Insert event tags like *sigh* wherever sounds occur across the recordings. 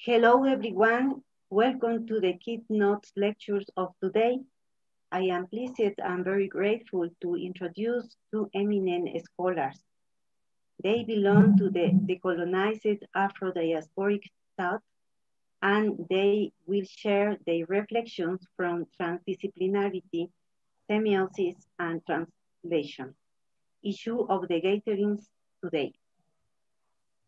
Hello, everyone. Welcome to the keynote lectures of today. I am pleased and very grateful to introduce two eminent scholars. They belong to the decolonized Afro-diasporic thought, and they will share their reflections from transdisciplinarity, semiosis, and translation, issue of the gatherings today.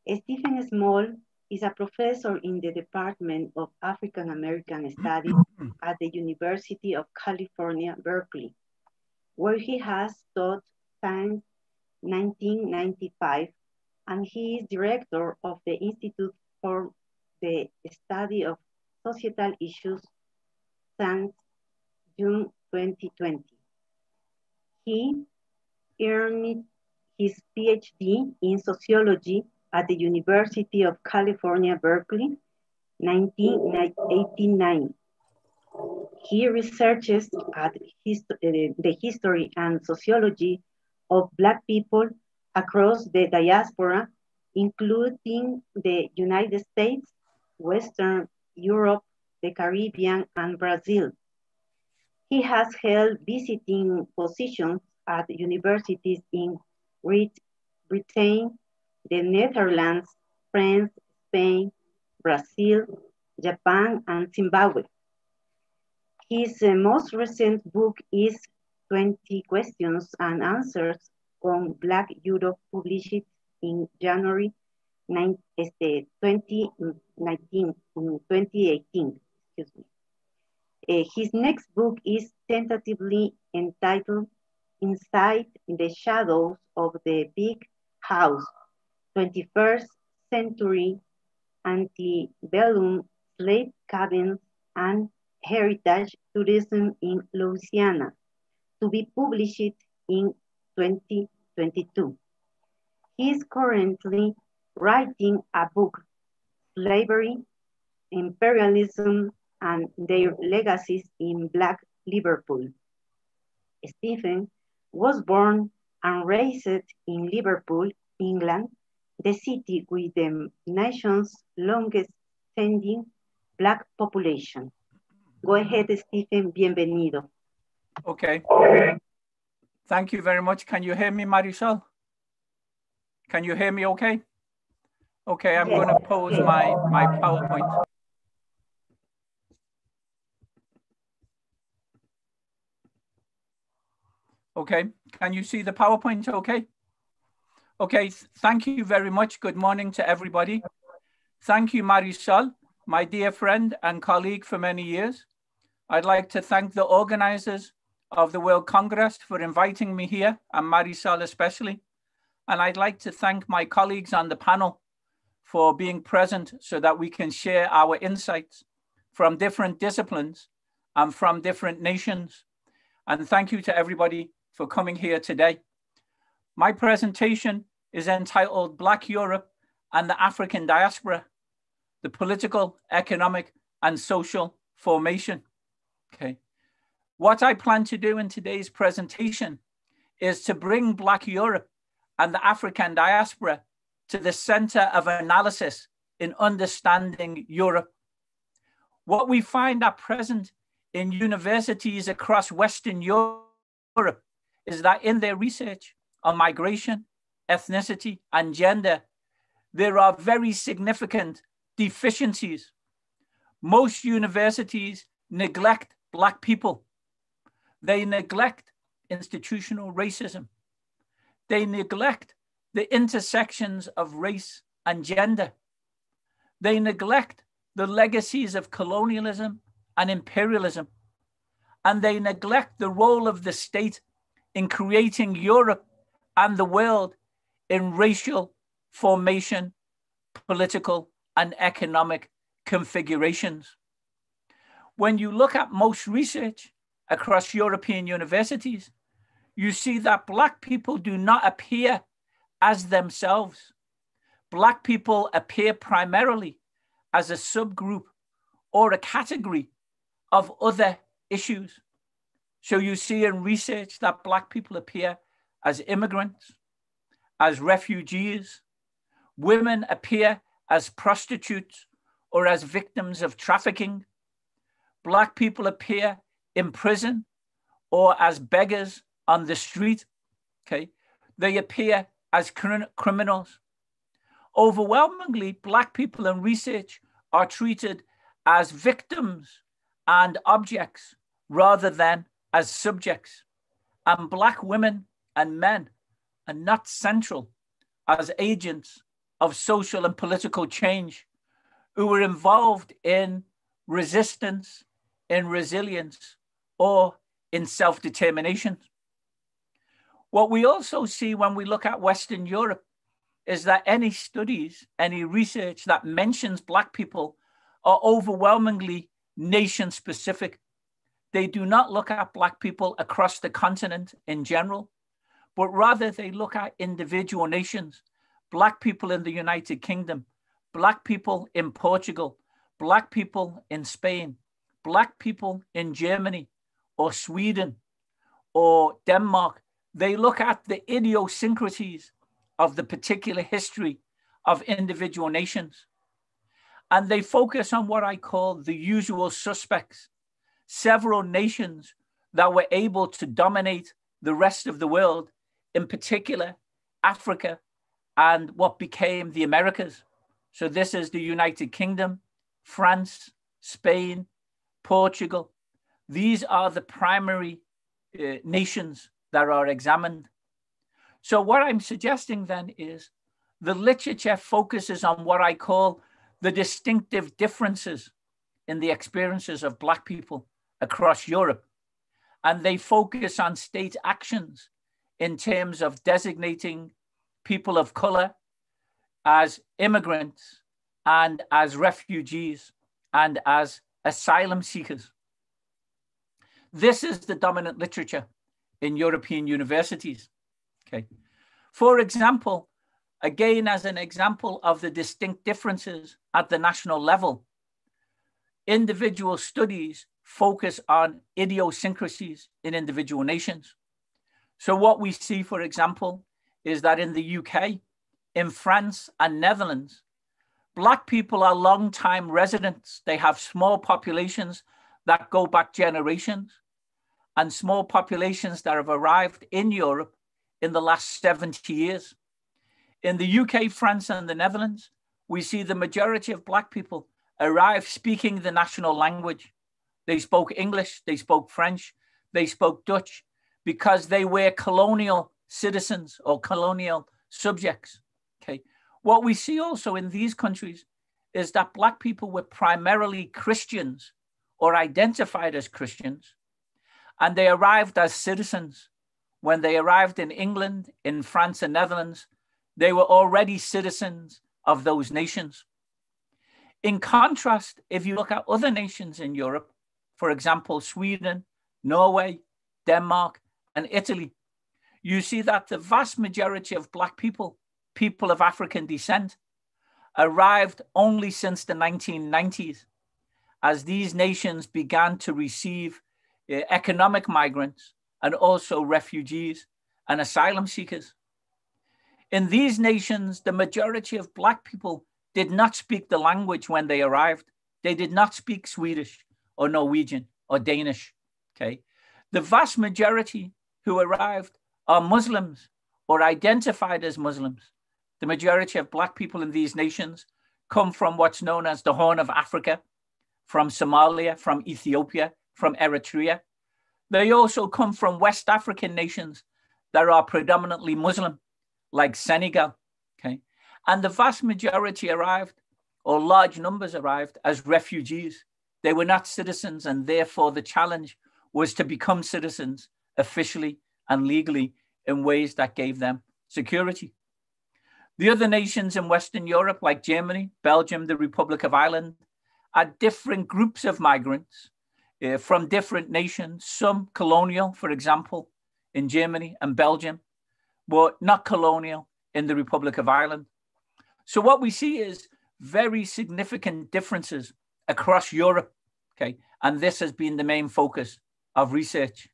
Stephen Small is a professor in the Department of African American mm-hmm. Studies at the University of California, Berkeley, where he has taught since 1995, and he is director of the Institute for the Study of Societal Issues since June 2020. He earned his PhD in sociology at the University of California, Berkeley, 1989. He researches at hist uh, the history and sociology of Black people across the diaspora, including the United States, Western Europe, the Caribbean, and Brazil. He has held visiting positions at universities in Britain, the Netherlands, France, Spain, Brazil, Japan, and Zimbabwe. His uh, most recent book is 20 Questions and Answers on Black Europe, published in January 9, este, 2019, 2018, excuse me. Uh, his next book is tentatively entitled Inside the Shadows of the Big House, 21st century antebellum slave cabins and heritage tourism in Louisiana to be published in 2022. He is currently writing a book, Slavery, Imperialism, and Their Legacies in Black Liverpool. Stephen was born and raised in Liverpool, England, the city with the nation's longest standing Black population. Go ahead, Stephen, bienvenido. Okay. Thank you very much. Can you hear me, Marisol? Can you hear me okay? Okay, I'm yes. going to pose my, my PowerPoint. Okay, can you see the PowerPoint okay? Okay, thank you very much. Good morning to everybody. Thank you, Marisol, my dear friend and colleague for many years. I'd like to thank the organizers of the World Congress for inviting me here, and Marisol especially. And I'd like to thank my colleagues on the panel for being present so that we can share our insights from different disciplines and from different nations. And thank you to everybody for coming here today. My presentation is entitled Black Europe and the African Diaspora, the Political, Economic and Social Formation. Okay. What I plan to do in today's presentation is to bring Black Europe and the African diaspora to the center of analysis in understanding Europe. What we find at present in universities across Western Europe is that in their research on migration, ethnicity, and gender, there are very significant deficiencies. Most universities neglect Black people. They neglect institutional racism. They neglect the intersections of race and gender. They neglect the legacies of colonialism and imperialism. And they neglect the role of the state in creating Europe and the world in racial formation, political, and economic configurations. When you look at most research across European universities, you see that Black people do not appear as themselves. Black people appear primarily as a subgroup or a category of other issues. So you see in research that Black people appear as immigrants, as refugees. Women appear as prostitutes or as victims of trafficking. Black people appear in prison or as beggars on the street. Okay. They appear as criminals. Overwhelmingly, Black people in research are treated as victims and objects rather than as subjects. And Black women and men are not central as agents of social and political change who were involved in resistance, in resilience, or in self determination. What we also see when we look at Western Europe is that any studies, any research that mentions Black people are overwhelmingly nation specific. They do not look at Black people across the continent in general, but rather they look at individual nations, Black people in the United Kingdom, Black people in Portugal, Black people in Spain, Black people in Germany or Sweden or Denmark. They look at the idiosyncrasies of the particular history of individual nations. And they focus on what I call the usual suspects, several nations that were able to dominate the rest of the world, in particular Africa and what became the Americas. So this is the United Kingdom, France, Spain, Portugal. These are the primary uh, nations that are examined. So what I'm suggesting then is the literature focuses on what I call the distinctive differences in the experiences of Black people across Europe. And they focus on state actions in terms of designating people of color as immigrants and as refugees and as asylum seekers. This is the dominant literature in European universities. Okay. For example, again, as an example of the distinct differences at the national level, individual studies focus on idiosyncrasies in individual nations. So, what we see, for example, is that in the UK, in France and Netherlands, Black people are long-time residents. They have small populations that go back generations and small populations that have arrived in Europe in the last 70 years. In the UK, France, and the Netherlands, we see the majority of Black people arrive speaking the national language. They spoke English, they spoke French, they spoke Dutch because they were colonial citizens or colonial subjects. Okay. What we see also in these countries is that Black people were primarily Christians or identified as Christians, and they arrived as citizens. When they arrived in England, in France, and Netherlands, they were already citizens of those nations. In contrast, if you look at other nations in Europe, for example, Sweden, Norway, Denmark, and Italy, you see that the vast majority of Black people, people of African descent, arrived only since the 1990s as these nations began to receive uh, economic migrants and also refugees and asylum seekers. In these nations, the majority of Black people did not speak the language when they arrived. They did not speak Swedish or Norwegian or Danish. Okay. The vast majority who arrived are Muslims or identified as Muslims. The majority of Black people in these nations come from what's known as the Horn of Africa, from Somalia, from Ethiopia, from Eritrea. They also come from West African nations that are predominantly Muslim, like Senegal. Okay. And the vast majority arrived, or large numbers arrived, as refugees. They were not citizens, and therefore the challenge was to become citizens officially and legally in ways that gave them security. The other nations in Western Europe, like Germany, Belgium, the Republic of Ireland, are different groups of migrants uh, from different nations, some colonial, for example, in Germany and Belgium, but not colonial in the Republic of Ireland. So what we see is very significant differences across Europe. Okay. And this has been the main focus of research.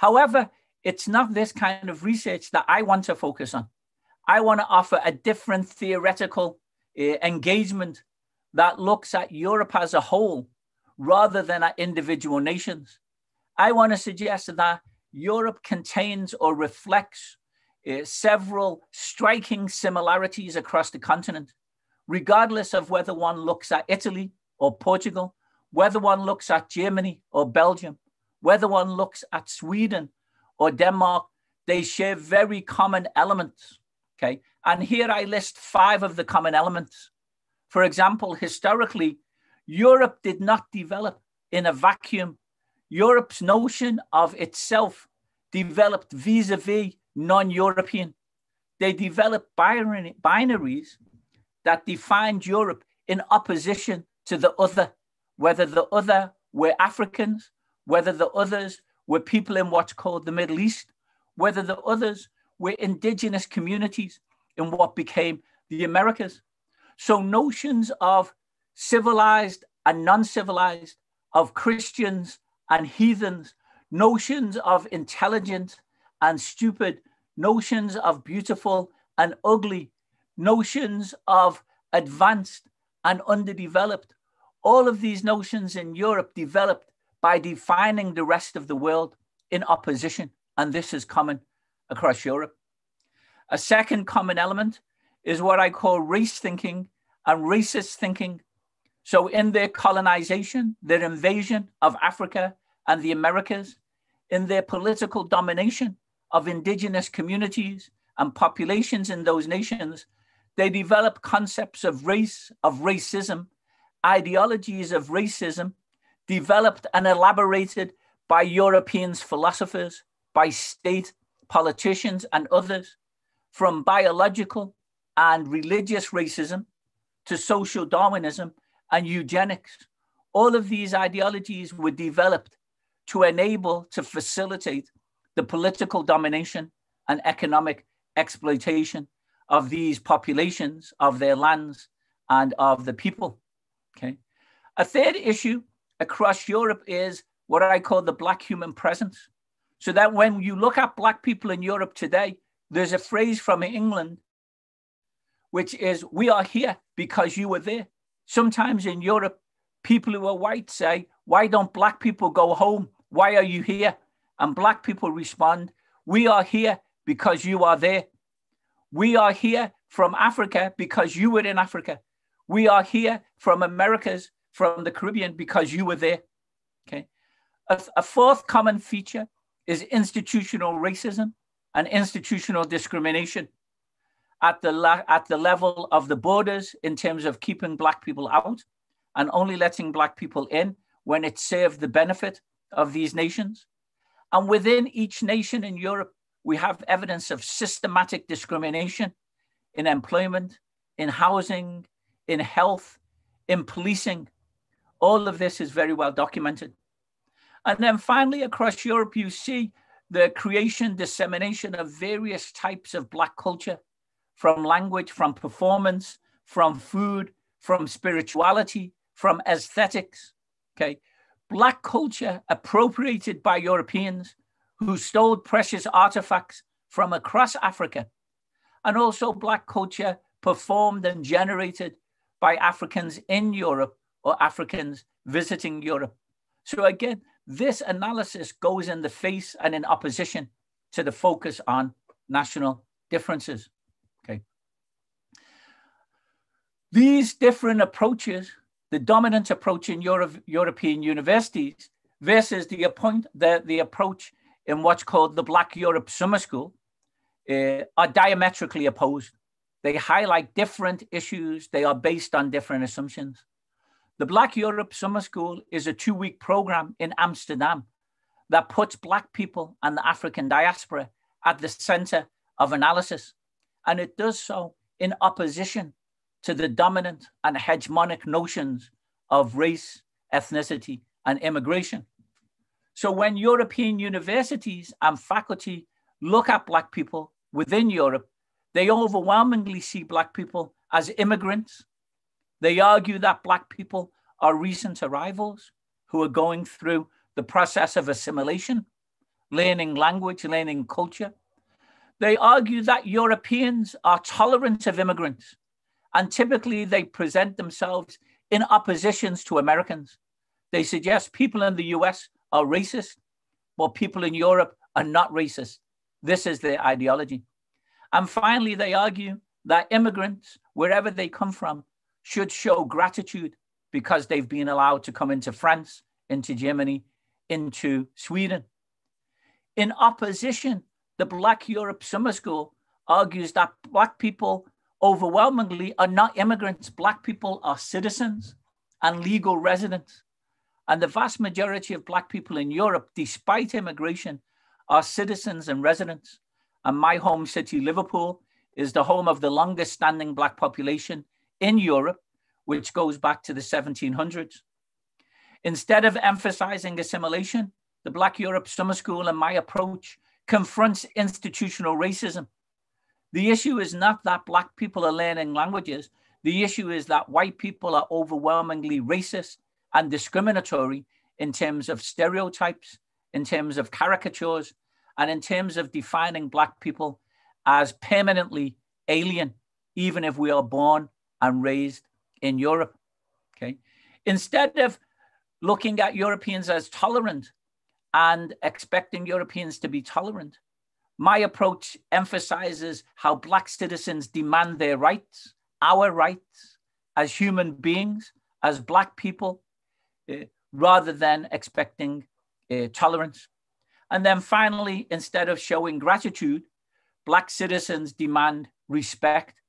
However, it's not this kind of research that I want to focus on. I want to offer a different theoretical uh, engagement that looks at Europe as a whole rather than at individual nations. I want to suggest that Europe contains or reflects uh, several striking similarities across the continent, regardless of whether one looks at Italy or Portugal, whether one looks at Germany or Belgium, whether one looks at Sweden or Denmark, they share very common elements. Okay. And here I list five of the common elements. For example, historically, Europe did not develop in a vacuum. Europe's notion of itself developed vis a vis non European. They developed binaries that defined Europe in opposition to the other, whether the other were Africans, whether the others were people in what's called the Middle East, whether the others were indigenous communities in what became the Americas. So notions of civilized and non-civilized, of Christians and heathens, notions of intelligent and stupid, notions of beautiful and ugly, notions of advanced and underdeveloped. All of these notions in Europe developed by defining the rest of the world in opposition, and this is common across Europe. A second common element is what I call race thinking and racist thinking. So, in their colonization, their invasion of Africa and the Americas, in their political domination of indigenous communities and populations in those nations, they develop concepts of race, of racism, ideologies of racism, developed and elaborated by Europeans, philosophers, by state politicians, and others, from biological and religious racism to social Darwinism and eugenics. All of these ideologies were developed to enable, to facilitate the political domination and economic exploitation of these populations, of their lands, and of the people. Okay. A third issue across Europe is what I call the Black human presence. So that when you look at Black people in Europe today, there's a phrase from England, which is, We are here because you were there. Sometimes in Europe, people who are white say, Why don't Black people go home? Why are you here? And Black people respond, We are here because you are there. We are here from Africa because you were in Africa. We are here from Americas, from the Caribbean because you were there. Okay. A, a fourth common feature is institutional racism and institutional discrimination at the, la- at the level of the borders in terms of keeping Black people out and only letting Black people in when it served the benefit of these nations. And within each nation in Europe, we have evidence of systematic discrimination in employment, in housing, in health, in policing. All of this is very well documented. And then finally, across Europe, you see the creation, dissemination of various types of Black culture from language, from performance, from food, from spirituality, from aesthetics. Okay. Black culture appropriated by Europeans who stole precious artifacts from across Africa, and also Black culture performed and generated by Africans in Europe or Africans visiting Europe. So, again, this analysis goes in the face and in opposition to the focus on national differences. Okay. These different approaches, the dominant approach in Europe, European universities versus the, appoint, the, the approach in what's called the Black Europe Summer School, uh, are diametrically opposed. They highlight different issues, they are based on different assumptions. The Black Europe Summer School is a two week program in Amsterdam that puts Black people and the African diaspora at the center of analysis. And it does so in opposition to the dominant and hegemonic notions of race, ethnicity, and immigration. So when European universities and faculty look at Black people within Europe, they overwhelmingly see Black people as immigrants they argue that Black people are recent arrivals who are going through the process of assimilation, learning language, learning culture. They argue that Europeans are tolerant of immigrants And typically they present themselves in oppositions to Americans. They suggest people in the US are racist, but people in Europe are not racist. This is their ideology. And finally, they argue that immigrants, wherever they come from, should show gratitude because they've been allowed to come into France, into Germany, into Sweden. In opposition, the Black Europe Summer School argues that Black people overwhelmingly are not immigrants. Black people are citizens and legal residents. And the vast majority of Black people in Europe, despite immigration, are citizens and residents. And my home city, Liverpool, is the home of the longest standing Black population in Europe, which goes back to the 1700s. Instead of emphasizing assimilation, the Black Europe Summer School and my approach confronts institutional racism the issue is not that Black people are learning languages. The issue is that white people are overwhelmingly racist and discriminatory in terms of stereotypes, in terms of caricatures, and in terms of defining Black people as permanently alien, even if we are born and raised in Europe. Okay. Instead of looking at Europeans as tolerant and expecting Europeans to be tolerant, my approach emphasizes how Black citizens demand their rights, our rights as human beings, as Black people, uh, rather than expecting uh, tolerance. And then finally, instead of showing gratitude, Black citizens demand respect.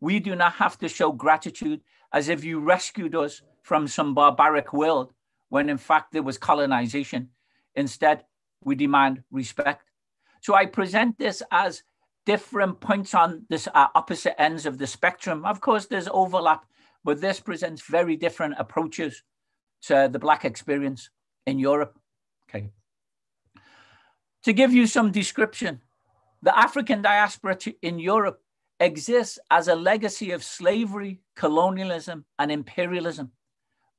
We do not have to show gratitude as if you rescued us from some barbaric world when in fact there was colonization. Instead, we demand respect. So I present this as different points on this uh, opposite ends of the spectrum. Of course, there's overlap, but this presents very different approaches to the Black experience in Europe. Okay. To give you some description, the African diaspora in Europe exists as a legacy of slavery, colonialism, and imperialism.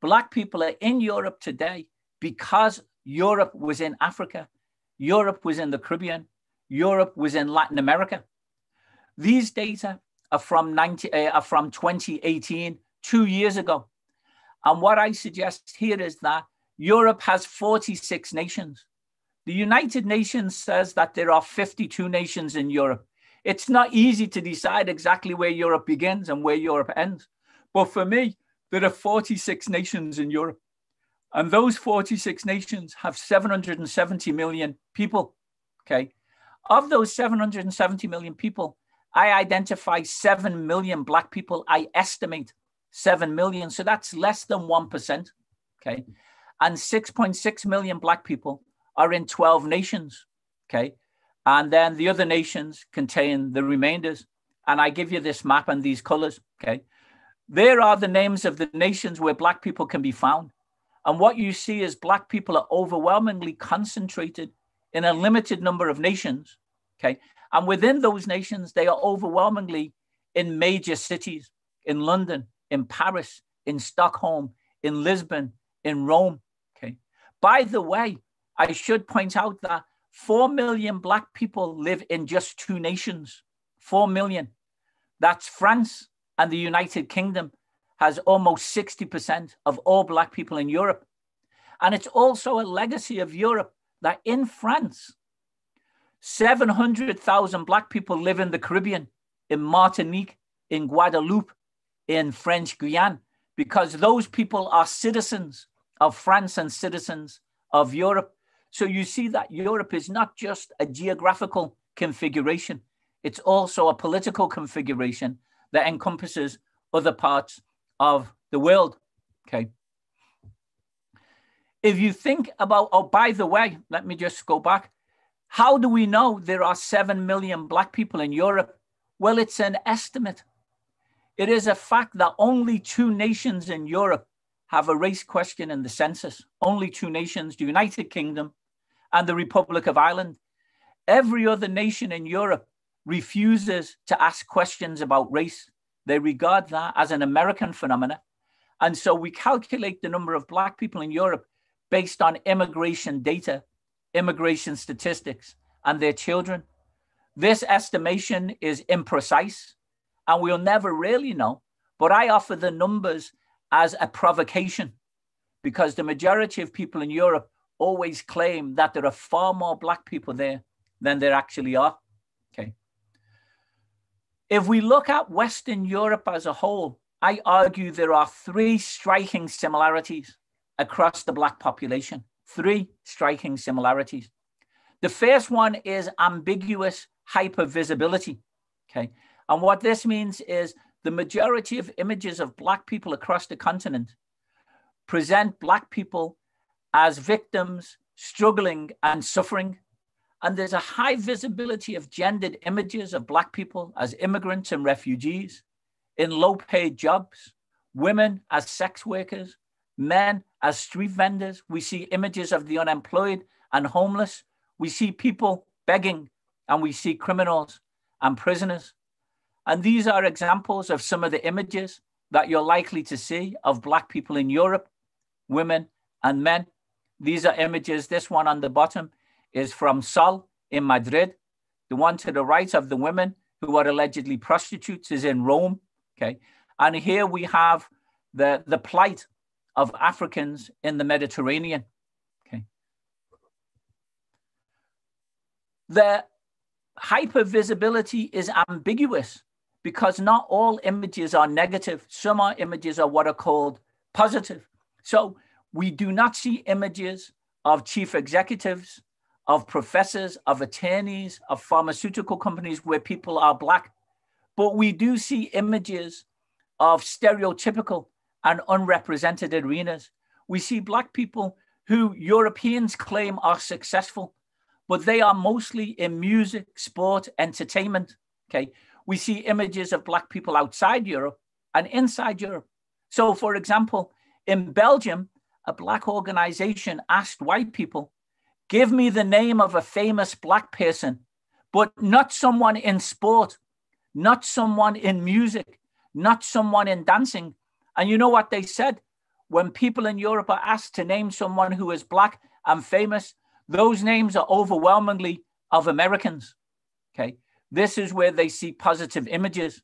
Black people are in Europe today because Europe was in Africa Europe was in the Caribbean, Europe was in Latin America. These data are from, 90, uh, are from 2018, two years ago. And what I suggest here is that Europe has 46 nations. The United Nations says that there are 52 nations in Europe. It's not easy to decide exactly where Europe begins and where Europe ends. But for me, there are 46 nations in Europe. And those 46 nations have 770 million people. Okay. Of those 770 million people, I identify 7 million Black people. I estimate 7 million. So that's less than 1%. Okay. And 6.6 million Black people are in 12 nations. Okay. And then the other nations contain the remainders. And I give you this map and these colors. Okay. There are the names of the nations where Black people can be found. And what you see is Black people are overwhelmingly concentrated in a limited number of nations. Okay. And within those nations, they are overwhelmingly in major cities in London, in Paris, in Stockholm, in Lisbon, in Rome. Okay. By the way, I should point out that 4 million Black people live in just two nations. 4 million. That's France and the United Kingdom has almost 60% of all Black people in Europe. And it's also a legacy of Europe that in France, 700,000 Black people live in the Caribbean, in Martinique, in Guadeloupe, in French Guiana, because those people are citizens of France and citizens of Europe. So you see that Europe is not just a geographical configuration, it's also a political configuration that encompasses other parts of the world. Okay. If you think about, oh, by the way, let me just go back. How do we know there are 7 million Black people in Europe? Well, it's an estimate. It is a fact that only two nations in Europe have a race question in the census. Only two nations, the United Kingdom and the Republic of Ireland. Every other nation in Europe refuses to ask questions about race. They regard that as an American phenomenon. And so we calculate the number of Black people in Europe based on immigration data, immigration statistics, and their children. This estimation is imprecise, and we'll never really know. But I offer the numbers as a provocation because the majority of people in Europe always claim that there are far more black people there than there actually are. Okay. If we look at Western Europe as a whole, I argue there are three striking similarities across the black population. Three striking similarities. The first one is ambiguous hypervisibility. Okay. And what this means is the majority of images of black people across the continent present black people as victims, struggling and suffering. And there's a high visibility of gendered images of Black people as immigrants and refugees in low paid jobs, women as sex workers, men as street vendors. We see images of the unemployed and homeless. We see people begging, and we see criminals and prisoners. And these are examples of some of the images that you're likely to see of Black people in Europe, women and men these are images. This one on the bottom is from Sol in Madrid. The one to the right of the women who are allegedly prostitutes is in Rome. Okay. And here we have the, the plight of Africans in the Mediterranean. Okay. The hypervisibility is ambiguous because not all images are negative. Some are images are what are called positive. So we do not see images of chief executives, of professors, of attorneys, of pharmaceutical companies where people are Black, but we do see images of stereotypical and unrepresented arenas. We see Black people who Europeans claim are successful, but they are mostly in music, sport, entertainment. Okay. We see images of Black people outside Europe and inside Europe. So, for example, in Belgium, a black organization asked white people, give me the name of a famous black person, but not someone in sport, not someone in music, not someone in dancing. And you know what they said? When people in Europe are asked to name someone who is black and famous, those names are overwhelmingly of Americans. Okay. This is where they see positive images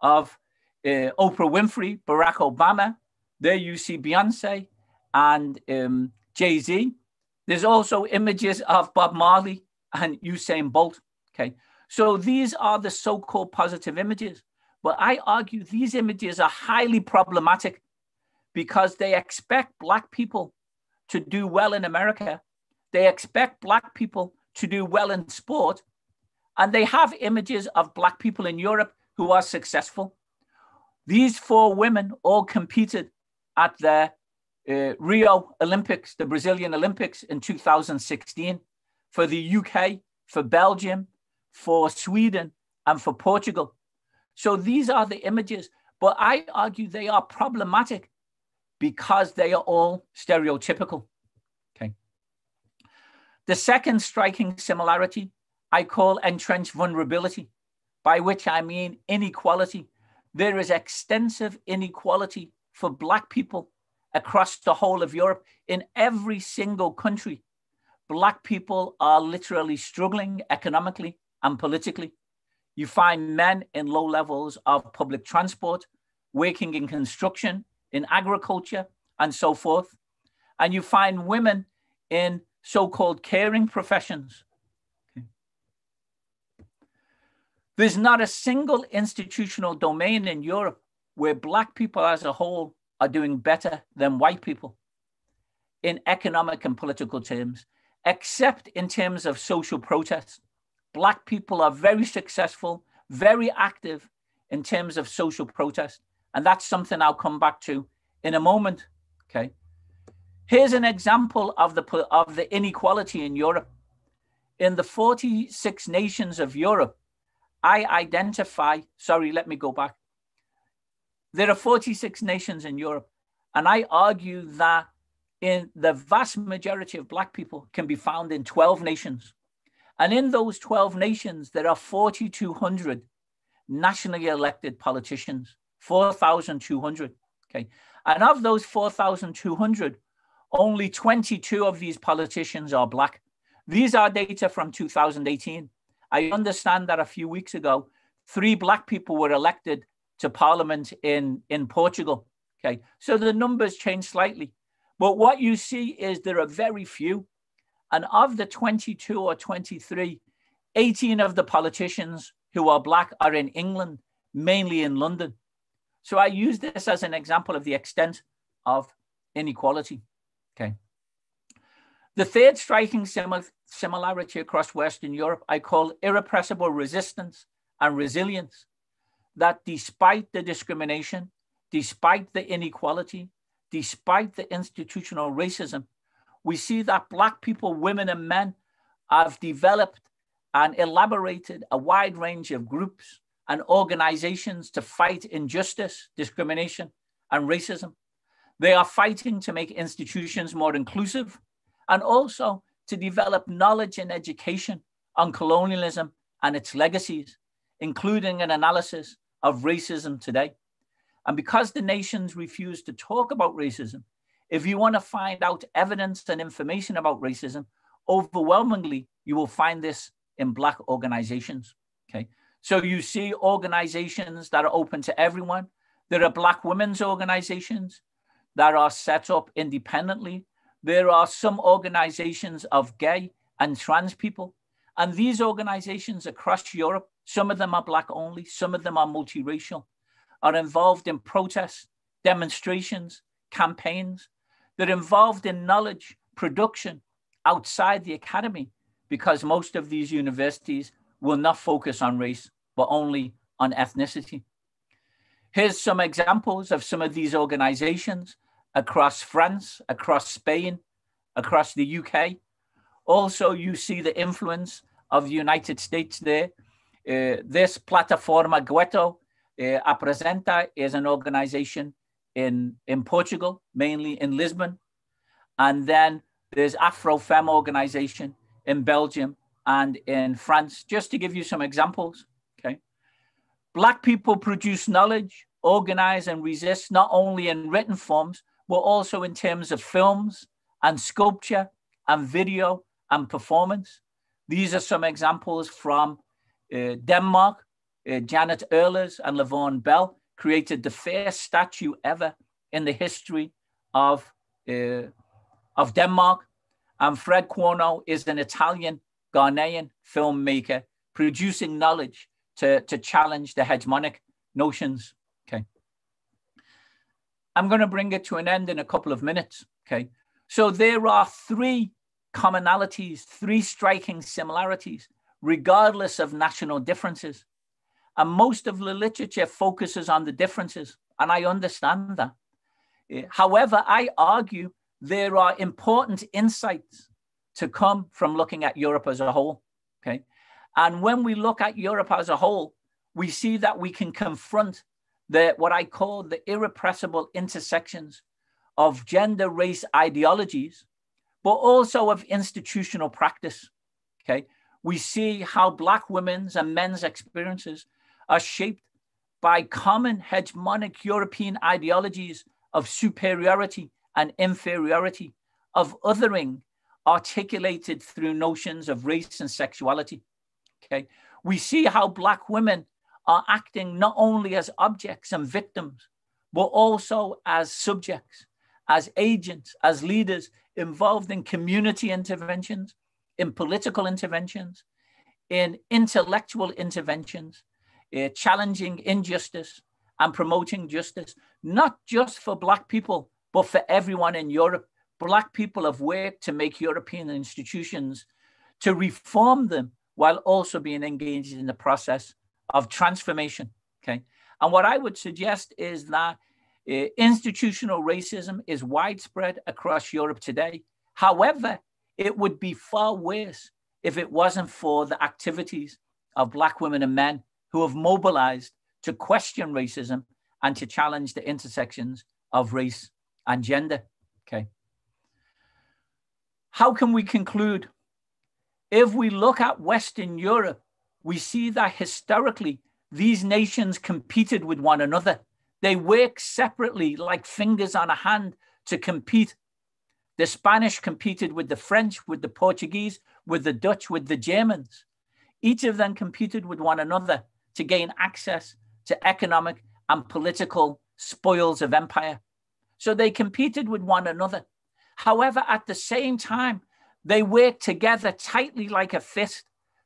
of uh, Oprah Winfrey, Barack Obama. There you see Beyonce, and um, Jay Z. There's also images of Bob Marley and Usain Bolt. Okay. So these are the so called positive images. But I argue these images are highly problematic because they expect Black people to do well in America. They expect Black people to do well in sport. And they have images of Black people in Europe who are successful. These four women all competed at the uh, Rio Olympics, the Brazilian Olympics in 2016, for the UK, for Belgium, for Sweden, and for Portugal. So these are the images, but I argue they are problematic because they are all stereotypical. Okay. The second striking similarity I call entrenched vulnerability, by which I mean inequality. There is extensive inequality for Black people across the whole of Europe, in every single country, Black people are literally struggling economically and politically. You find men in low levels of public transport, working in construction, in agriculture, and so forth. And you find women in so called caring professions. There's not a single institutional domain in Europe where Black people as a whole are doing better than white people in economic and political terms, except in terms of social protest. Black people are very successful, very active in terms of social protest. And that's something I'll come back to in a moment. Okay. Here's an example of the, of the inequality in Europe. In the 46 nations of Europe, I identify, sorry, let me go back. There are 46 nations in Europe. And I argue that in the vast majority of Black people can be found in 12 nations. And in those 12 nations, there are 4,200 nationally elected politicians, 4,200. Okay. And of those 4,200, only 22 of these politicians are Black. These are data from 2018. I understand that a few weeks ago, three Black people were elected to parliament in, in Portugal. Okay, so the numbers change slightly. But what you see is there are very few. And of the 22 or 23, 18 of the politicians who are Black are in England, mainly in London. So I use this as an example of the extent of inequality. Okay. The third striking similarity across Western Europe I call irrepressible resistance and resilience. That despite the discrimination, despite the inequality, despite the institutional racism, we see that Black people, women, and men have developed and elaborated a wide range of groups and organizations to fight injustice, discrimination, and racism. They are fighting to make institutions more inclusive and also to develop knowledge and education on colonialism and its legacies, including an analysis of racism today. And because the nations refuse to talk about racism, if you want to find out evidence and information about racism, overwhelmingly, you will find this in Black organizations. Okay. So you see organizations that are open to everyone. There are Black women's organizations that are set up independently. There are some organizations of gay and trans people. And these organizations across Europe, some of them are Black only, some of them are multiracial, are involved in protests, demonstrations, campaigns. They're involved in knowledge production outside the academy because most of these universities will not focus on race, but only on ethnicity. Here's some examples of some of these organizations across France, across Spain, across the UK. Also, you see the influence of the United States there. Uh, this Plataforma Gueto uh, Apresenta is an organization in, in Portugal, mainly in Lisbon. And then there's Afrofem organization in Belgium and in France, just to give you some examples. Okay. Black people produce knowledge, organize and resist not only in written forms, but also in terms of films and sculpture and video and performance. These are some examples from Denmark. Uh, Janet Ehlers and Levon Bell created the first statue ever in the history of, uh, of Denmark. And Fred Cuono is an Italian Ghanaian filmmaker producing knowledge to, to challenge the hegemonic notions. Okay. I'm going to bring it to an end in a couple of minutes. Okay. So there are three commonalities, three striking similarities, regardless of national differences. And most of the literature focuses on the differences. And I understand that. Eh, however, I argue there are important insights to come from looking at Europe as a whole. Okay. And when we look at Europe as a whole, we see that we can confront the what I call the irrepressible intersections of gender race ideologies, but also of institutional practice. Okay. We see how Black women's and men's experiences are shaped by common hegemonic European ideologies of superiority and inferiority, of othering articulated through notions of race and sexuality. Okay, we see how Black women are acting not only as objects and victims, but also as subjects, as agents, as leaders involved in community interventions, in political interventions, in intellectual interventions, uh, challenging injustice and promoting justice, not just for Black people, but for everyone in Europe. Black people have worked to make European institutions, to reform them while also being engaged in the process of transformation. Okay. And what I would suggest is that uh, institutional racism is widespread across Europe today. However, it would be far worse if it wasn't for the activities of Black women and men who have mobilized to question racism and to challenge the intersections of race and gender. Okay. How can we conclude? If we look at Western Europe, we see that historically these nations competed with one another. They work separately like fingers on a hand to compete. The Spanish competed with the French, with the Portuguese, with the Dutch, with the Germans. Each of them competed with one another to gain access to economic and political spoils of empire. So they competed with one another. However, at the same time, they worked together tightly like a fist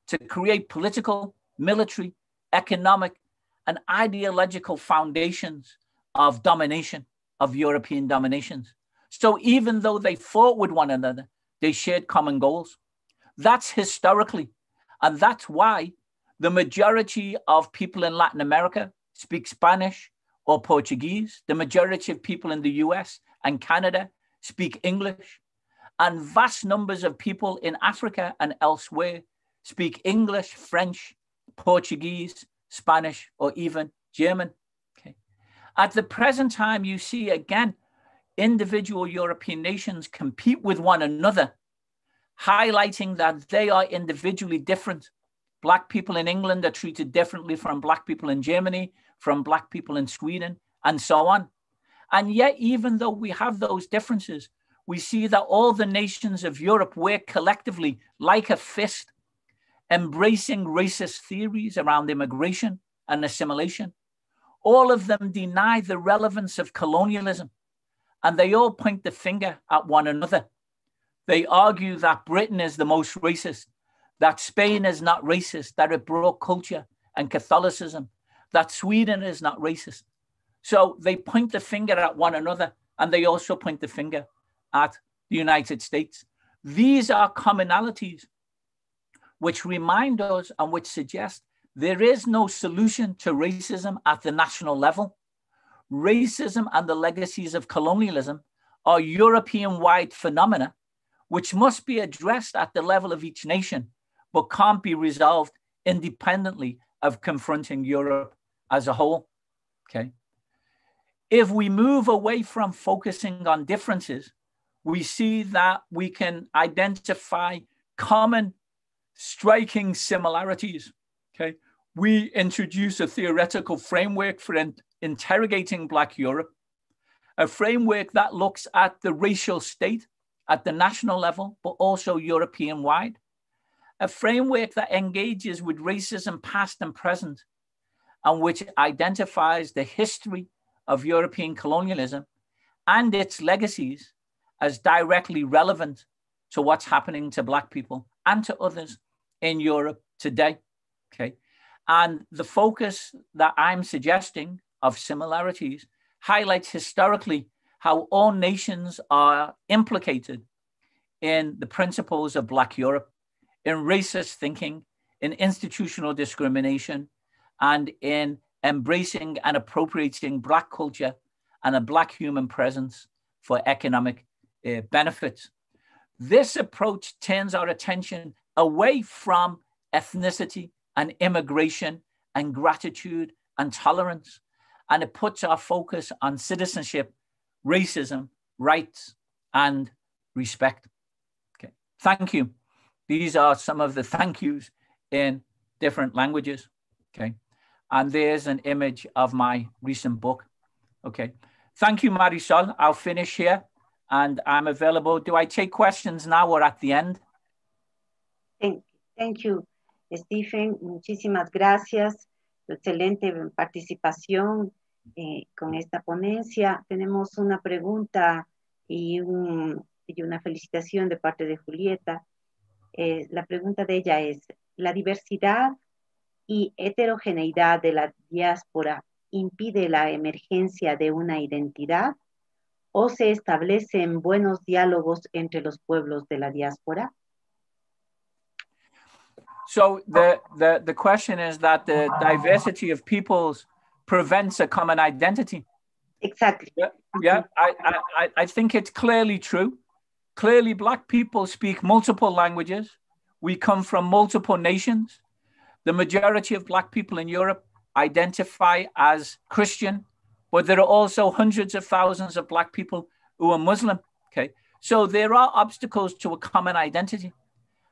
to create political, military, economic, and ideological foundations of domination, of European dominations. So even though they fought with one another, they shared common goals. That's historically. And that's why the majority of people in Latin America speak Spanish or Portuguese. The majority of people in the US and Canada speak English. And vast numbers of people in Africa and elsewhere speak English, French, Portuguese, Spanish, or even German. Okay. At the present time, you see again individual European nations compete with one another, highlighting that they are individually different. Black people in England are treated differently from Black people in Germany, from Black people in Sweden, and so on. And yet, even though we have those differences, we see that all the nations of Europe work collectively like a fist, embracing racist theories around immigration and assimilation. All of them deny the relevance of colonialism and they all point the finger at one another. They argue that Britain is the most racist, that Spain is not racist, that it brought culture and Catholicism, that Sweden is not racist. So they point the finger at one another and they also point the finger at the United States. These are commonalities which remind us and which suggest there is no solution to racism at the national level racism and the legacies of colonialism are European wide phenomena which must be addressed at the level of each nation, but can't be resolved independently of confronting Europe as a whole. Okay. If we move away from focusing on differences, we see that we can identify common striking similarities. Okay. We introduce a theoretical framework for interrogating Black Europe, a framework that looks at the racial state at the national level, but also European wide, a framework that engages with racism past and present, and which identifies the history of European colonialism and its legacies as directly relevant to what's happening to Black people and to others in Europe today. Okay. And the focus that I'm suggesting of similarities highlights historically how all nations are implicated in the principles of Black Europe, in racist thinking, in institutional discrimination, and in embracing and appropriating Black culture and a Black human presence for economic uh, benefits. This approach turns our attention away from ethnicity and immigration and gratitude and tolerance and it puts our focus on citizenship, racism, rights, and respect. Okay, thank you. These are some of the thank yous in different languages. Okay, and there's an image of my recent book. Okay, thank you, Marisol. I'll finish here and I'm available. Do I take questions now or at the end? Thank, thank you, Stephen. Muchísimas gracias. Excelente participación. Eh, con esta ponencia. Tenemos una pregunta y, una felicitación de parte de Julieta. Eh, la pregunta de ella es, ¿la diversidad y heterogeneidad de la diáspora impide la emergencia de una identidad o se establecen buenos diálogos entre los pueblos de la diáspora? So the, the, the question is that the diversity of peoples prevents a common identity. Exactly. Yeah, yeah I, I, I think it's clearly true. Clearly, Black people speak multiple languages. We come from multiple nations. The majority of Black people in Europe identify as Christian, but there are also hundreds of thousands of Black people who are Muslim. Okay. So there are obstacles to a common identity.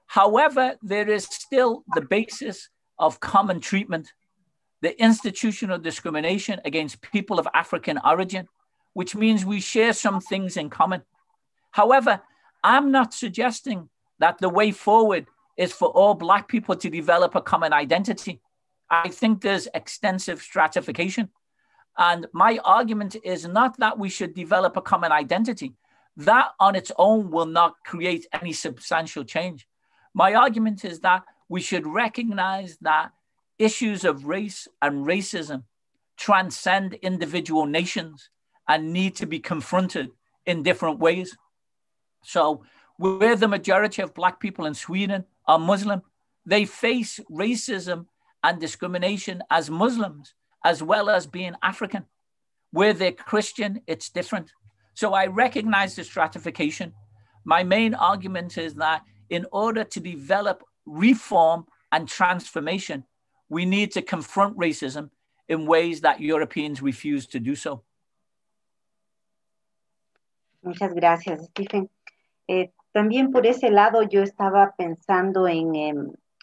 However, there is still the basis of common treatment the institutional discrimination against people of African origin, which means we share some things in common. However, I'm not suggesting that the way forward is for all Black people to develop a common identity. I think there's extensive stratification. And my argument is not that we should develop a common identity. That on its own will not create any substantial change. My argument is that we should recognize that issues of race and racism transcend individual nations and need to be confronted in different ways. So, where the majority of Black people in Sweden are Muslim, they face racism and discrimination as Muslims, as well as being African. Where they're Christian, it's different. So, I recognize the stratification. My main argument is that in order to develop reform and transformation, we need to confront racism in ways that Europeans refuse to do so. Muchas gracias, Stephen. Eh, también por ese lado yo estaba pensando en eh,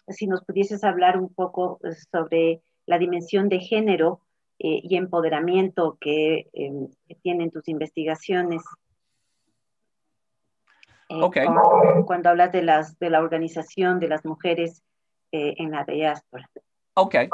si nos pudieses hablar un poco sobre la dimensión de género eh, y empoderamiento que, em, que, tienen tus investigaciones. Eh, okay. Cuando, cuando, hablas de, las, de la organización de las mujeres eh, en la diáspora. Okay,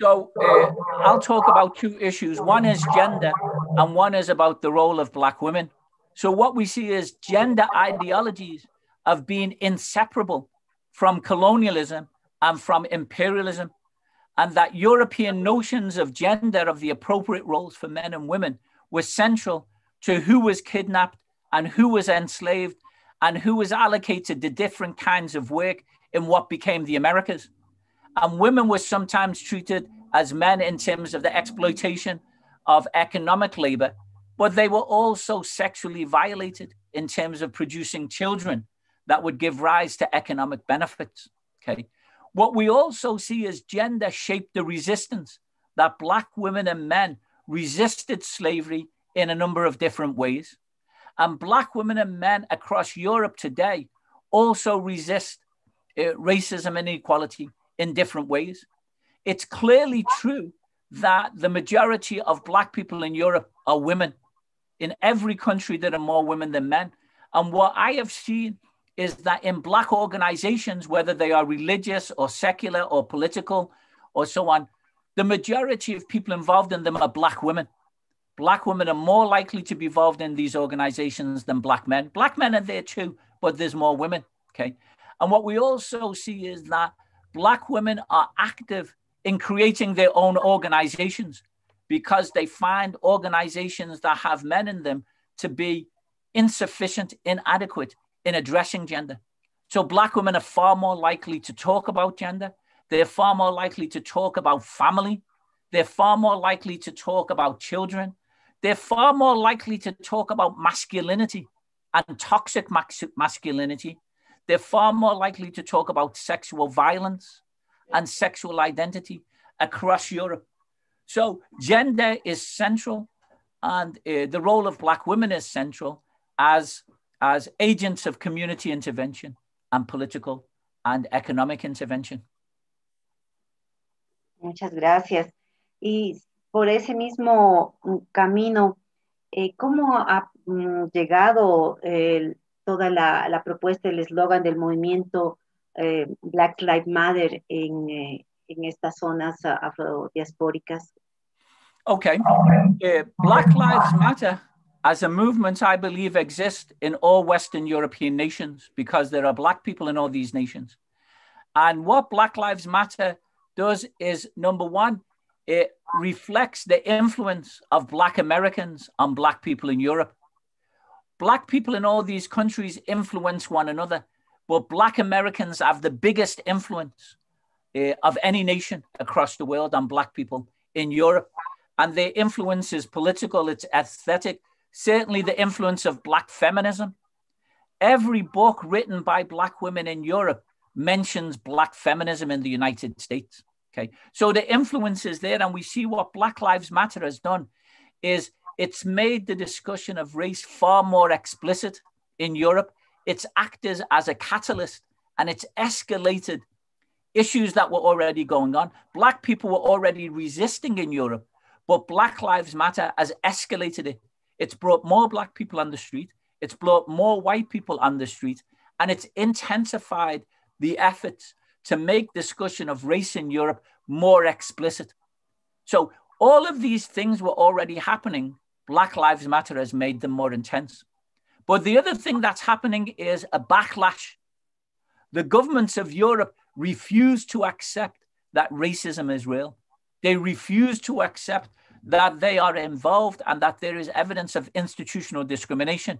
so uh, I'll talk about two issues. One is gender, and one is about the role of Black women. So, what we see is gender ideologies of being inseparable from colonialism and from imperialism, and that European notions of gender, of the appropriate roles for men and women, were central to who was kidnapped and who was enslaved and who was allocated to different kinds of work in what became the Americas. And women were sometimes treated as men in terms of the exploitation of economic labor but they were also sexually violated in terms of producing children that would give rise to economic benefits. Okay. What we also see is gender shaped the resistance that Black women and men resisted slavery in a number of different ways. And Black women and men across Europe today also resist uh, racism and inequality in different ways. It's clearly true that the majority of Black people in Europe are women in every country there are more women than men. And what I have seen is that in Black organizations, whether they are religious or secular or political or so on, the majority of people involved in them are Black women. Black women are more likely to be involved in these organizations than Black men. Black men are there too, but there's more women. Okay. And what we also see is that Black women are active in creating their own organizations because they find organizations that have men in them to be insufficient, inadequate in addressing gender. So, Black women are far more likely to talk about gender. They're far more likely to talk about family. They're far more likely to talk about children. They're far more likely to talk about masculinity and toxic masculinity. They're far more likely to talk about sexual violence and sexual identity across Europe. So gender is central, and uh, the role of Black women is central as, as agents of community intervention and political and economic intervention. Muchas gracias. Y por ese mismo camino, eh, ¿cómo ha mm, llegado eh, toda la, la, propuesta, el eslogan del movimiento eh, Black Lives Matter en, eh, en estas zonas afrodiaspóricas? Okay. Uh, Black Lives Matter as a movement, I believe, exists in all Western European nations because there are Black people in all these nations. And what Black Lives Matter does is number one, it reflects the influence of Black Americans on Black people in Europe. Black people in all these countries influence one another, but Black Americans have the biggest influence uh, of any nation across the world on Black people in Europe and their influence is political, it's aesthetic, certainly the influence of Black feminism. Every book written by Black women in Europe mentions Black feminism in the United States. Okay, so the influence is there, and we see what Black Lives Matter has done is it's made the discussion of race far more explicit in Europe. It's acted as a catalyst and it's escalated issues that were already going on. Black people were already resisting in Europe but Black Lives Matter has escalated it. It's brought more Black people on the street, it's brought more white people on the street, and it's intensified the efforts to make discussion of race in Europe more explicit. So, All of these things were already happening. Black Lives Matter has made them more intense. But the other thing that's happening is a backlash. The governments of Europe refuse to accept that racism is real. They refuse to accept that they are involved and that there is evidence of institutional discrimination.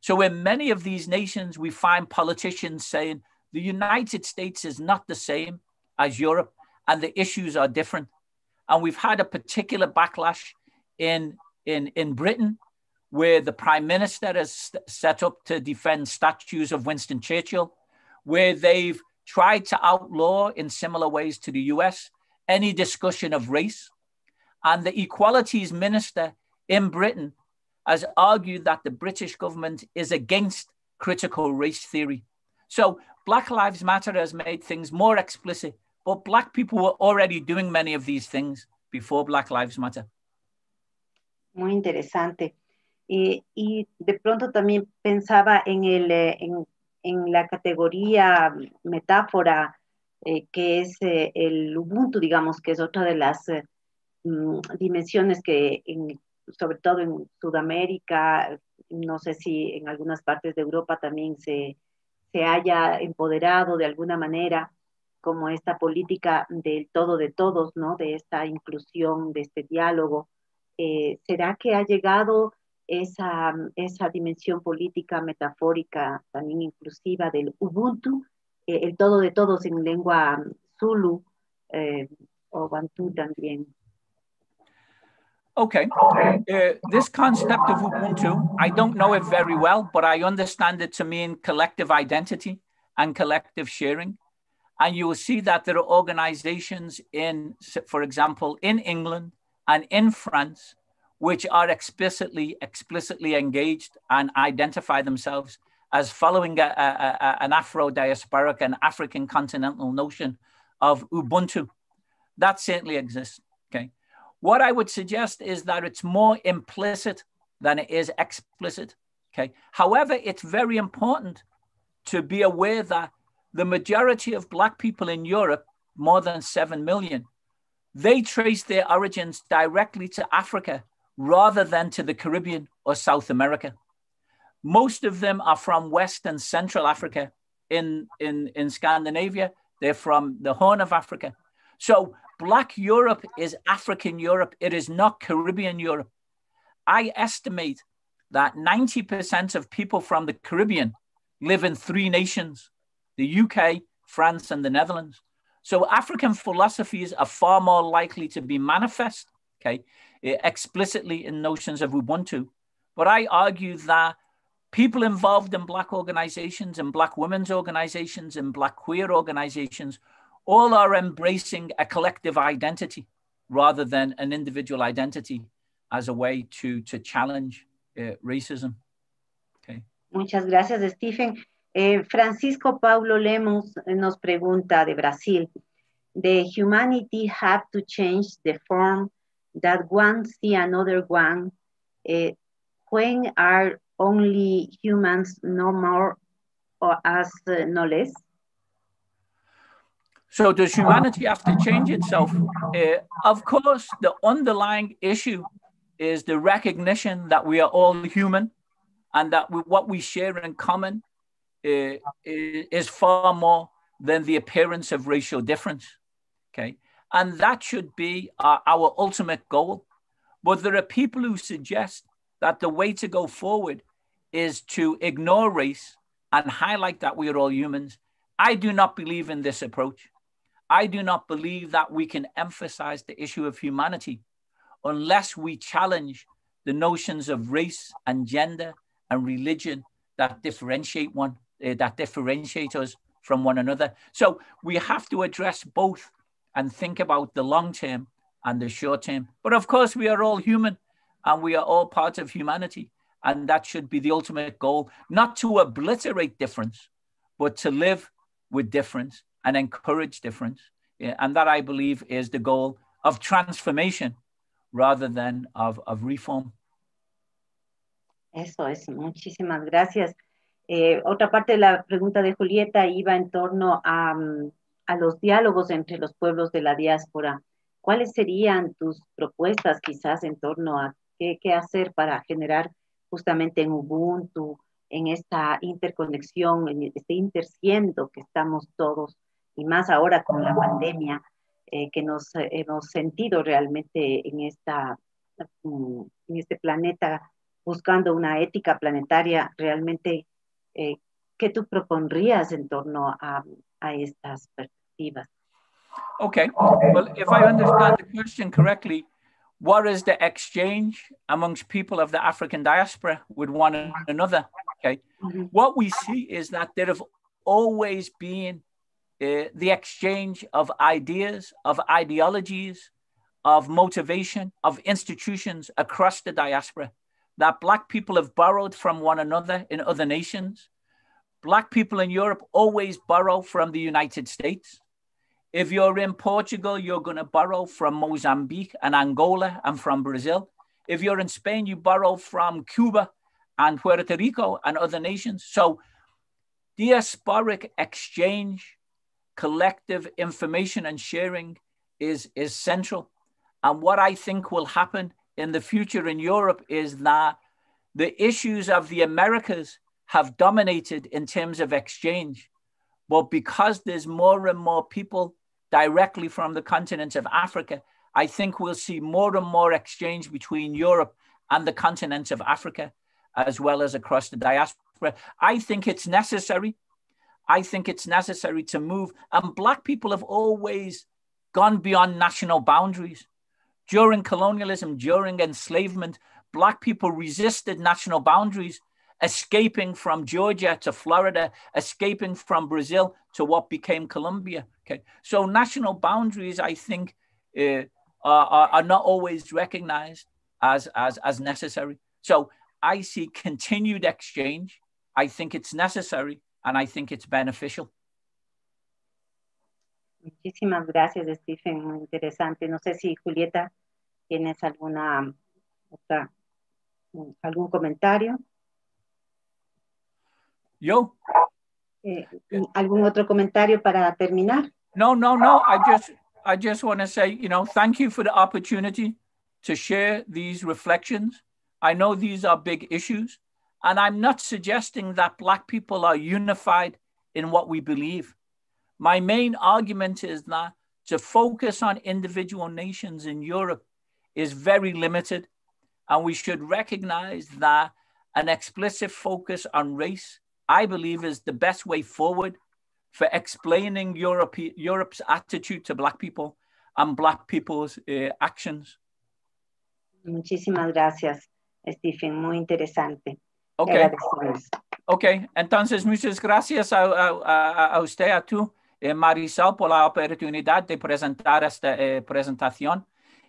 So, in many of these nations, we find politicians saying the United States is not the same as Europe and the issues are different. And we've had a particular backlash in, in, in Britain where the prime minister has set up to defend statues of Winston Churchill, where they've tried to outlaw in similar ways to the US any discussion of race. And the equalities minister in Britain has argued that the British government is against critical race theory. So Black Lives Matter has made things more explicit, but Black people were already doing many of these things before Black Lives Matter. Muy interesante. Y, y de pronto también pensaba en, el, eh, en, la categoría metáfora eh, que es eh, el Ubuntu, digamos, que es otra de las eh, mm, dimensiones que, sobre todo en Sudamérica, no sé si en algunas partes de Europa también se, se haya empoderado de alguna manera como esta política del todo de todos, ¿no? De esta inclusión, de este diálogo. ¿Será que ha llegado esa, esa dimensión política metafórica también inclusiva del Ubuntu, eh, el todo de todos en lengua Zulu eh, o Bantu también. Okay. Uh, this concept of Ubuntu, I don't know it very well, but I understand it to mean collective identity and collective sharing. And you will see that there are organizations in, for example, in England and in France which are explicitly explicitly engaged and identify themselves as following a, a, a, an Afro-diasporic and African continental notion of Ubuntu. That certainly exists. Okay. What I would suggest is that it's more implicit than it is explicit. Okay. However, it's very important to be aware that the majority of Black people in Europe, more than 7 million, they trace their origins directly to Africa rather than to the Caribbean or South America. Most of them are from West and Central Africa. In, in, in Scandinavia, they're from the Horn of Africa. So Black Europe is African Europe, it is not Caribbean Europe. I estimate that 90% of people from the Caribbean live in three nations the UK, France, and the Netherlands. So African philosophies are far more likely to be manifest, okay, Eh, explicitly in notions of Ubuntu. But I argue that people involved in Black organizations and Black women's organizations and Black queer organizations all are embracing a collective identity rather than an individual identity as a way to, to challenge uh, racism. Okay. Muchas gracias, Stephen. Eh, Francisco Paulo Lemos nos pregunta de Brasil. The humanity have to change the form that one see another one uh, when are only humans no more or as uh, no less? So does humanity have to change itself? Uh, of course, the underlying issue is the recognition that we are all human and that we, what we share in common uh, is far more than the appearance of racial difference. Okay. And that should be our, our ultimate goal. But there are people who suggest that the way to go forward is to ignore race and highlight that we are all humans. I do not believe in this approach. I do not believe that we can emphasize the issue of humanity unless we challenge the notions of race and gender and religion that differentiate one, uh, that differentiate us from one another. So we have to address both and think about the long term and the short term. But of course, we are all human and we are all part of humanity. And that should be the ultimate goal, not to obliterate difference, but to live with difference and encourage difference. And that I believe is the goal of transformation rather than of, of reform. Eso es, muchísimas gracias. Eh, otra parte de la pregunta de Julieta iba en torno a, a los diálogos entre los pueblos de la diáspora. ¿cuáles serían tus propuestas quizás en torno a qué, hacer para generar justamente en Ubuntu, en esta interconexión, en este interciendo que estamos todos, y más ahora con la pandemia, eh, que nos hemos sentido realmente en, esta, mm, en este planeta buscando una ética planetaria, realmente, eh, ¿qué tú propondrías en torno a, a estas perspectivas? Okay, well, if I understand the question correctly, what is the exchange amongst people of the African diaspora with one another? Okay, mm-hmm. what we see is that there have always been uh, the exchange of ideas, of ideologies, of motivation, of institutions across the diaspora that Black people have borrowed from one another in other nations. Black people in Europe always borrow from the United States. If you're in Portugal, you're going to borrow from Mozambique and Angola and from Brazil. If you're in Spain, you borrow from Cuba and Puerto Rico and other nations. So, diasporic exchange, collective information and sharing is, is central. And what I think will happen in the future in Europe is that the issues of the Americas have dominated in terms of exchange. But because there's more and more people directly from the continent of Africa, I think we'll see more and more exchange between Europe and the continent of Africa, as well as across the diaspora. I think it's necessary. I think it's necessary to move. And Black people have always gone beyond national boundaries. During colonialism, during enslavement, Black people resisted national boundaries, escaping from Georgia to Florida, escaping from Brazil to what became Colombia. Okay, so national boundaries, I think, uh, are, are not always recognized as, as, as necessary. So I see continued exchange. I think it's necessary and I think it's beneficial. Muchísimas gracias, Stephen. Muy interesante. No sé si Julieta tienes alguna otra, algún comentario. Yo. Eh, ¿Algún otro comentario para terminar? No, no, no. I just, I just want to say, you know, thank you for the opportunity to share these reflections. I know these are big issues, and I'm not suggesting that Black people are unified in what we believe. My main argument is that to focus on individual nations in Europe is very limited. And we should recognize that an explicit focus on race, I believe, is the best way forward for explaining Europe, Europe's attitude to Black people and Black people's uh, actions. Muchísimas gracias, Stephen. Muy interesante. Okay. Ok, entonces muchas gracias a, a, a usted, a tú, eh, Marisol, por la oportunidad de presentar esta eh, presentación.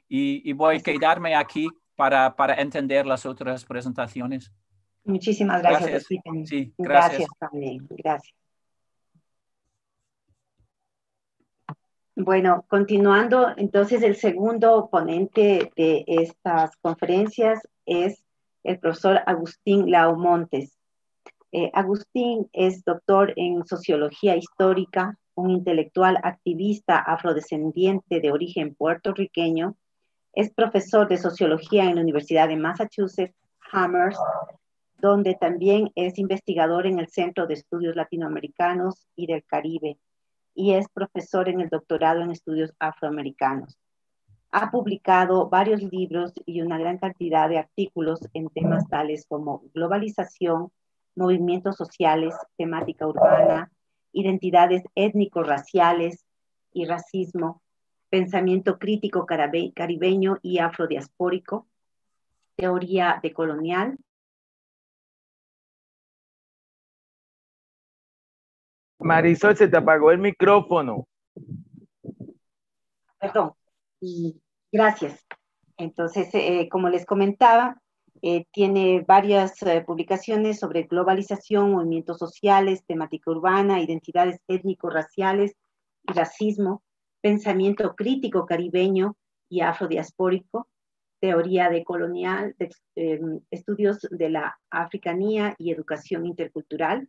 y, y voy a quedarme aquí para, para, entender las otras presentaciones. Muchísimas gracias. Gracias, sí, gracias. gracias también. Gracias. Bueno, continuando, entonces el segundo ponente de estas conferencias es el profesor Agustín Lao Montes. Eh, Agustín es doctor en sociología histórica, un intelectual activista afrodescendiente de origen puertorriqueño es profesor de sociología en la Universidad de Massachusetts, Amherst, donde también es investigador en el Centro de Estudios Latinoamericanos y del Caribe y es profesor en el doctorado en estudios afroamericanos. Ha publicado varios libros y una gran cantidad de artículos en temas tales como globalización, movimientos sociales, temática urbana, identidades étnico-raciales y racismo, pensamiento crítico caribeño y afrodiaspórico, teoría decolonial. Marisol, se te apagó el micrófono. Perdón. Y gracias. Entonces, eh, como les comentaba, eh, tiene varias eh, publicaciones sobre globalización, movimientos sociales, temática urbana, identidades étnico-raciales y racismo, pensamiento crítico caribeño y afrodiaspórico, teoría de, em, estudios de la africanía y educación intercultural.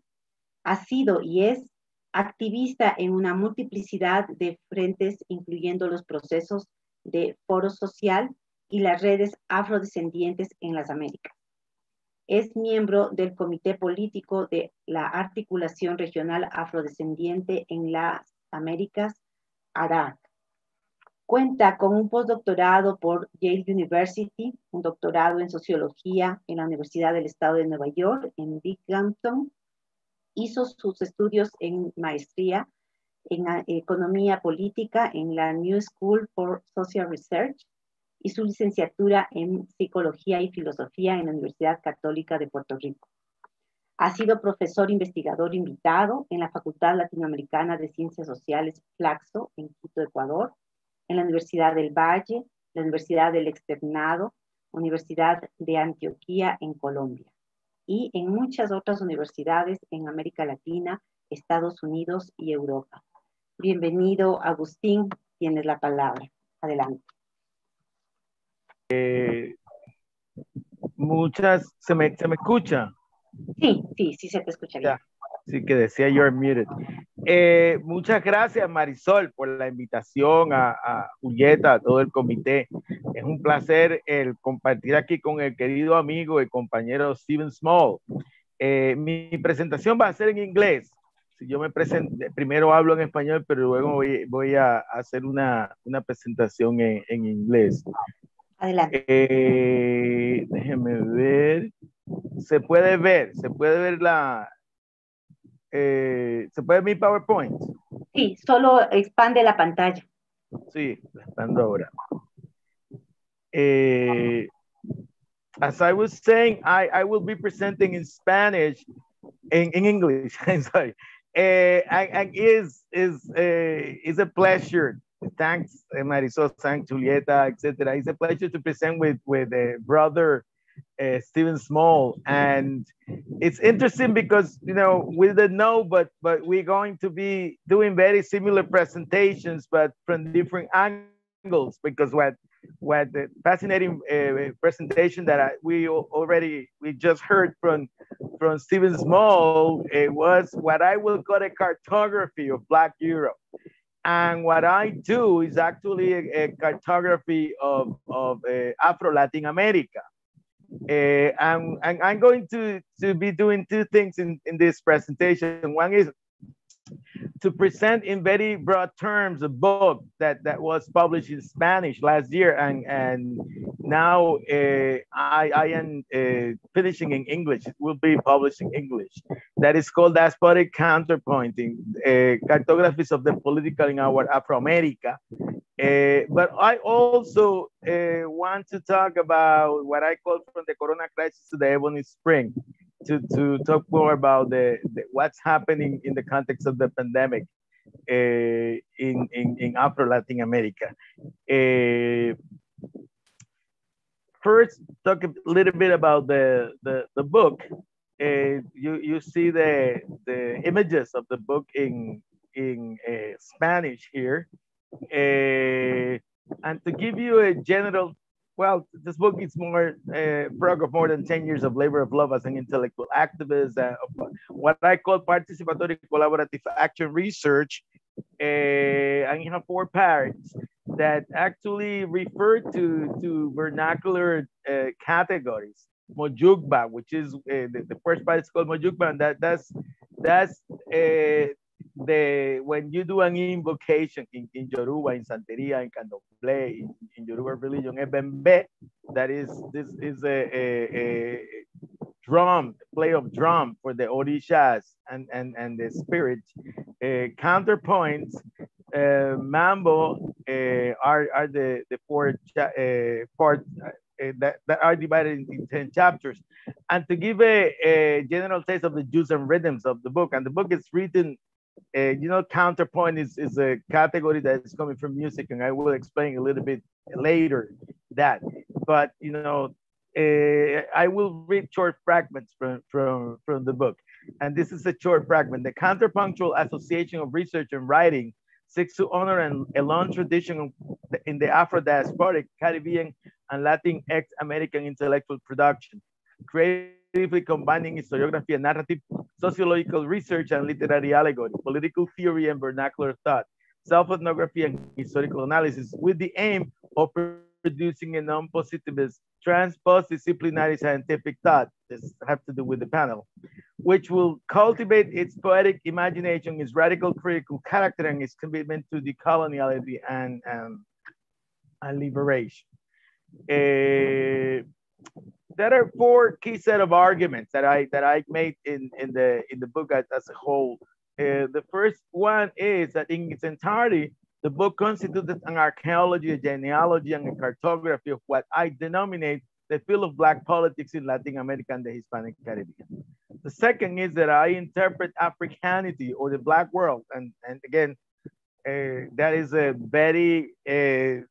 Ha sido y es activista en una multiplicidad de frentes, incluyendo los procesos de Foro Social y las redes afrodescendientes en las Américas. Es miembro del Comité Político de la Articulación Regional Afrodescendiente en las Américas, ARAC. Cuenta con un postdoctorado por Yale University, un doctorado en Sociología en la Universidad del Estado de Nueva York, en Binghamton. Hizo sus estudios en maestría en Economía Política en la New School for Social Research y su licenciatura en Psicología y Filosofía en la Universidad Católica de Puerto Rico. Ha sido profesor investigador invitado en la Facultad Latinoamericana de Ciencias Sociales Flaxo en Quito, Ecuador, en la Universidad del Valle, la Universidad del Externado, Universidad de Antioquía en Colombia y en muchas otras universidades en América Latina, Estados Unidos y Europa. Bienvenido, Agustín, tienes la palabra. Adelante. Eh, muchas, ¿se me, ¿se me escucha? Sí, sí, sí se te escucha bien. sí, que decía you're muted. Eh, muchas gracias, Marisol, por la invitación a, a, Julieta, a todo el comité. Es un placer el compartir aquí con el querido amigo y compañero Steven Small. Eh, mi presentación va a ser en inglés. Si yo me presento, primero hablo en español, pero luego voy, voy a hacer una, una presentación en, en inglés. Adelante. Eh, déjeme ver. Se puede ver, se puede ver la. Eh, ¿Se puede ver mi PowerPoint? Sí, solo expande la pantalla. Sí, la expando ahora. Eh, as I was saying, I, I will be presenting in Spanish, in, in English, *laughs* I'm sorry. And, and is is uh, is a pleasure thanks eh, Marisol, thanks Julieta, etc. It's a pleasure to present with with uh, brother uh, Stephen Small, and it's interesting because you know we didn't know, but but we're going to be doing very similar presentations, but from different angles. Because what what the fascinating uh, presentation that I, we already we just heard from from Stephen Small it was what I will call a cartography of Black Europe and what I do is actually a, a cartography of, of uh, Afro-Latin America. Uh, and, and, I'm going to, to be doing two things in, in this presentation. One is to present in very broad terms a book that, that was published in Spanish last year, and, and now uh, I, I am uh, finishing in English. It will be published in English. That is called Diasporic Counterpointing, uh, Cartographies of the Political in Our Afro-America. Uh, but I also uh, want to talk about what I call from the Corona crisis to the Ebony Spring to, to talk more about the, the, what's happening in the context of the pandemic uh, in, in, in Afro Latin America. Uh, first, talk a little bit about the, the, the book. Uh, you, you see the, the images of the book in, in Spanish here. And to give you a general well, this book is more uh, product of more than 10 years of labor of love as an intellectual activist, uh, what I call participatory collaborative action research. Uh, and you have four parts that actually refer to, to vernacular uh, categories. Mojugba, which is uh, the, the, first part is called Mojugba, and that, that's, that's uh, the when you do an invocation in, in Yoruba, in Santeria, in Candomblé, in, in Yoruba religion, Ebembe, that is this is a, a, a, drum play of drum for the orishas and and and the spirit. Uh, counterpoints, uh, mambo uh, are are the the four uh. Uh, that, that are divided in 10 chapters and to give a, a general taste of the juice and rhythms of the book and the book is written uh, you know, counterpoint is, is a category that is coming from music, and I will explain a little bit later that. But you know, uh, I will read short fragments from, from, from the book. And this is a short fragment. The Counterpunctual Association of Research and Writing seeks to honor an, a long tradition in the Afro-diasporic, Caribbean, and Latinx American intellectual production. Creatively combining historiography and narrative, sociological research and literary allegory, political theory and vernacular thought, self-ethnography and historical analysis with the aim of producing a non-positivist trans-post-disciplinary scientific thought, this have to do with the panel, which will cultivate its poetic imagination, its radical critical character, and its commitment to decoloniality and, and, and liberation. Uh, there are four key set of arguments that I that I made in in the in the book as, as a whole. Uh, the first one is that in its entirety, the book constituted an archaeology, a genealogy, and a cartography of what I denominate the field of Black politics in Latin America and the Hispanic Caribbean. The second is that I interpret Africanity or the Black world, and, and again, uh, that is a very uh,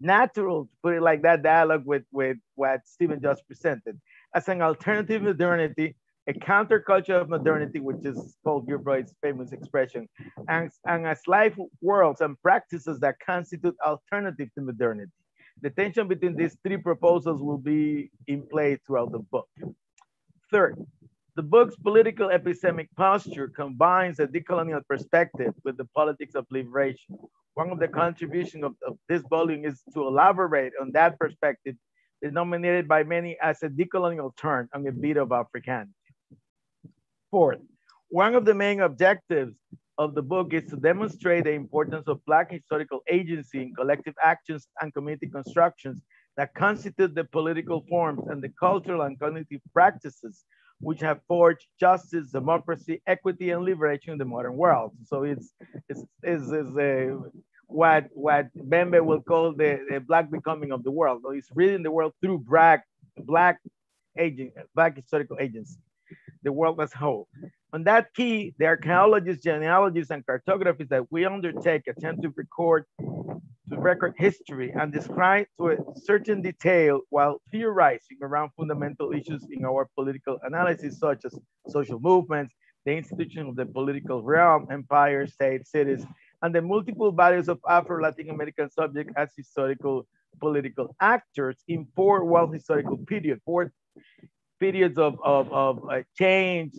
natural, to put it like that, dialogue with, with what Stephen just presented as an alternative modernity a counterculture of modernity, which is Paul Gilroy's famous expression, and, and as life worlds and practices that constitute alternative to modernity. The tension between these three proposals will be in play throughout the book. Third, the book's political epistemic posture combines a decolonial perspective with the politics of liberation. One of the contributions of, of this volume is to elaborate on that perspective denominated by many as a decolonial turn on a beat of Africanity. Fourth, one of the main objectives of the book is to demonstrate the importance of Black historical agency in collective actions and community constructions that constitute the political forms and the cultural and cognitive practices which have forged justice, democracy, equity, and liberation in the modern world. So it's, it's, it's, it's a, what, what Mbembe will call the, the Black becoming of the world. So it's reading the world through Black, Black, agent, Black historical agency the world as whole. On that key, the archaeologists, genealogists, and cartographers that we undertake attempt to record to record history and describe to a certain detail while theorizing around fundamental issues in our political analysis, such as social movements, the institution of the political realm, empire, state, cities, and the multiple values of Afro-Latin American subjects as historical political actors in four world historical periods, four periods of, of, of uh, change,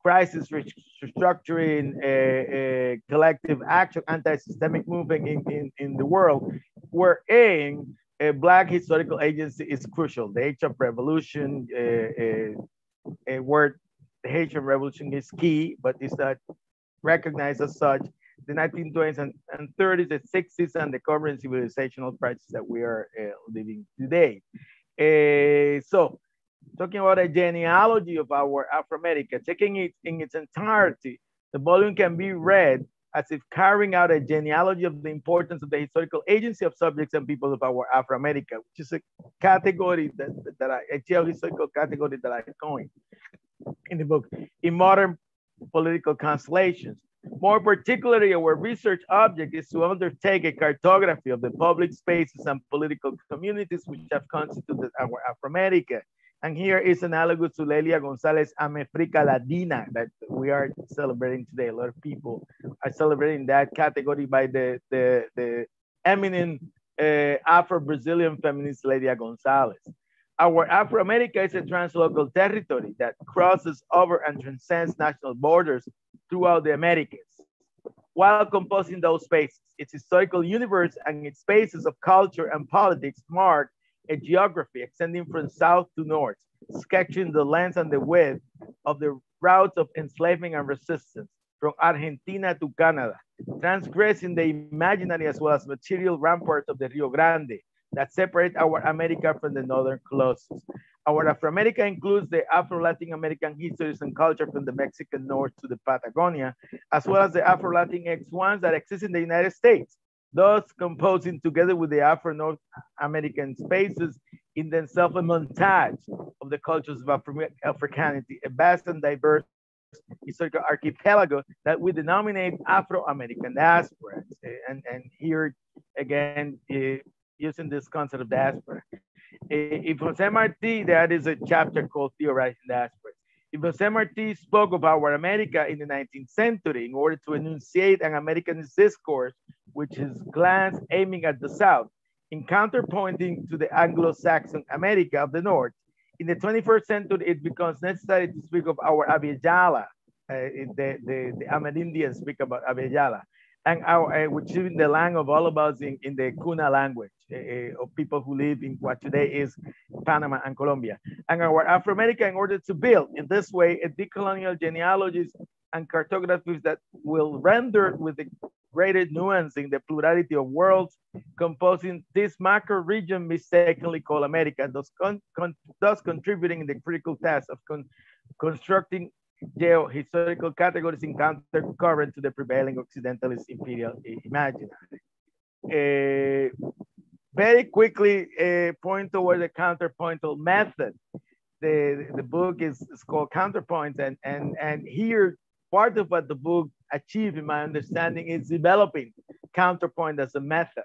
crisis restructuring, uh, uh, collective action, anti-systemic movement in, in, in the world, wherein a Black historical agency is crucial. The age of revolution, a word, the age of revolution is key, but it's not recognized as such. The 1920s and, and 30s, the 60s, and the current civilizational crisis that we are uh, living today. Uh, so talking about a genealogy of our Afro-America, taking it in its entirety, the volume can be read as if carrying out a genealogy of the importance of the historical agency of subjects and people of our Afro-America, which is a category that, that I, a geohistorical category that I coined in the book, in modern political constellations. More particularly, our research object is to undertake a cartography of the public spaces and political communities which have constituted our Afro-America and here is analogous to Lelia Gonzalez Amefrica Latina that we are celebrating today. A lot of people are celebrating that category by the, the, the eminent uh, Afro-Brazilian feminist Lelia Gonzalez. Our Afro-America is a translocal territory that crosses over and transcends national borders throughout the Americas. While composing those spaces, its historical universe and its spaces of culture and politics mark a geography extending from south to north, sketching the length and the width of the routes of enslavement and resistance from Argentina to Canada, transgressing the imaginary as well as material ramparts of the Rio Grande that separate our America from the northern clusters. Our Afro-America includes the Afro-Latin American histories and culture from the Mexican North to the Patagonia, as well as the Afro-Latin X1s that exist in the United States, thus composing together with the Afro-North American spaces in themselves a montage of the cultures of Afro Africanity, a vast and diverse historical archipelago that we denominate Afro-American diaspora. And, and here again, uh, using this concept of diaspora. In Jose Marti, that is a chapter called Theorizing Diaspora. Jose Marti spoke about our America in the 19th century in order to enunciate an American discourse which is glance aiming at the south, in counterpointing to the Anglo-Saxon America of the North. In the 21st century, it becomes necessary to speak of our Abya Yala. Uh, the, the, the Amerindians speak about Abya Yala and our, uh, which is in the language of all of us in, in the Kuna language uh, of people who live in what today is Panama and Colombia. And our Afro-America in order to build in this way a decolonial genealogies and cartographies that will render with the greater nuance in the plurality of worlds composing this macro region mistakenly called America, thus, con, con, thus contributing in the critical task of con, constructing geo-historical categories in counter-current to the prevailing Occidentalist imperial imaginary. Uh, very quickly uh, point toward the counterpointal method. The, the book is, is called Counterpoints, and, and, and here part of what the book achieved, in my understanding, is developing counterpoint as a method.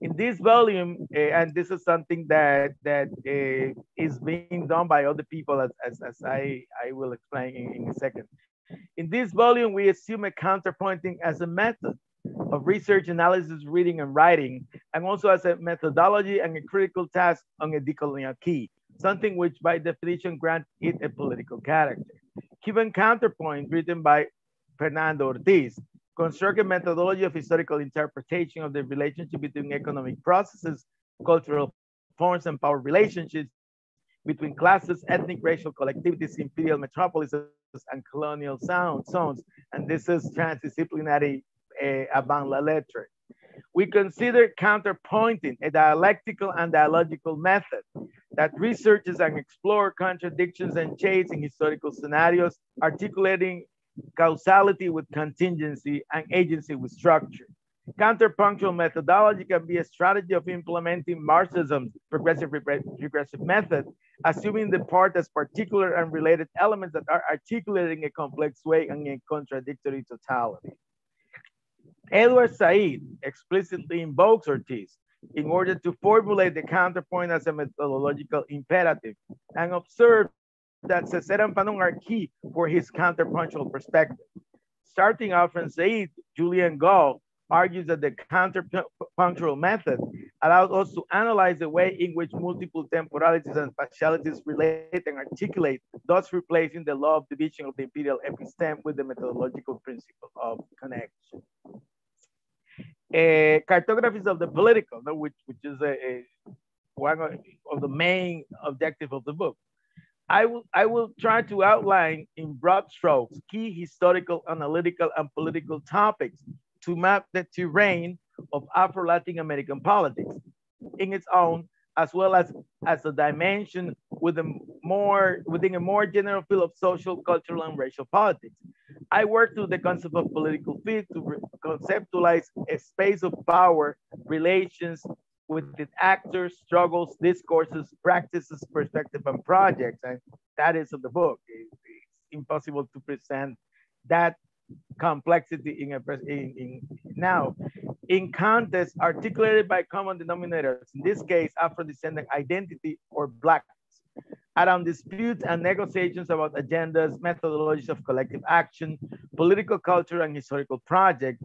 In this volume, uh, and this is something that that uh, is being done by other people, as, as, as I, I will explain in, in a second. In this volume, we assume a counterpointing as a method of research, analysis, reading, and writing, and also as a methodology and a critical task on a decolonial key, something which by definition grants it a political character. Cuban counterpoint written by Fernando Ortiz, construct a methodology of historical interpretation of the relationship between economic processes, cultural forms, and power relationships between classes, ethnic, racial collectivities, imperial metropolises, and colonial sound, zones. And this is transdisciplinary uh, avant la lettre. We consider counterpointing a dialectical and dialogical method that researches and explores contradictions and shades in historical scenarios, articulating causality with contingency and agency with structure. Counterpunctual methodology can be a strategy of implementing Marxism's progressive regressive method, assuming the part as particular and related elements that are articulated in a complex way and in contradictory totality. Edward Said explicitly invokes Ortiz in order to formulate the counterpoint as a methodological imperative and observe that Césaire and Fanon are key for his counterpunctual perspective. Starting off from Said, Julian Gall argues that the counterpunctual method allows us to analyze the way in which multiple temporalities and spatialities relate and articulate, thus replacing the law of division of the imperial episteme with the methodological principle of connection uh, cartographies of the political, which, which is a, a, one of the main objective of the book. I will, I will try to outline in broad strokes key historical, analytical, and political topics to map the terrain of Afro-Latin American politics in its own as well as as a dimension with a more within a more general field of social, cultural, and racial politics. I work through the concept of political field to conceptualize a space of power, relations with its actors, struggles, discourses, practices, perspective, and projects. And that is in the book. It's impossible to present that complexity in a in, in now in context articulated by common denominators in this case afro-descendant identity or blackness around disputes and negotiations about agendas methodologies of collective action political culture and historical projects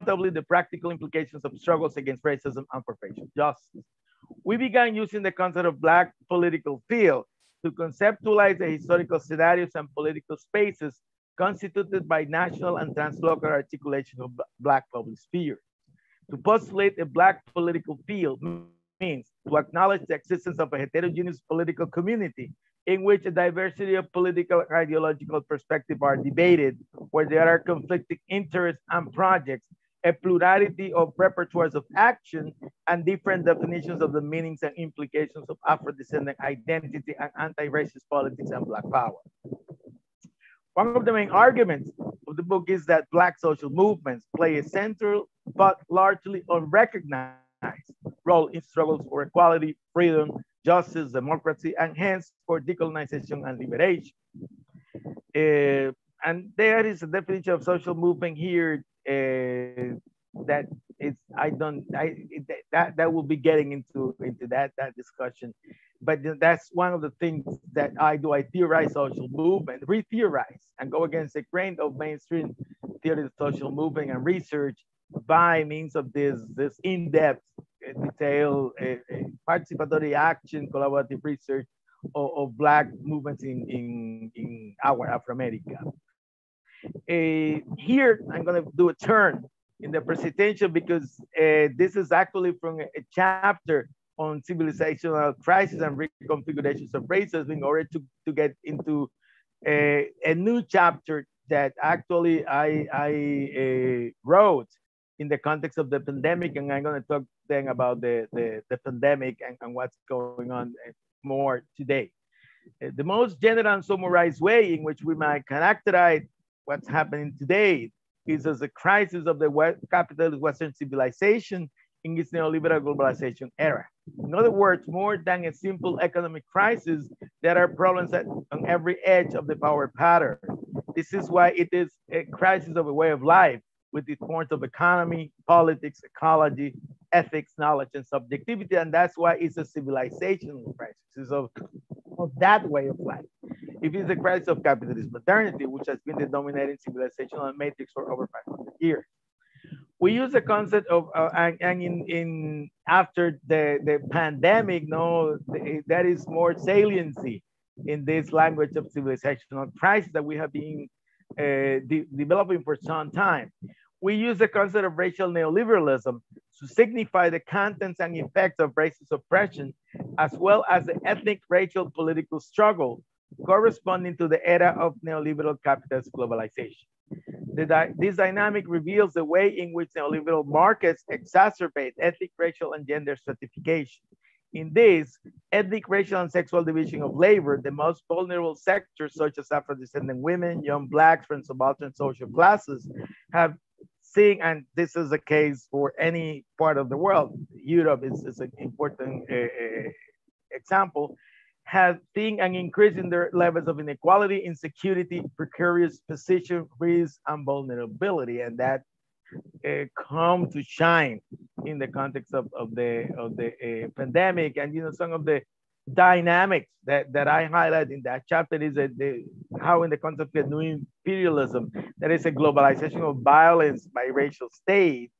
notably the practical implications of struggles against racism and for racial justice we began using the concept of black political field to conceptualize the historical scenarios and political spaces constituted by national and translocal articulation of Black public sphere. To postulate a Black political field means to acknowledge the existence of a heterogeneous political community in which a diversity of political ideological perspectives are debated, where there are conflicting interests and projects, a plurality of repertoires of action, and different definitions of the meanings and implications of Afro-descendant identity and anti-racist politics and Black power. One of the main arguments of the book is that Black social movements play a central but largely unrecognized role in struggles for equality, freedom, justice, democracy, and hence for decolonization and liberation. Uh, and there is a definition of social movement here uh, that it's I don't I that that will be getting into into that that discussion but that's one of the things that I do. I theorize social movement, re-theorize, and go against the grain of mainstream theory of social movement and research by means of this this in-depth, uh, detailed, uh, participatory action, collaborative research of, of Black movements in, in, in our Afro-America. Uh, here, I'm gonna do a turn in the presentation because uh, this is actually from a, chapter on civilizational crisis and reconfigurations of races in order to, to get into a, a new chapter that actually I, I uh, wrote in the context of the pandemic. And I'm going to talk then about the, the, the pandemic and, and what's going on more today. Uh, the most general and summarized way in which we might characterize what's happening today is as a crisis of the West, capitalist Western civilization in its neoliberal globalization era. In other words, more than a simple economic crisis, there are problems at, on every edge of the power pattern. This is why it is a crisis of a way of life with its forms of economy, politics, ecology, ethics, knowledge, and subjectivity. And that's why it's a civilizational crisis. It's of, of that way of life. If it's a crisis of capitalist modernity, which has been the dominating civilizational matrix for over 500 years. We use the concept of, uh, and, and in, in after the, the pandemic, no, the, that is more saliency in this language of civilizational crisis that we have been uh, de developing for some time. We use the concept of racial neoliberalism to signify the contents and effects of racist oppression, as well as the ethnic racial political struggle corresponding to the era of neoliberal capitalist globalization. Di this dynamic reveals the way in which neoliberal markets exacerbate ethnic, racial, and gender stratification. In this, ethnic, racial, and sexual division of labor, the most vulnerable sectors, such as Afro-descendant women, young Blacks, from subaltern social classes, have seen, and this is the case for any part of the world, Europe is, is an important uh, uh, example, has seen an increase in their levels of inequality, insecurity, precarious position, risk, and vulnerability. And that uh, come to shine in the context of, of the of the uh, pandemic and you know some of the dynamics that, that I highlight in that chapter is that the, how in the concept of new imperialism, there is a globalization of violence by racial state,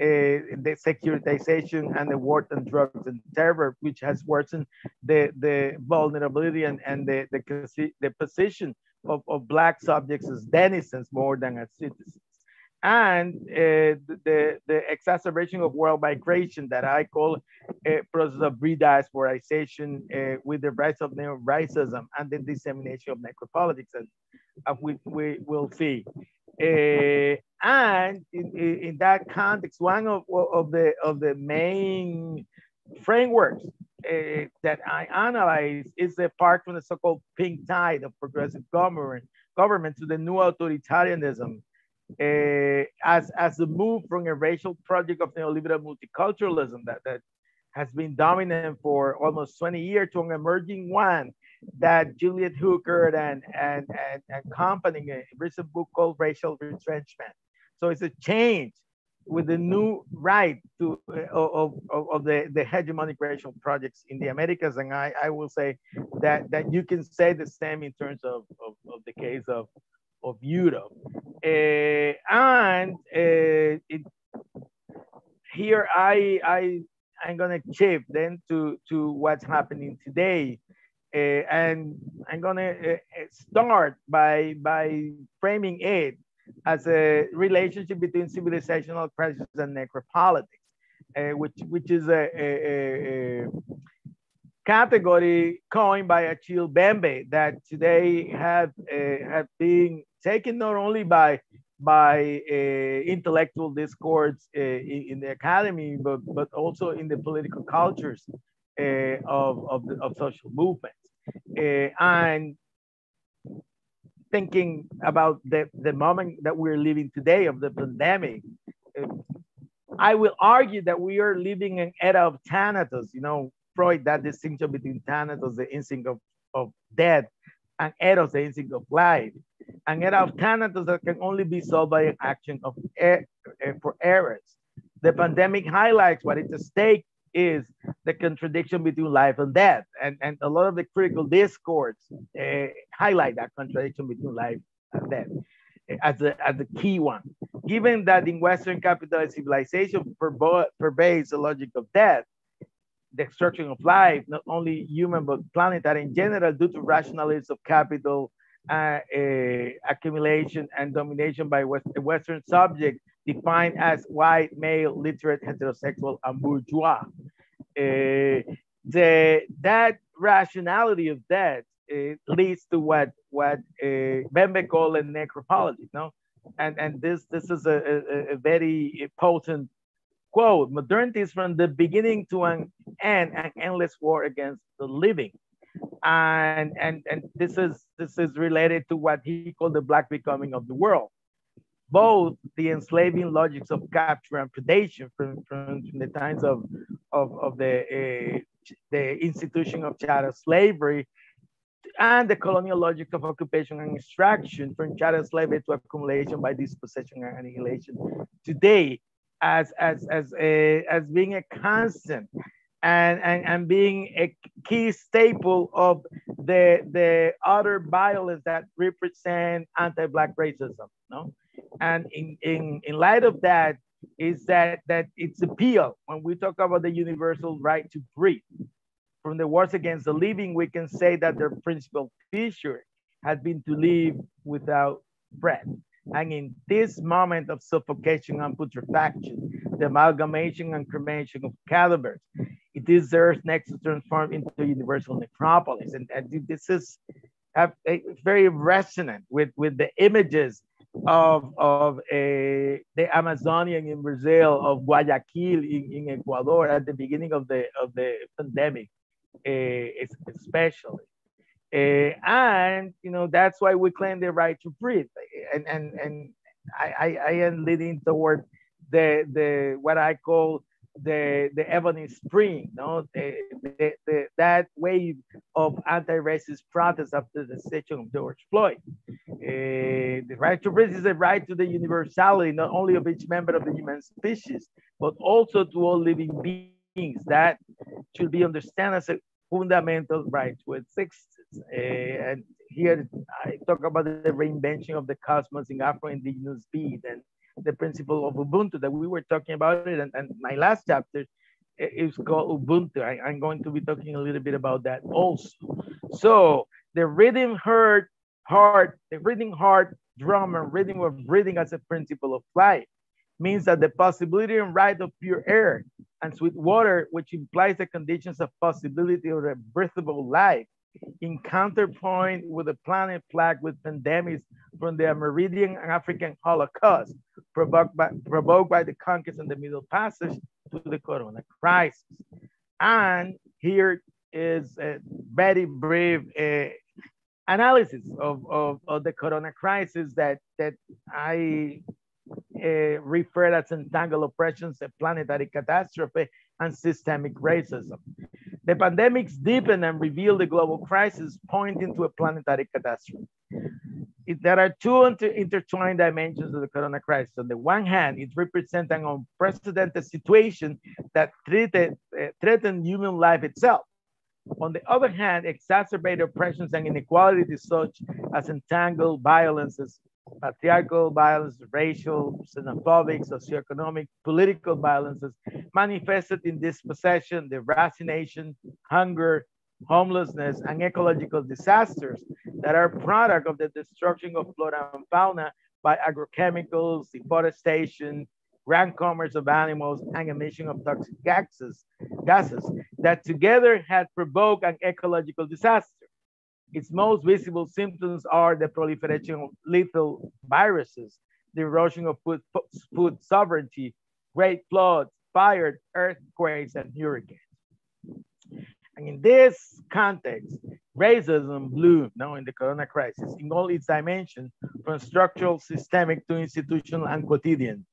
uh, the securitization and the war on drugs and terror, which has worsened the, the vulnerability and, and the, the, the position of, of Black subjects as denizens more than as citizens and uh, the, the exacerbation of world migration that I call a process of rediasporization uh, with the rise of neo-racism and the dissemination of necropolitics, as, as we, we will see. Uh, and in, in, that context, one of, of, the, of the main frameworks uh, that I analyze is the part from the so-called pink tide of progressive government, government to the new authoritarianism uh, as, as a move from a racial project of neoliberal multiculturalism that, that has been dominant for almost 20 years to an emerging one that Juliet Hooker and, and, and, and company, a recent book called Racial Retrenchment. So it's a change with the new right to uh, of, of, of, the, the hegemonic racial projects in the Americas. And I, I will say that, that you can say the same in terms of, of, of the case of, of Europe. Uh, and uh, it, here I, I, I'm gonna shift then to, to what's happening today. Uh, and I'm gonna uh, start by, by framing it as a relationship between civilizational crisis and necropolitics, uh, which, which is a, a, a, category coined by Achille Mbembe that today have, uh, have been taken not only by by uh, intellectual discords uh, in, in, the academy, but, but also in the political cultures uh, of, of, the, of social movements. And thinking about the, the moment that we're living today of the pandemic, I will argue that we are living an era of thanatos, you know, Freud, that distinction between thanatos, the instinct of, of death, and eros, the instinct of life an era of thanatos that can only be solved by an action of er for errors. The pandemic highlights what at stake is the contradiction between life and death. And, and a lot of the critical discourse uh, highlight that contradiction between life and death as the, as the key one. Given that in Western capitalist civilization pervades the logic of death, the destruction of life, not only human but planetary in general, due to rationalism of capital, uh, accumulation and domination by West, Western subjects defined as white, male, literate, heterosexual, and bourgeois. Uh, the, that rationality of that uh, leads to what what uh, Bembe called a necropolitics, no? And and this this is a, a, a very potent quote. Modernity is from the beginning to an end an endless war against the living. And and and this is this is related to what he called the black becoming of the world. Both the enslaving logics of capture and predation from, from, the times of, of, of the, uh, the institution of chattel slavery and the colonial logic of occupation and extraction from chattel slavery to accumulation by dispossession and annihilation. Today as, as, as, a, as being a constant and, and, and being a key staple of the, the other violence that represent anti-Black racism. No? And in, in, in light of that, is that, that it's appeal when we talk about the universal right to breathe. From the wars against the living, we can say that their principal feature has been to live without breath. And in this moment of suffocation and putrefaction, the amalgamation and cremation of cadavers, it is earth next to transform into a universal necropolis. And, and this is have, very resonant with, with the images of, of a, the Amazonian in Brazil, of Guayaquil in, in Ecuador at the beginning of the, of the pandemic, uh, especially. Uh, and, you know, that's why we claim the right to breathe. And, and, and I, I, I am leading toward the, the, what I call the the Ebony Spring, no, the, the, the, that wave of anti-racist protests after the decision of George Floyd. Uh, the right to breathe is a right to the universality not only of each member of the human species, but also to all living beings. That should be understood as a fundamental right to exist. Uh, and here I talk about the reinvention of the cosmos in Afro-Indigenous being and the principle of Ubuntu that we were talking about it. And, and my last chapter is called Ubuntu. I, am going to be talking a little bit about that also. So the rhythm heard heart, the rhythm heart drum and rhythm of breathing as a principle of life means that the possibility and right of pure air and sweet water, which implies the conditions of possibility of a breathable life, in counterpoint with the planet plagued with pandemics from the Amerindian and African Holocaust, provoked by, provoked by the conquest and the Middle Passage to the Corona crisis. And here is a very brief uh, analysis of, of, of, the Corona crisis that, that I uh, refer as entangled oppressions, a planetary catastrophe, and systemic racism. The pandemics deepen and reveal the global crisis, pointing to a planetary catastrophe. There are two inter intertwined dimensions of the corona crisis. On the one hand, it represents an unprecedented situation that threatened, uh, threatened human life itself. On the other hand, exacerbated oppressions and inequalities such as entangled violences, patriarchal violence, racial, xenophobic, socioeconomic, political violences manifested in dispossession, deration, hunger, homelessness, and ecological disasters that are product of the destruction of flora and fauna by agrochemicals, deforestation, grand commerce of animals, and emission of toxic gases, gases that together had provoked an ecological disaster. Its most visible symptoms are the proliferation of lethal viruses, the erosion of food, food sovereignty, great floods, fires, earthquakes, and hurricanes. And in this context, racism bloomed now in the corona crisis in all its dimensions, from structural, systemic to institutional and quotidian,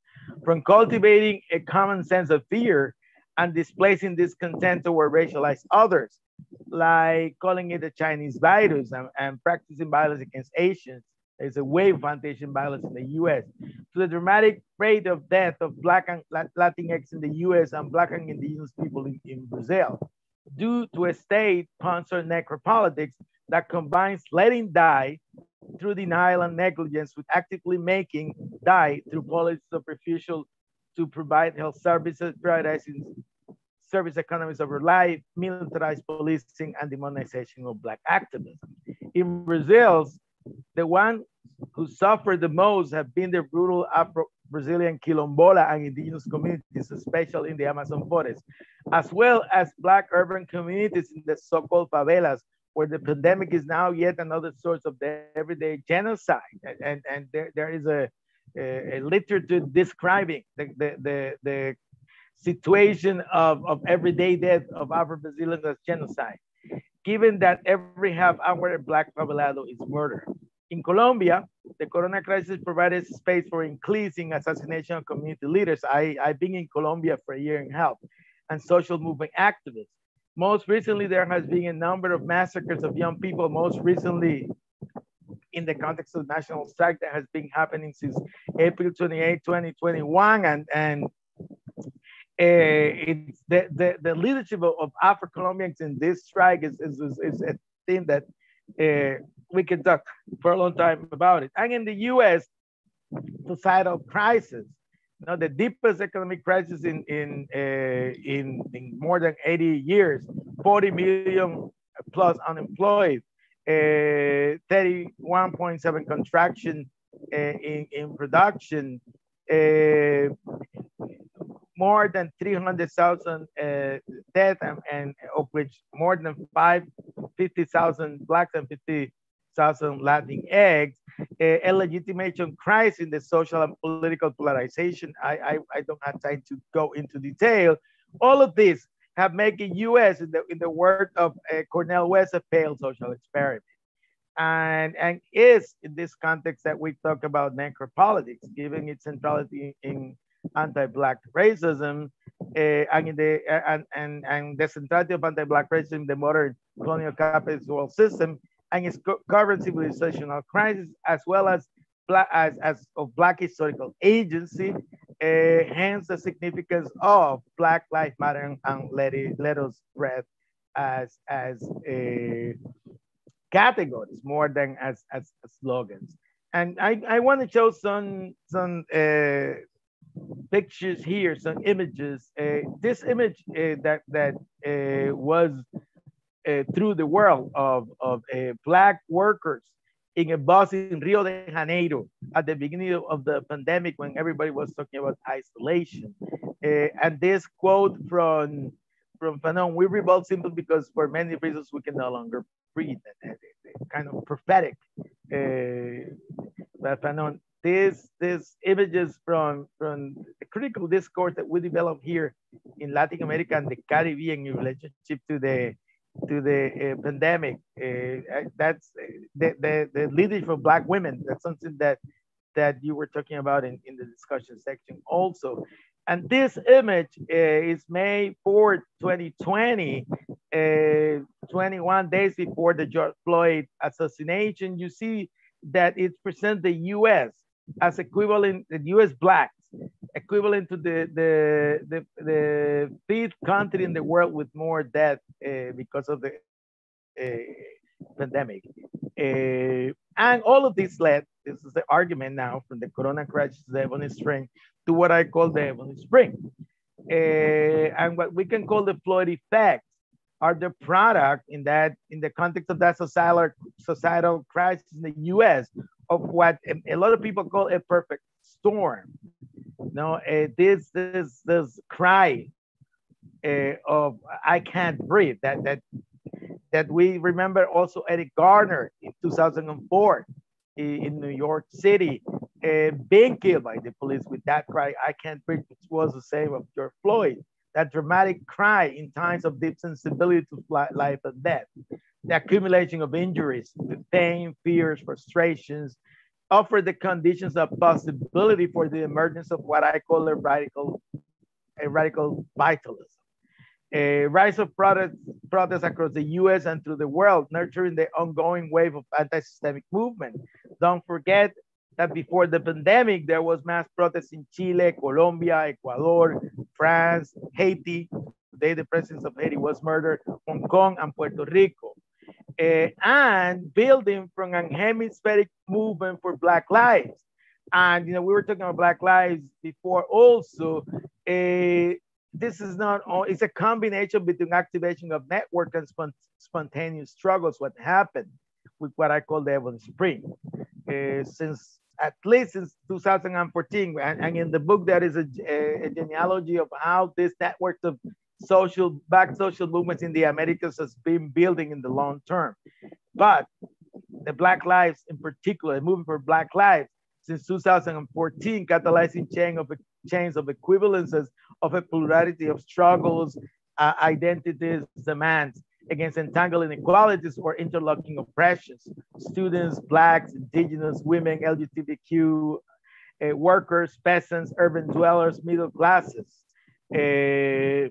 from cultivating a common sense of fear and displacing discontent toward racialized others, like calling it a Chinese virus and, and practicing violence against Asians. There's a wave of violence in the US. To the dramatic rate of death of Black and Latinx in the US and Black and Indigenous people in, in Brazil due to a state-sponsored necropolitics that combines letting die through denial and negligence with actively making die through policies of refusal to provide health services, prioritizing service economies over life, militarized policing, and demonization of Black activism. In Brazil, the one who suffered the most have been the brutal Afro-Brazilian Quilombola and indigenous communities, especially in the Amazon forest, as well as Black urban communities in the so-called favelas, where the pandemic is now yet another source of the everyday genocide. And, and, and there, there is a, a, a literature describing the, the, the, the situation of, of everyday death of Afro-Brazilians as genocide, given that every half-hour a Black favelado is murdered. In Colombia, the Corona crisis provided space for increasing assassination of community leaders. I, I've been in Colombia for a year and a half, and social movement activists. Most recently, there has been a number of massacres of young people, most recently in the context of national strike that has been happening since April 28, 2021. And, and it's the, the, the leadership of, of Afro-Colombians in this strike is, is, is, a thing that uh, we can talk for a long time about it. And in the US, societal crisis, you know, the deepest economic crisis in, in, uh, in, in more than 80 years, 40 million plus unemployed, uh, 31.7 contraction in, in production, uh, more than 300,000 uh, deaths, and, and, of which more than 550,000 blacks and 50,000 Latin eggs, uh, a legitimation crisis in the social and political polarization. I, I, I, don't have time to go into detail. All of this have made the U.S. in the, in the word of uh, Cornel West a failed social experiment. And, and is in this context that we talk about necropolitics, given its centrality in anti-black racism uh, and in the and, and and the centrality of anti-black racism the modern colonial capitalist world system and its current civilizational crisis, as well as black as, as of black historical agency, uh, hence the significance of Black Lives Matter and let it let us spread as as a categories more than as as, as slogans. And I, I want to show some some uh, pictures here, some images. Uh, this image uh, that that uh, was through the world of, of black workers in a bus in Rio de Janeiro at the beginning of the pandemic when everybody was talking about isolation. And this quote from from Fanon, we revolt simply because for many reasons we can no longer breathe. Kind of prophetic. but Fanon, this this images from from the critical discourse that we develop here in Latin America and the Caribbean in relationship to the to the uh, pandemic. Uh, that's the, the, the leadership of Black women. That's something that that you were talking about in, in the discussion section also. And this image uh, is May 4, 2020, uh, 21 days before the George Floyd assassination. You see that it presents the US as equivalent, the US blacks, equivalent to the, the, the, the fifth country in the world with more death uh, because of the uh, pandemic. Uh, and all of this led, this is the argument now from the Corona crisis, the Ebony Spring, to what I call the Ebony Spring. and what we can call the Floyd effect are the product in that in the context of that societal societal crisis in the U.S. of what a, lot of people call a perfect storm. You know, uh, this this this cry uh, of I can't breathe. That that that we remember also Eric Garner in 2004 in New York City, uh, being killed by the police with that cry, I can't breathe, which was the same of George Floyd. That dramatic cry in times of deep sensibility to life and death. The accumulation of injuries, the pain, fears, frustrations, offer the conditions of possibility for the emergence of what I call a radical, a radical vitalism a rise of protest, protests across the US and through the world, nurturing the ongoing wave of anti-systemic movement. Don't forget that before the pandemic, there was mass protests in Chile, Colombia, Ecuador, France, Haiti. Today, the president of Haiti was murdered, Hong Kong and Puerto Rico. Uh, and building from an hemispheric movement for Black lives. And, you know, we were talking about Black lives before also. Uh, this is not all, it's a combination between activation of network and spont spontaneous struggles. What happened with what I call the Ebony Spring. Uh, since at least since 2014, and, and, in the book there is a, a, genealogy of how this network of social back social movements in the Americas has been building in the long term. But the Black Lives in particular, the movement for Black Lives since 2014, catalyzing chain of chains of equivalences of a plurality of struggles, uh, identities, demands against entangled inequalities or interlocking oppressions. Students, Blacks, Indigenous, women, LGBTQ, uh, workers, peasants, urban dwellers, middle classes. Uh,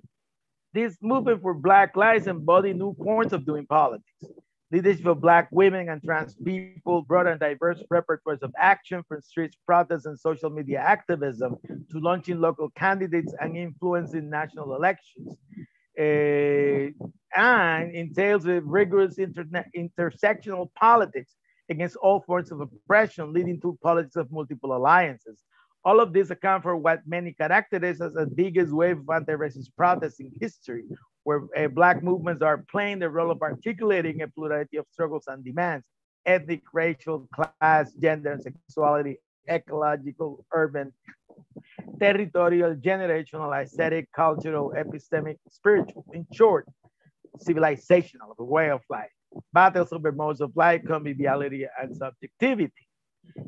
this movement for Black lives embodied new forms of doing politics leadership of Black women and trans people, broad and diverse repertoires of action from street protests and social media activism to launching local candidates and influencing national elections. Uh, and entails a rigorous intersectional politics against all forms of oppression, leading to politics of multiple alliances. All of this account for what many characterize as the biggest wave of anti-racist protests in history, where uh, Black movements are playing the role of articulating a plurality of struggles and demands, ethnic, racial, class, gender, and sexuality, ecological, urban, territorial, generational, aesthetic, cultural, epistemic, spiritual, in short, civilizational, way of life, battles over modes of life, conviviality, and subjectivity.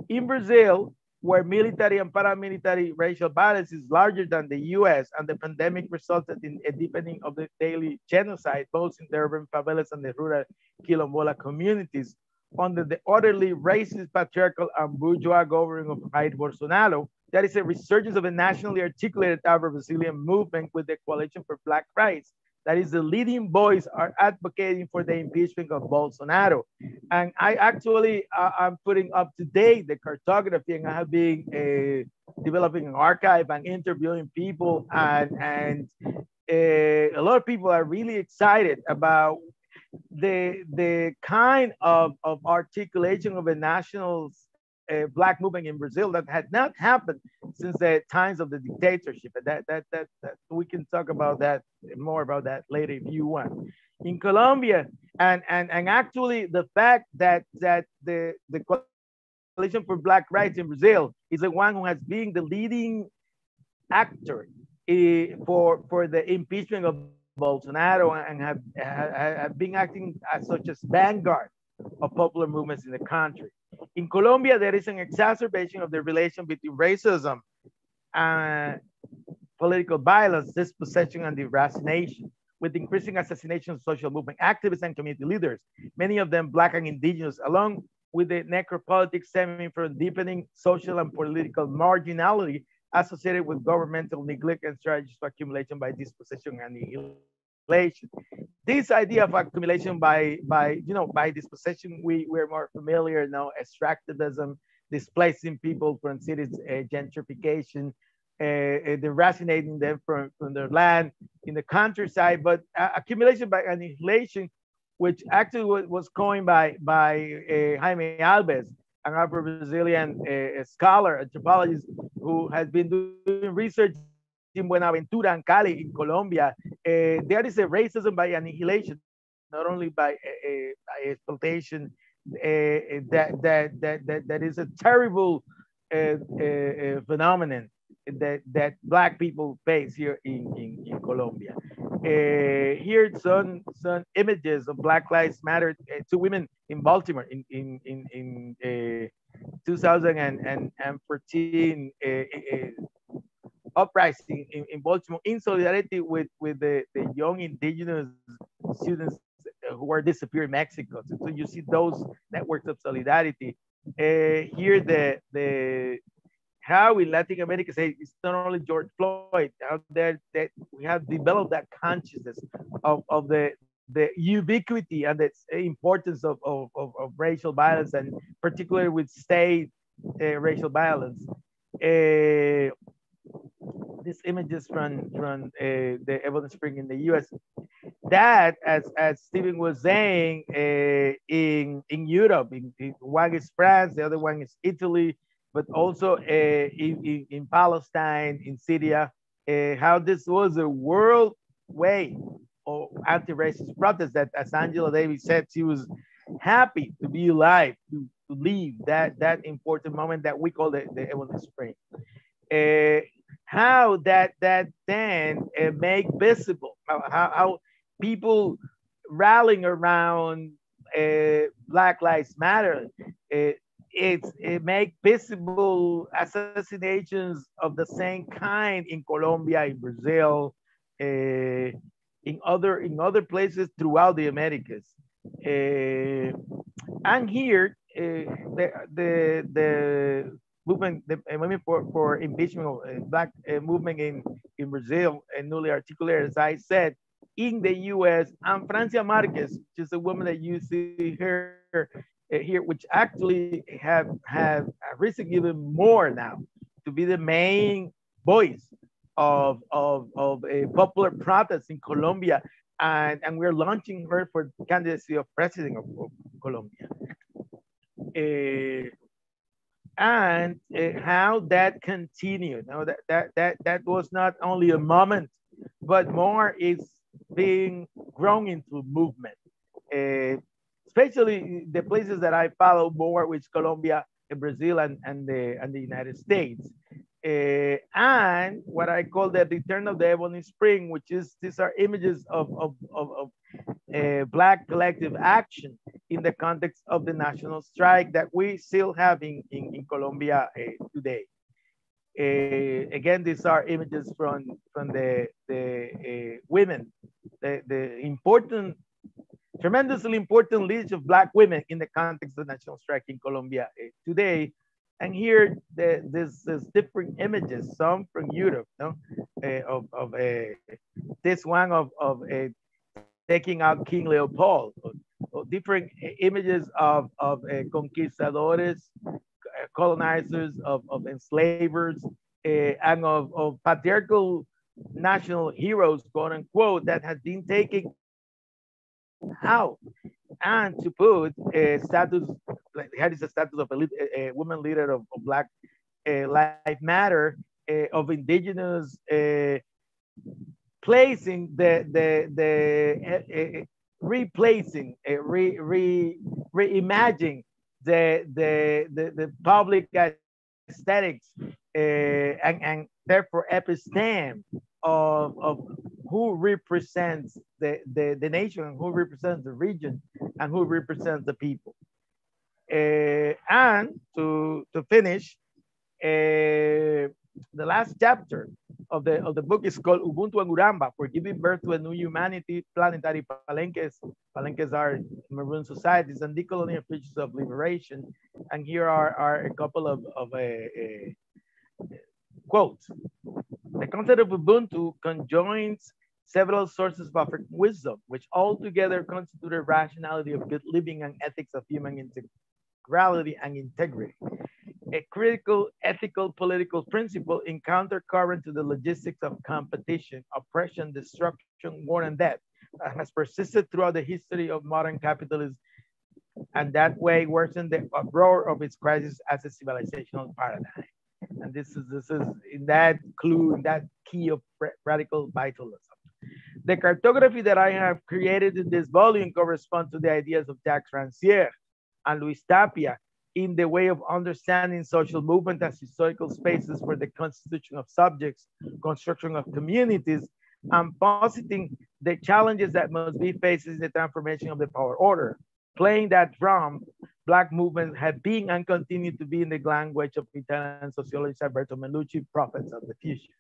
In Brazil, where military and paramilitary racial violence is larger than the US, and the pandemic resulted in a deepening of the daily genocide, both in the urban favelas and the rural quilombola communities, under the orderly, racist, patriarchal, and bourgeois governing of Jair Bolsonaro, there is a resurgence of a nationally articulated Afro-Brazilian movement with the Coalition for Black Rights, that is the leading voice are advocating for the impeachment of Bolsonaro. And I actually, uh, I'm putting up to date the cartography and I have been uh, developing an archive and interviewing people and, and uh, a lot of people are really excited about the, the kind of, of articulation of a national a black movement in Brazil that had not happened since the times of the dictatorship. That, that, that, that we can talk about that more about that later if you want. In Colombia, and, and, and actually the fact that, that the, the Coalition for Black Rights in Brazil is the one who has been the leading actor uh, for, for the impeachment of Bolsonaro and have, have been acting as such as vanguard of popular movements in the country. In Colombia, there is an exacerbation of the relation between racism and political violence, dispossession, and deracination, with increasing assassination of social movement activists and community leaders, many of them Black and Indigenous, along with the necropolitics stemming from deepening social and political marginality associated with governmental neglect and strategies for accumulation by dispossession and accumulation. This idea of accumulation by, by you know, by dispossession, we, we're more familiar now, extractivism, displacing people from cities, uh, gentrification, uh, uh, deracinating them from, from their land in the countryside, but uh, accumulation by annihilation, which actually was, was coined by, by uh, Jaime Alves, an Afro-Brazilian uh, scholar, anthropologist, who has been doing research in Buenaventura and Cali in Colombia, uh, there is a racism by annihilation, not only by, uh, by exploitation, that, that, that, that, that is a terrible phenomenon that, that Black people face here in, in, in Colombia. Uh, here some some images of Black Lives Matter uh, two women in Baltimore in in in, in uh, 2014 uprising in, in Baltimore in solidarity with, with the, the young indigenous students who are disappearing in Mexico. So, so you see those networks of solidarity. Uh, here, the, the how in Latin America say it's not only George Floyd, how that, that we have developed that consciousness of, of the the ubiquity and the importance of, of, of, of racial violence and particularly with state uh, racial violence. Uh, these images from from uh, the Ebony Spring in the U.S. That, as as Stephen was saying, uh, in in Europe, in, in, one is France, the other one is Italy, but also uh, in, in, in Palestine, in Syria, how this was a world way of anti-racist protest that, as Angela Davis said, she was happy to be alive, to, to live that, that important moment that we call the, the Ebony Spring. How that that then uh, make visible how, how people rallying around uh, Black Lives Matter. It, it, it make visible assassinations of the same kind in Colombia, in Brazil, uh, in other in other places throughout the Americas. Uh, and here, uh, the, the, the movement, the movement for, for impeachment of uh, black uh, movement in, in Brazil and newly articulated, as I said, in the US, and Francia Marquez, which is a woman that you see here, here which actually have, have risen even more now to be the main voice of, of, of a popular protest in Colombia. And, and we're launching her for candidacy of president of, of Colombia. And uh, how that continued. Now that, that, that, that was not only a moment, but more is being grown into movement. Uh, especially the places that I follow more, which Colombia, and Brazil, and, and, the, and the United States. Uh, and what I call the return of the Ebony Spring, which is these are images of, of, of, of uh, Black collective action in the context of the national strike that we still have in, in, in Colombia uh, today. Uh, again, these are images from, from the, the uh, women, the, the important, tremendously important leadership of Black women in the context of the national strike in Colombia uh, today. And here, the, there's, different images, some from Europe, no? Uh, of, of this one of, of taking out King Leopold, different images of, of uh, conquistadores, colonizers, of, of enslavers, uh, and of, of patriarchal national heroes, quote unquote, that has been taken out and to put a status, like had a status of a, a woman leader of, of Black uh, Life Matter, uh, of indigenous uh, placing the the the uh, replacing, uh, re, re, reimagining the, the, the, the public aesthetics uh, and, and therefore episteme of, of who represents the, the, the nation, who represents the region, and who represents the people. Uh, and to, to finish, uh, the last chapter of the, of the book is called Ubuntu and Uramba for giving birth to a new humanity, planetary palenques. Palenques are maroon societies and decolonial features of liberation. And here are, are a couple of, of uh, uh, quotes. The concept of Ubuntu conjoins several sources of wisdom, which altogether constitute a rationality of good living and ethics of human integrality and integrity a critical ethical political principle in countercurrent to the logistics of competition, oppression, destruction, war, and death that has persisted throughout the history of modern capitalism and that way worsened the uproar of its crisis as a civilizational paradigm. And this is this is in that clue, in that key of radical vitalism. The cartography that I have created in this volume corresponds to the ideas of Jacques Rancière and Luis Tapia, in the way of understanding social movement as historical spaces for the constitution of subjects, construction of communities, and positing the challenges that must be faced in the transformation of the power order. Playing that drum, Black movements have been and continue to be in the language of Italian sociologist Alberto Melucci, prophets of the future.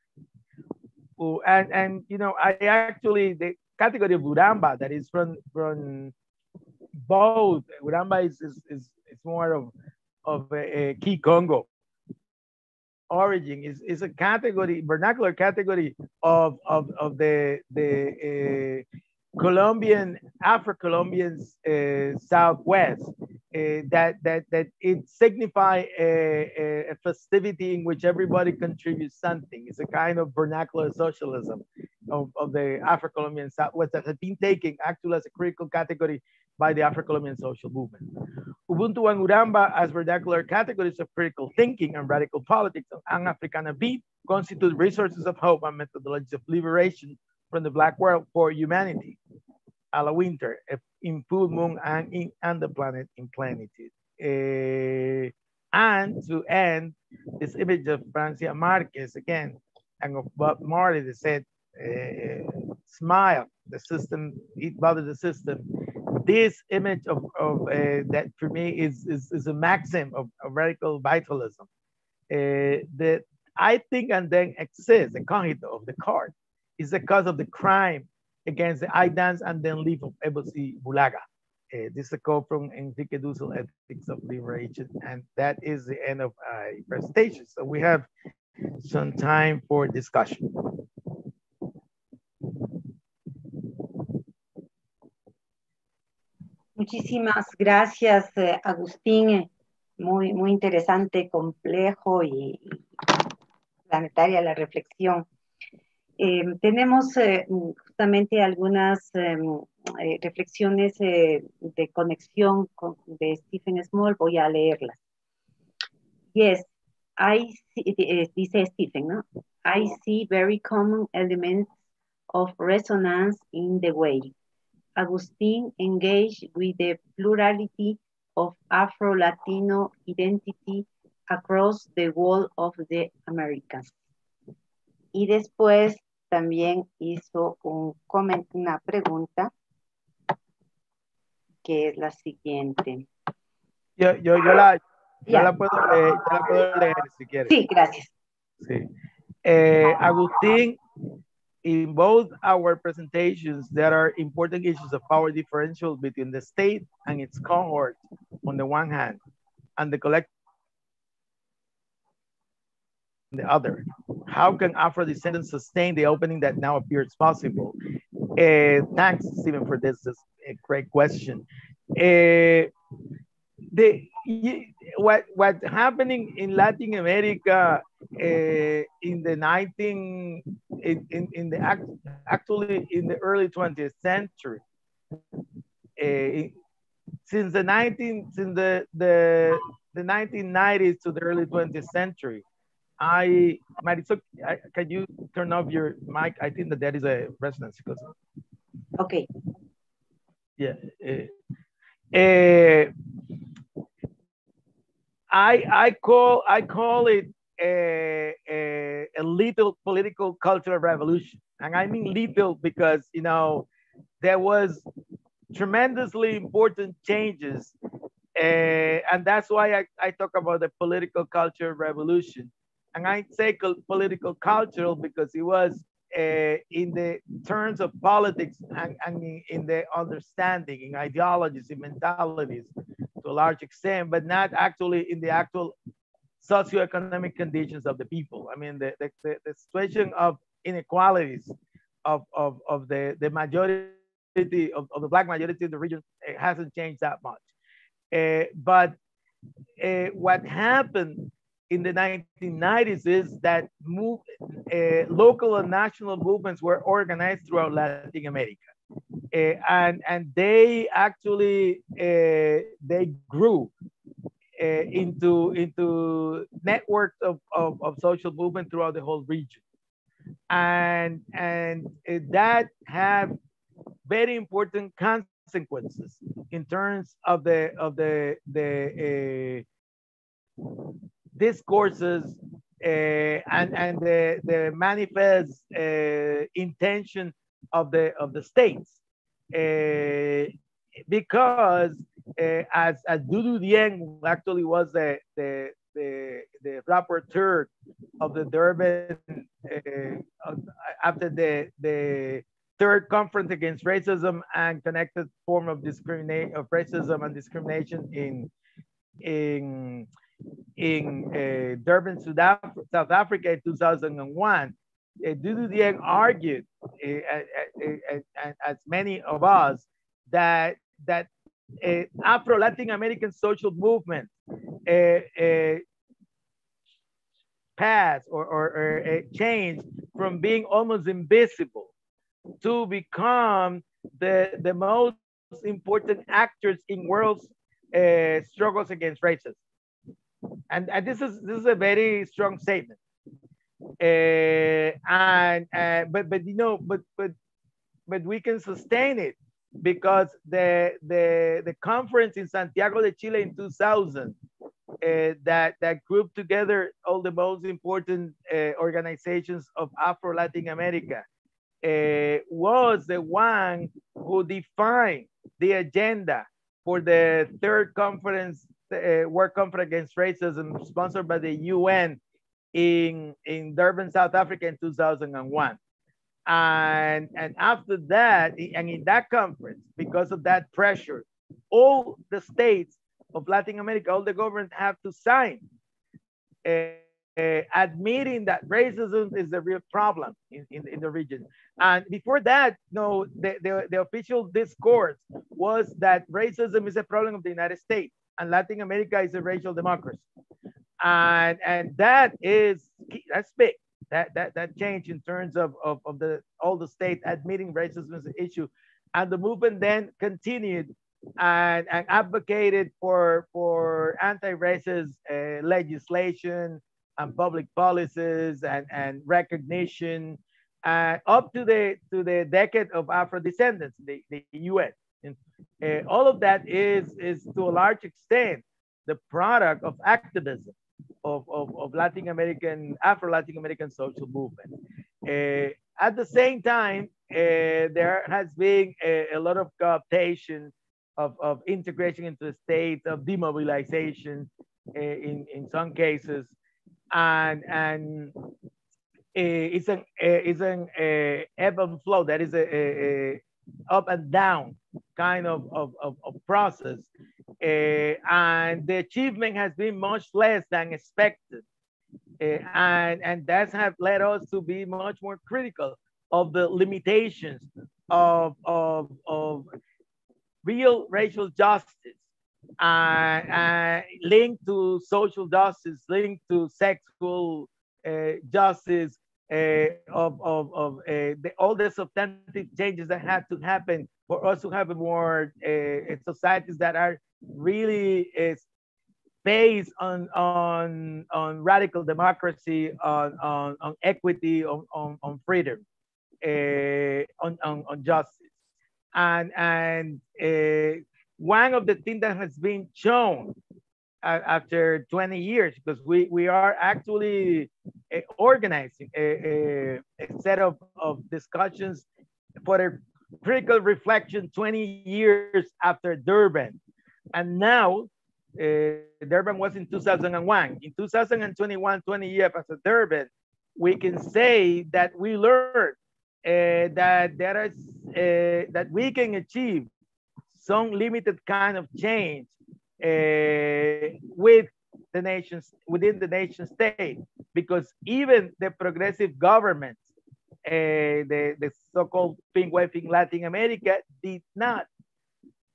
And, and you know, I actually, the category of Uramba that is from, from both, Uramba is, is, is it's more of of a, a Congo origin. Is, is a category, vernacular category of, of, of the, the uh, Colombian, Afro-Colombian uh, Southwest, uh, Eh, that, that, that it signify a, a, festivity in which everybody contributes something. It's a kind of vernacular socialism of, of the Afro-Colombian Southwest that has been taken actually as a critical category by the Afro-Colombian social movement. Ubuntu and Uramba as vernacular categories of critical thinking and radical politics and Africana beat constitute resources of hope and methodologies of liberation from the Black world for humanity. A la winter in full moon and in and the planet in plenitude. Uh, and to end this image of Francia Marquez again and of Bob Marley that said, uh, smile, the system, eat bother the system. This image of, of uh, that for me is, is, is a maxim of, of radical vitalism. Uh, that I think and then exists, the cogito of the card, is the cause of the crime against the I dance and then leave of Ebosi Bulaga. Uh, this is a quote from Enrique Dussel, Ethics of Liberation, and that is the end of my presentation. So we have some time for discussion. Muchísimas gracias, eh, Agustín. Muy, muy interesante, complejo y planetaria la reflexión. Eh, tenemos eh, justamente algunas eh, eh reflexiones eh, de conexión con, de Stephen Small, voy a leerlas. Yes, I see, eh, dice Stephen, ¿no? I see very common elements of resonance in the way. Agustin engaged with the plurality of Afro-Latino identity across the world of the Americas. Y después también hizo un una pregunta que es la siguiente. Yo, yo, yo, la, yo la, puedo leer, yo la puedo leer si quieres. Sí, gracias. Sí. Eh, Agustín, in both our presentations, there are important issues of power differential between the state and its cohort on the one hand, and the collective the other. How can Afro descendants sustain the opening that now appears possible? Uh, thanks, Stephen, for this. This a great question. Uh, the what what happening in Latin America uh, in the 19 in, in, in the act, actually in the early 20th century uh, since the 19 since the the the 1990s to the early 20th century I, Marisol, I, can you turn off your mic? I think that that is a resonance because. Okay. Yeah. Uh, uh, I I call I call it a, a, a little political cultural revolution, and I mean little because you know there was tremendously important changes, uh, and that's why I, I talk about the political culture revolution and I say political cultural because it was uh, in the terms of politics and, and, in the understanding, in ideologies, in mentalities to a large extent, but not actually in the actual socioeconomic conditions of the people. I mean, the, the, the situation of inequalities of, of, of the, the majority of, of the black majority in the region hasn't changed that much. Uh, but uh, what happened in the 1990s is that move, uh, local and national movements were organized throughout Latin America. Uh, and, and they actually, uh, they grew into, into networks of, of, of, social movement throughout the whole region. And, and that have very important consequences in terms of the, of the, the discourses uh, and, and the, the manifest uh, intention of the, of the states. Uh, because as, as Dudu Dieng actually was the, the, the, the rapporteur of the Durban after the, the third conference against racism and connected form of discrimination of racism and discrimination in in in uh, Durban, South, South Africa in 2001, uh, Dudu Dieng argued, uh, as many of us, that that Afro Latin American social movement passed or, or, or changed from being almost invisible to become the, the most important actors in world's struggles against racism and, and this is this is a very strong statement. Uh, and uh, but but you know but but but we can sustain it because the, the, the conference in Santiago de Chile in 2000 uh, that, that grouped together all the most important uh, organizations of Afro-Latin America uh, was the one who defined the agenda for the third conference, uh, World Conference Against Racism, sponsored by the UN in, in Durban, South Africa in 2001. And, and after that, and in that conference, because of that pressure, all the states of Latin America, all the governments have to sign uh, uh, admitting that racism is the real problem in, in, in, the region. And before that, no, the, the, the official discourse was that racism is a problem of the United States and Latin America is a racial democracy. And, and that is, that's big. That, that, that change in terms of, of, of the all the state admitting racism as an issue. And the movement then continued and, and advocated for, for anti-racist uh, legislation, and public policies and, and recognition uh, up to the to the decade of Afro descendants, the, the US. And, uh, all of that is, is to a large extent the product of activism of, of, of Latin American, Afro Latin American social movement. Uh, at the same time, uh, there has been a, a, lot of cooptation of, of integration into the state, of demobilization in, in some cases, and and it's an it's an ebb and flow. That is a, a up and down kind of, of, of, of process. Uh, and the achievement has been much less than expected. Uh, and, and that has led us to be much more critical of the limitations of, of, of real racial justice uh, linked to social justice, linked to sexual uh, justice, of, of, of uh, the, all the substantive changes that had to happen for us to have more uh, societies that are really is based on, on, on radical democracy, on, on, on equity, on, on, on freedom, on, on, on justice. And, and one of the things that has been shown uh, after 20 years, because we, we are actually uh, organizing a, a, a, set of, of discussions for a critical reflection 20 years after Durban. And now, uh, Durban was in 2001. In 2021, 20 years after Durban, we can say that we learned uh, that there is uh, that we can achieve some limited kind of change uh, with the nations within the nation state because even the progressive governments uh, the, the so-called pink wave in latin america did not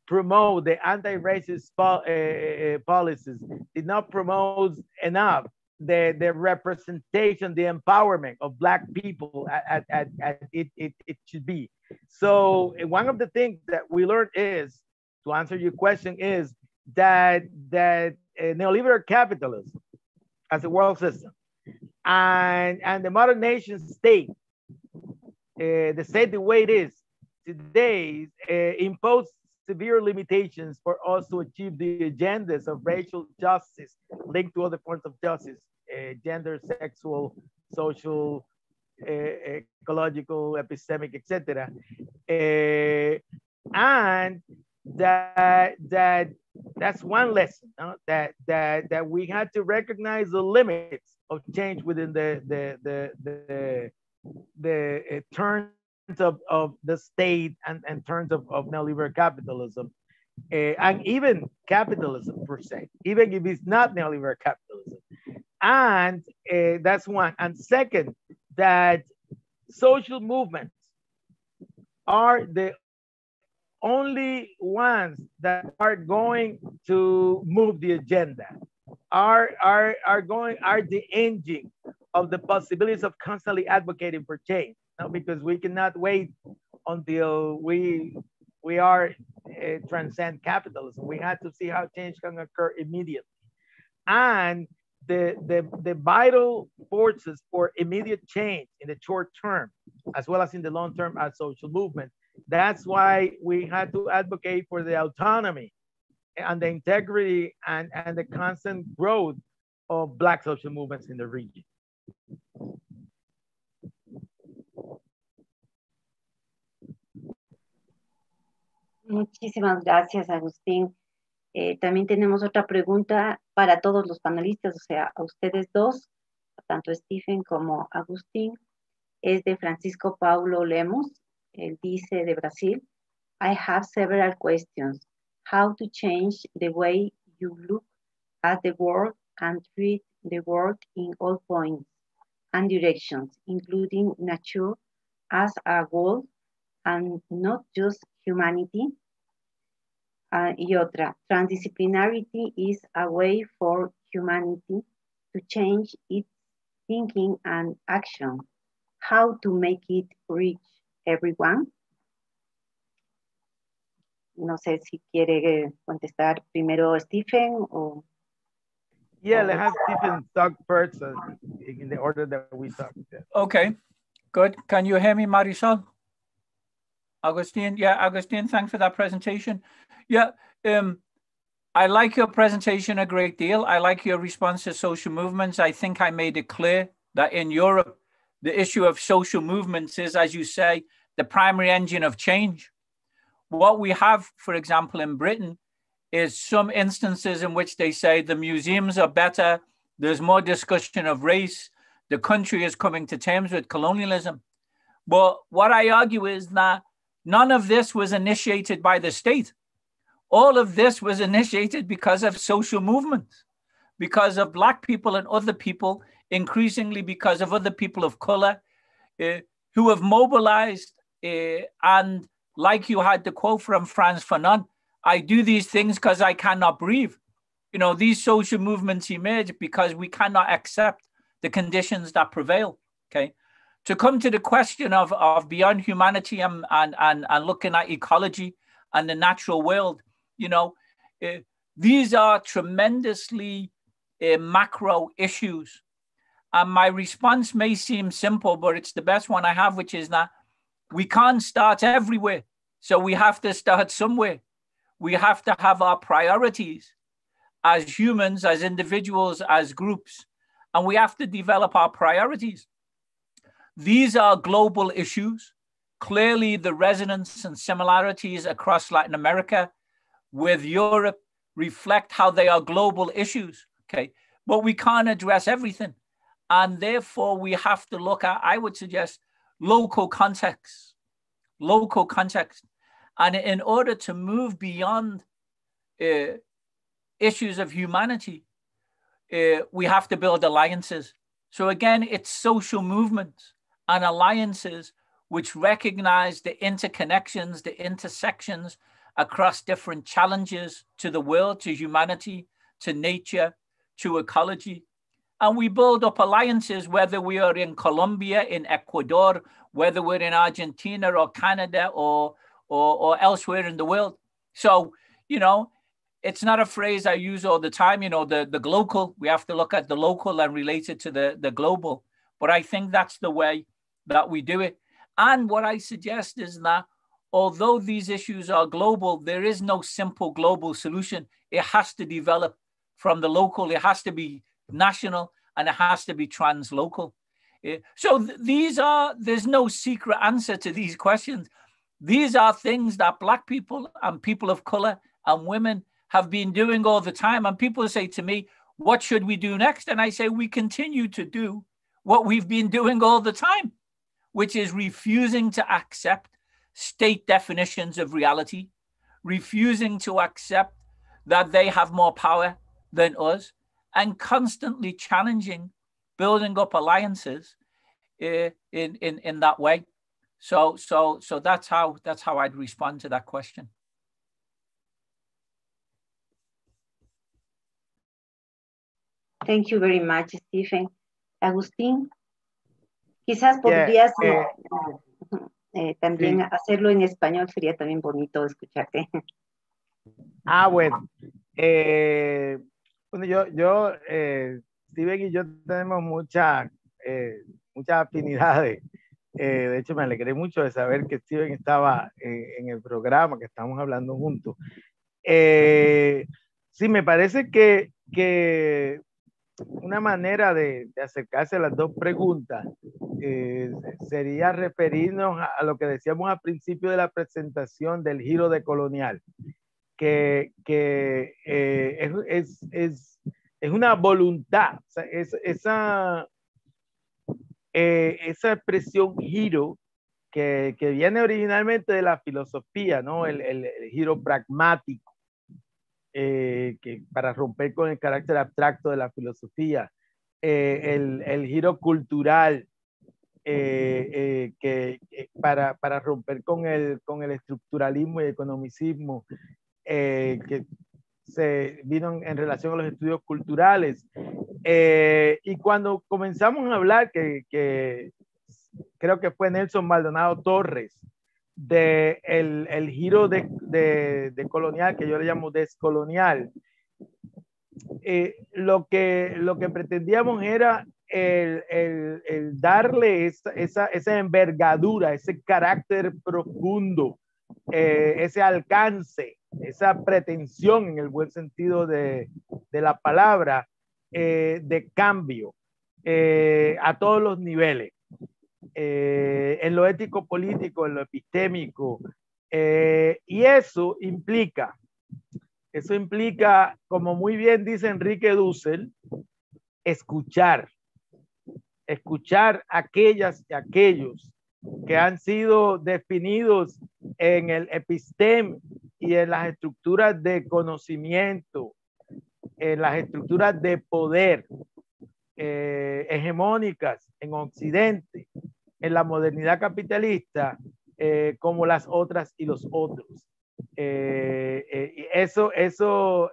promote the anti-racist po uh, policies did not promote enough the, the representation the empowerment of black people at, at, at it, it, it should be. So one of the things that we learned is, to answer your question, is that that uh, neoliberal capitalism as a world system and and the modern nation state, uh, the state the way it is today, uh, impose severe limitations for us to achieve the agendas of racial justice linked to other forms of justice, uh, gender, sexual, social, uh, ecological, epistemic, etc. Uh, and that that that's one lesson that that that we had to recognize the limits of change within the the the the, the, the terms of, of the state and, and terms of, of neoliberal capitalism uh, and even capitalism per se, even if it's not neoliberal capitalism. And uh, that's one. And second, that social movements are the only ones that are going to move the agenda are, are, are going are the engine of the possibilities of constantly advocating for change no? because we cannot wait until we we are uh, transcend capitalism we have to see how change can occur immediately and the, the, the vital forces for immediate change in the short term, as well as in the long term, are social movement That's why we had to advocate for the autonomy and the integrity and, and the constant growth of Black social movements in the region. Muchísimas gracias, Agustín. Eh, también tenemos otra pregunta para todos los panelistas, o sea, a ustedes dos, tanto Stephen como Agustín. Es de Francisco Paulo Lemos. Dice de Brasil, I have several questions. How to change the way you look at the world and treat the world in all points and directions, including nature as a whole and not just humanity. Uh, y otra, transdisciplinarity is a way for humanity to change its thinking and action. How to make it reach everyone? No sé si quiere contestar primero Stephen o... Yeah, let's have Stephen talk first uh, in the order that we talked. Okay, good. Can you hear me, Marisol? Augustine, yeah, Augustine, thanks for that presentation. Yeah, um, I like your presentation a great deal. I like your response to social movements. I think I made it clear that in Europe, the issue of social movements is, as you say, the primary engine of change. What we have, for example, in Britain, is some instances in which they say the museums are better, there's more discussion of race, the country is coming to terms with colonialism. But what I argue is that none of this was initiated by the state. All of this was initiated because of social movements, because of Black people and other people, increasingly because of other people of color uh, who have mobilized. Uh, and like you had the quote from Franz Fanon, I do these things because I cannot breathe. You know, these social movements emerge because we cannot accept the conditions that prevail. Okay. To come to the question of, of beyond humanity and, and, and, and looking at ecology and the natural world, you know, uh, these are tremendously uh, macro issues. And my response may seem simple, but it's the best one I have, which is that we can't start everywhere. So we have to start somewhere we have to have our priorities as humans, as individuals, as groups, and we have to develop our priorities. These are global issues. Clearly, the resonance and similarities across Latin America with Europe reflect how they are global issues. Okay. But we can't address everything. And therefore, we have to look at, I would suggest, local context, local context. And in order to move beyond uh, issues of humanity, uh, we have to build alliances. So again, it's social movements and alliances which recognize the interconnections, the intersections across different challenges to the world, to humanity, to nature, to ecology. And we build up alliances, whether we are in Colombia, in Ecuador, whether we're in Argentina or Canada or or, or elsewhere in the world. So, you know, it's not a phrase I use all the time, you know, the, the local, we have to look at the local and relate it to the, the global. But I think that's the way that we do it. And what I suggest is that although these issues are global, there is no simple global solution. It has to develop from the local, it has to be national, and it has to be translocal. Eh, so th- these are, there's no secret answer to these questions. These are things that Black people and people of color and women have been doing all the time. And people say to me, What should we do next? And I say, We continue to do what we've been doing all the time, which is refusing to accept state definitions of reality, refusing to accept that they have more power than us, and constantly challenging, building up alliances uh, in, in, in that way. So, so, so that's how that's how I'd respond to that question. Thank you very much, Stephen. Agustín, quizás podrías yeah, eh, eh, también sí. hacerlo en español, sería también bonito escucharte. Ah, bueno. Eh, bueno, yo, yo eh, Steven y yo tenemos mucha, muchas afinidades Eh, de hecho, me alegré mucho de saber que Steven estaba eh, en el programa, que estamos hablando juntos. Eh, sí, me parece que, que una manera de, acercarse a las dos preguntas sería referirnos a, lo que decíamos al principio de la presentación del giro de colonial, que, que es, es, es, es, una voluntad, es, esa eh, esa expresión giro que, que, viene originalmente de la filosofía, ¿no? El, el, giro pragmático, eh, que para romper con el carácter abstracto de la filosofía, eh, el, el, giro cultural, que para, para, romper con el, con el estructuralismo y el economicismo, que se vino en, relación a los estudios culturales. Eh, y cuando comenzamos a hablar, que, que, creo que fue Nelson Maldonado Torres, de el, el giro de, de, de, colonial, que yo le llamo descolonial, eh, lo, que, lo que pretendíamos era el, el, el darle esa, esa, esa, envergadura, ese carácter profundo, eh, ese alcance esa pretensión en el buen sentido de, la palabra eh, de cambio eh, a todos los niveles, en lo ético político, en lo epistémico. y eso implica, eso implica, como muy bien dice Enrique Dussel, escuchar, escuchar aquellas y aquellos que han sido definidos en el episteme y en las estructuras de conocimiento, en las estructuras de poder eh, hegemónicas en Occidente, en la modernidad capitalista, eh, como las otras y los otros. Eh, eso, eso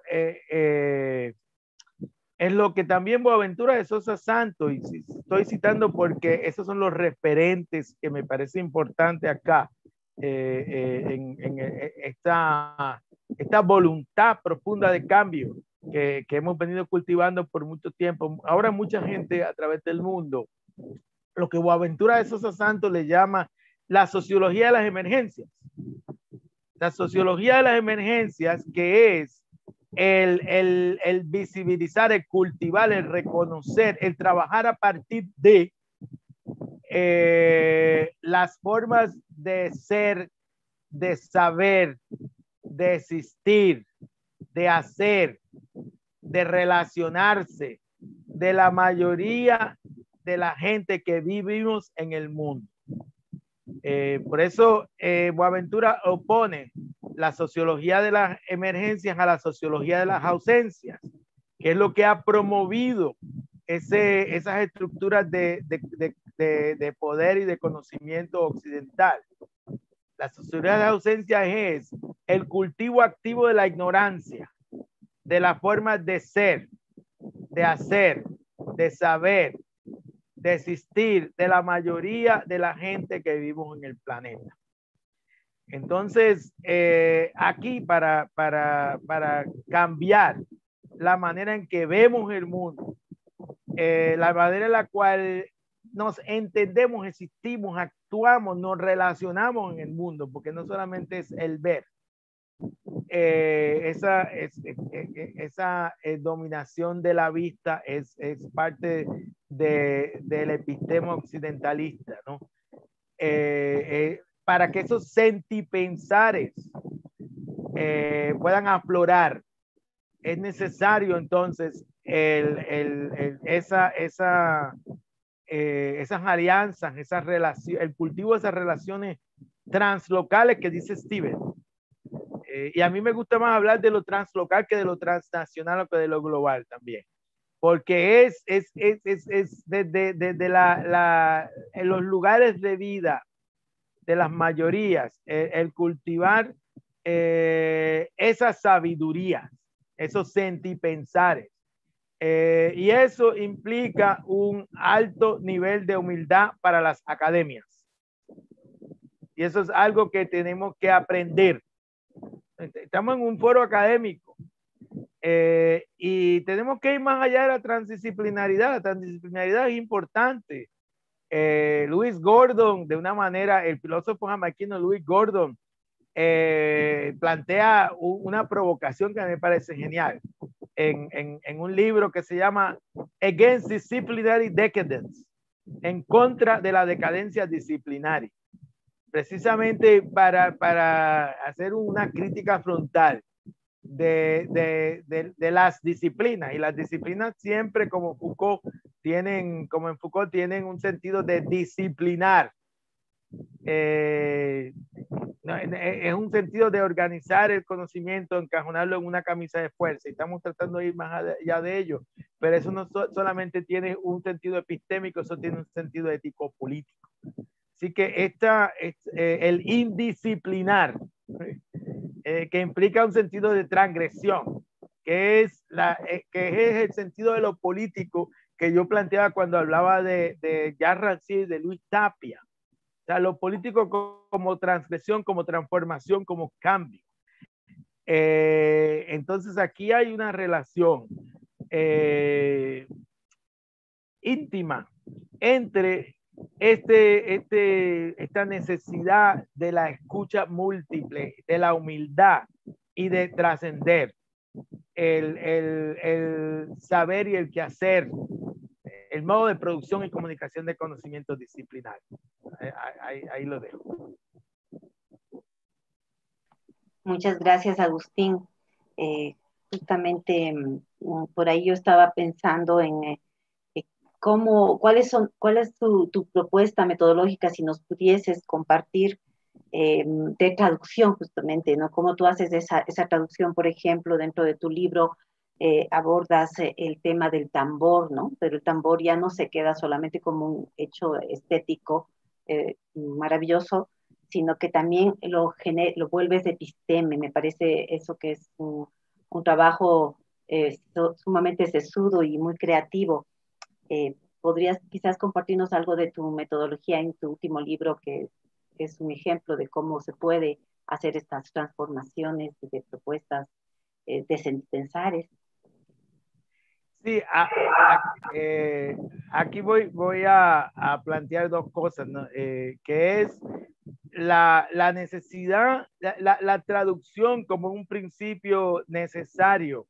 es lo que también Boaventura de Sosa Santo, y estoy citando porque esos son los referentes que me parece importante acá, eh, eh, en, eh, esta, esta voluntad profunda de cambio que, que, hemos venido cultivando por mucho tiempo. Ahora mucha gente a través del mundo, lo que Boaventura de Sosa Santos le llama la sociología de las emergencias. La sociología de las emergencias, que es el, el, el visibilizar, el cultivar, el reconocer, el trabajar a partir de eh, las formas de ser, de saber, de existir, de hacer, de relacionarse de la mayoría de la gente que vivimos en el mundo. Eh, por eso eh, Boaventura opone la sociología de las emergencias a la sociología de las ausencias, que es lo que ha promovido ese, esas estructuras de, de, poder y de conocimiento occidental. La sociología de las ausencias es el cultivo activo de la ignorancia, de la forma de ser, de hacer, de saber, de existir de la mayoría de la gente que vivimos en el planeta. Entonces, eh, aquí para, para, para cambiar la manera en que vemos el mundo, eh, la manera en la cual nos entendemos, existimos, actuamos, nos relacionamos en el mundo, porque no solamente es el ver. Eh, esa es, esa dominación de la vista es, es parte de, del epistema occidentalista, ¿no? para que esos sentipensares eh, puedan aflorar, es necesario entonces el, el, esa, esa, eh, esas alianzas, esas relaciones, el cultivo de esas relaciones translocales que dice Steven. Eh, y a mí me gusta más hablar de lo translocal que de lo transnacional o que de lo global también. Porque es, es, es, es, es desde, desde la, la, en los lugares de vida de las mayorías, eh, el, cultivar eh, esa sabiduría, esos sentipensares. Eh, y eso implica un alto nivel de humildad para las academias. Y eso es algo que tenemos que aprender. Estamos en un foro académico y tenemos que ir más allá de la transdisciplinaridad. La transdisciplinaridad es importante, Eh, Luis Gordon, de una manera, el filósofo jamaiquino Luis Gordon, eh, plantea una provocación que me parece genial en, en, en, un libro que se llama Against Disciplinary Decadence, en contra de la decadencia disciplinaria, precisamente para, para hacer una crítica frontal de, de, de, las disciplinas. Y las disciplinas siempre, como Foucault, tienen, como en Foucault, tienen un sentido de disciplinar. Eh, es un sentido de organizar el conocimiento, encajonarlo en una camisa de fuerza. Y estamos tratando de ir más allá de ello, pero eso no solamente tiene un sentido epistémico, eso tiene un sentido ético-político. Así que esta, es, eh, el indisciplinar, eh, que implica un sentido de transgresión, que es, la, eh, que es el sentido de lo político que yo planteaba cuando hablaba de, de de Luis Tapia. O sea, lo político como transgresión, como transformación, como cambio. Entonces aquí hay una relación íntima entre este, este, esta necesidad de la escucha múltiple, de la humildad y de trascender el, el, saber y el quehacer, el modo de producción y comunicación de conocimientos disciplinarios. Ahí, ahí lo dejo. Muchas gracias, Agustín. Eh, justamente mm, por ahí yo estaba pensando en eh, cómo, cuáles son, cuál es tu, tu, propuesta metodológica si nos pudieses compartir eh, de traducción justamente, ¿no? Cómo tú haces esa, esa traducción, por ejemplo, dentro de tu libro eh, abordas eh, el tema del tambor, ¿no? Pero el tambor ya no se queda solamente como un hecho estético eh, maravilloso, sino que también lo, lo vuelves episteme. Me parece eso que es un, un trabajo eh, sumamente sesudo y muy creativo. Eh, ¿Podrías quizás compartirnos algo de tu metodología en tu último libro, que es un ejemplo de cómo se puede hacer estas transformaciones de propuestas eh, desentensares? Sí, a, a, eh, aquí voy, voy a, plantear dos cosas, que es la, la necesidad, la, la, traducción como un principio necesario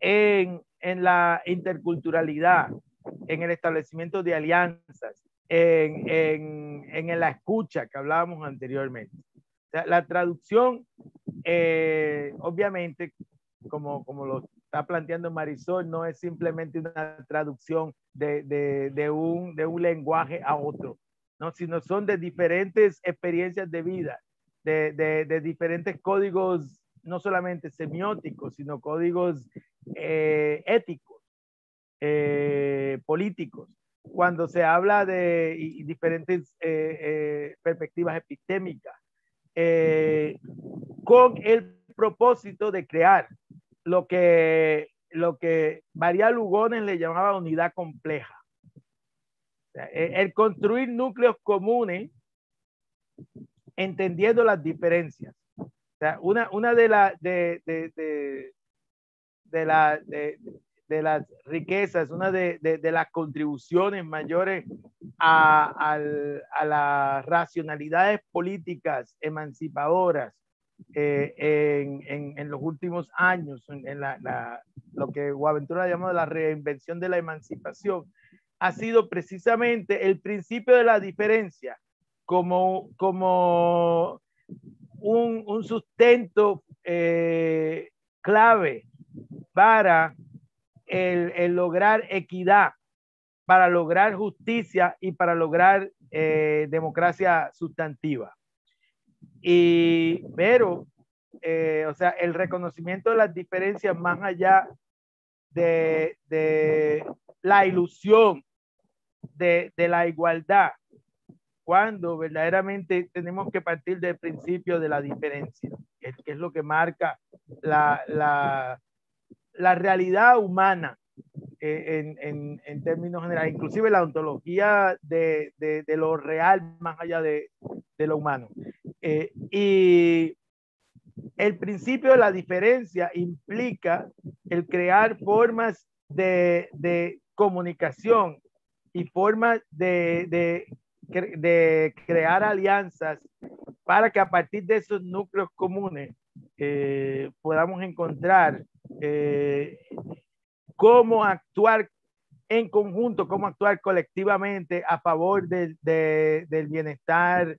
en, en la interculturalidad, en el establecimiento de alianzas, en, en, en la escucha que hablábamos anteriormente. O sea, la traducción, eh, obviamente, como, como lo está planteando Marisol, no es simplemente una traducción de, de, de, un, de un lenguaje a otro, ¿no? sino son de diferentes experiencias de vida, de, de, de diferentes códigos, no solamente semióticos, sino códigos eh, éticos eh, políticos, cuando se habla de diferentes eh, eh, perspectivas epistémicas, eh, con el propósito de crear lo que, lo que María Lugones le llamaba unidad compleja. O sea, el construir núcleos comunes entendiendo las diferencias. O sea, una, una de las de, de, de, de, la, de, de las riquezas, una de, de, de las contribuciones mayores a, a, a, las racionalidades políticas emancipadoras eh, en, en, en, los últimos años, en, la, la, lo que Guaventura ha llamado la reinvención de la emancipación, ha sido precisamente el principio de la diferencia como, como un, un sustento eh, clave para el, lograr equidad, para lograr justicia y para lograr eh, democracia sustantiva. Y, pero, eh, o sea, el reconocimiento de las diferencias más allá de, de la ilusión de, de, la igualdad, cuando verdaderamente tenemos que partir del principio de la diferencia, que, que es lo que marca la, la, la realidad humana eh, en, en, términos generales, inclusive la ontología de, de, de lo real más allá de, de lo humano. Eh, y el principio de la diferencia implica el crear formas de, de comunicación y formas de, de, de crear alianzas para que a partir de esos núcleos comunes eh, podamos encontrar eh, cómo actuar en conjunto, cómo actuar colectivamente a favor del bienestar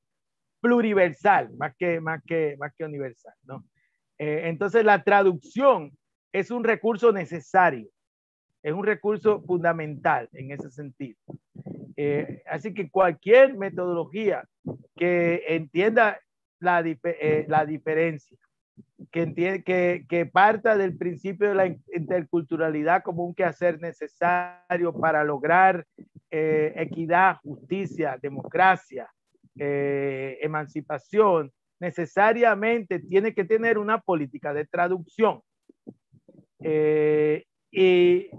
pluriversal, más que, más que, más que universal. ¿no? Eh, entonces la traducción es un recurso necesario, es un recurso fundamental en ese sentido. Eh, así que cualquier metodología que entienda la, eh, la diferencia, que, entiende, que, que, parta del principio de la interculturalidad como un quehacer necesario para lograr equidad, justicia, democracia, emancipación, necesariamente tiene que tener una política de traducción. Eh, y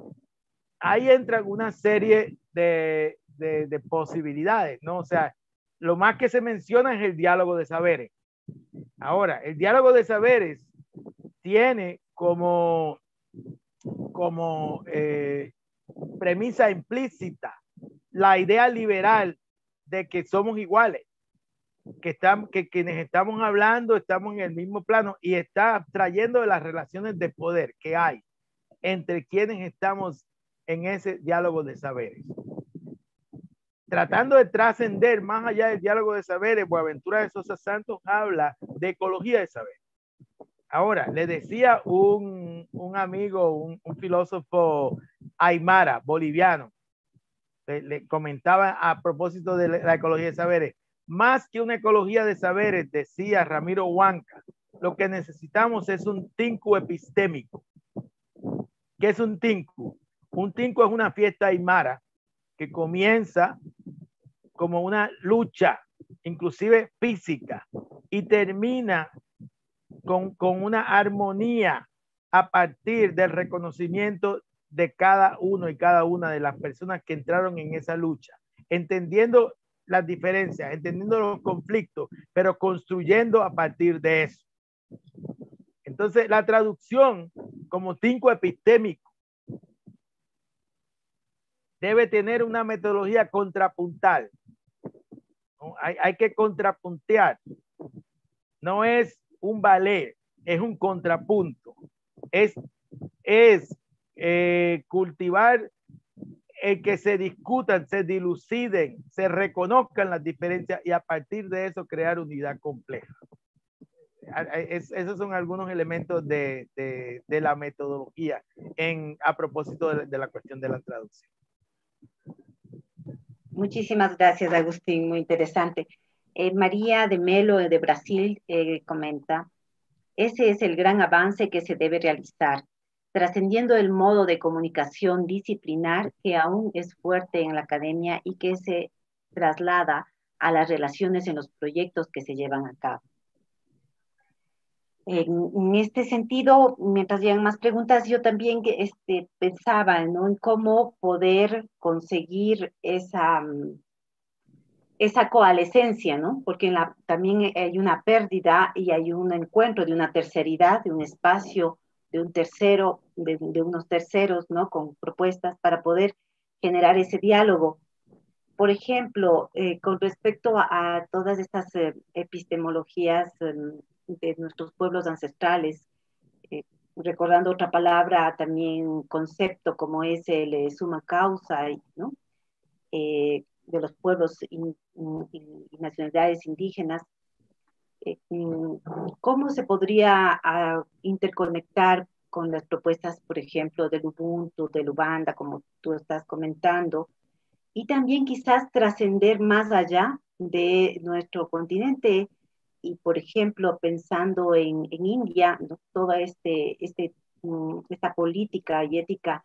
ahí entra una serie de, de, posibilidades, ¿no? O sea, lo más que se menciona es el diálogo de saberes. Ahora, el diálogo de saberes tiene como, como eh, premisa implícita la idea liberal de que somos iguales que, que quienes estamos hablando estamos en el mismo plano y está trayendo de las relaciones de poder que hay entre quienes estamos en ese diálogo de saberes. Tratando de trascender más allá del diálogo de saberes, Buenaventura de Sosa Santos habla de ecología de saber. Ahora, le decía un, un amigo, un, un, filósofo aymara, boliviano, le, le, comentaba a propósito de la ecología de saberes, más que una ecología de saberes, decía Ramiro Huanca, lo que necesitamos es un tinku epistémico. ¿Qué es un tinku? Un tinku es una fiesta aymara que comienza como una lucha, inclusive física, y termina con, con una armonía a partir del reconocimiento de cada uno y cada una de las personas que entraron en esa lucha, entendiendo las diferencias, entendiendo los conflictos, pero construyendo a partir de eso. Entonces, la traducción como cinco epistémico debe tener una metodología contrapuntal. Hay, que contrapuntear. No es un ballet, es un contrapunto. Es, es eh, cultivar el que se discutan, se diluciden, se reconozcan las diferencias y a partir de eso crear unidad compleja. esos son algunos elementos de, de, la metodología en, a propósito de, la cuestión de la traducción. Muchísimas gracias, Agustín, muy interesante. Eh, María de Melo de Brasil eh, comenta, ese es el gran avance que se debe realizar trascendiendo el modo de comunicación disciplinar que aún es fuerte en la academia y que se traslada a las relaciones en los proyectos que se llevan a cabo. En, este sentido, mientras llegan más preguntas, yo también este, pensaba ¿no? en cómo poder conseguir esa, esa coalescencia, ¿no? porque la, también hay una pérdida y hay un encuentro de una terceridad, de un espacio de un tercero, de, unos terceros, ¿no? Con propuestas para poder generar ese diálogo. Por ejemplo, eh, con respecto a, todas estas eh, epistemologías em, de nuestros pueblos ancestrales, eh, recordando otra palabra, también concepto como es el suma causa, ¿no? de los pueblos y nacionalidades indígenas, Mm, ¿cómo se podría ah, interconectar con las propuestas, por ejemplo, del Ubuntu, del Ubanda, como tú estás comentando, y también quizás trascender más allá de nuestro continente y, por ejemplo, pensando en, en India, toda este, este, mm, esta política y ética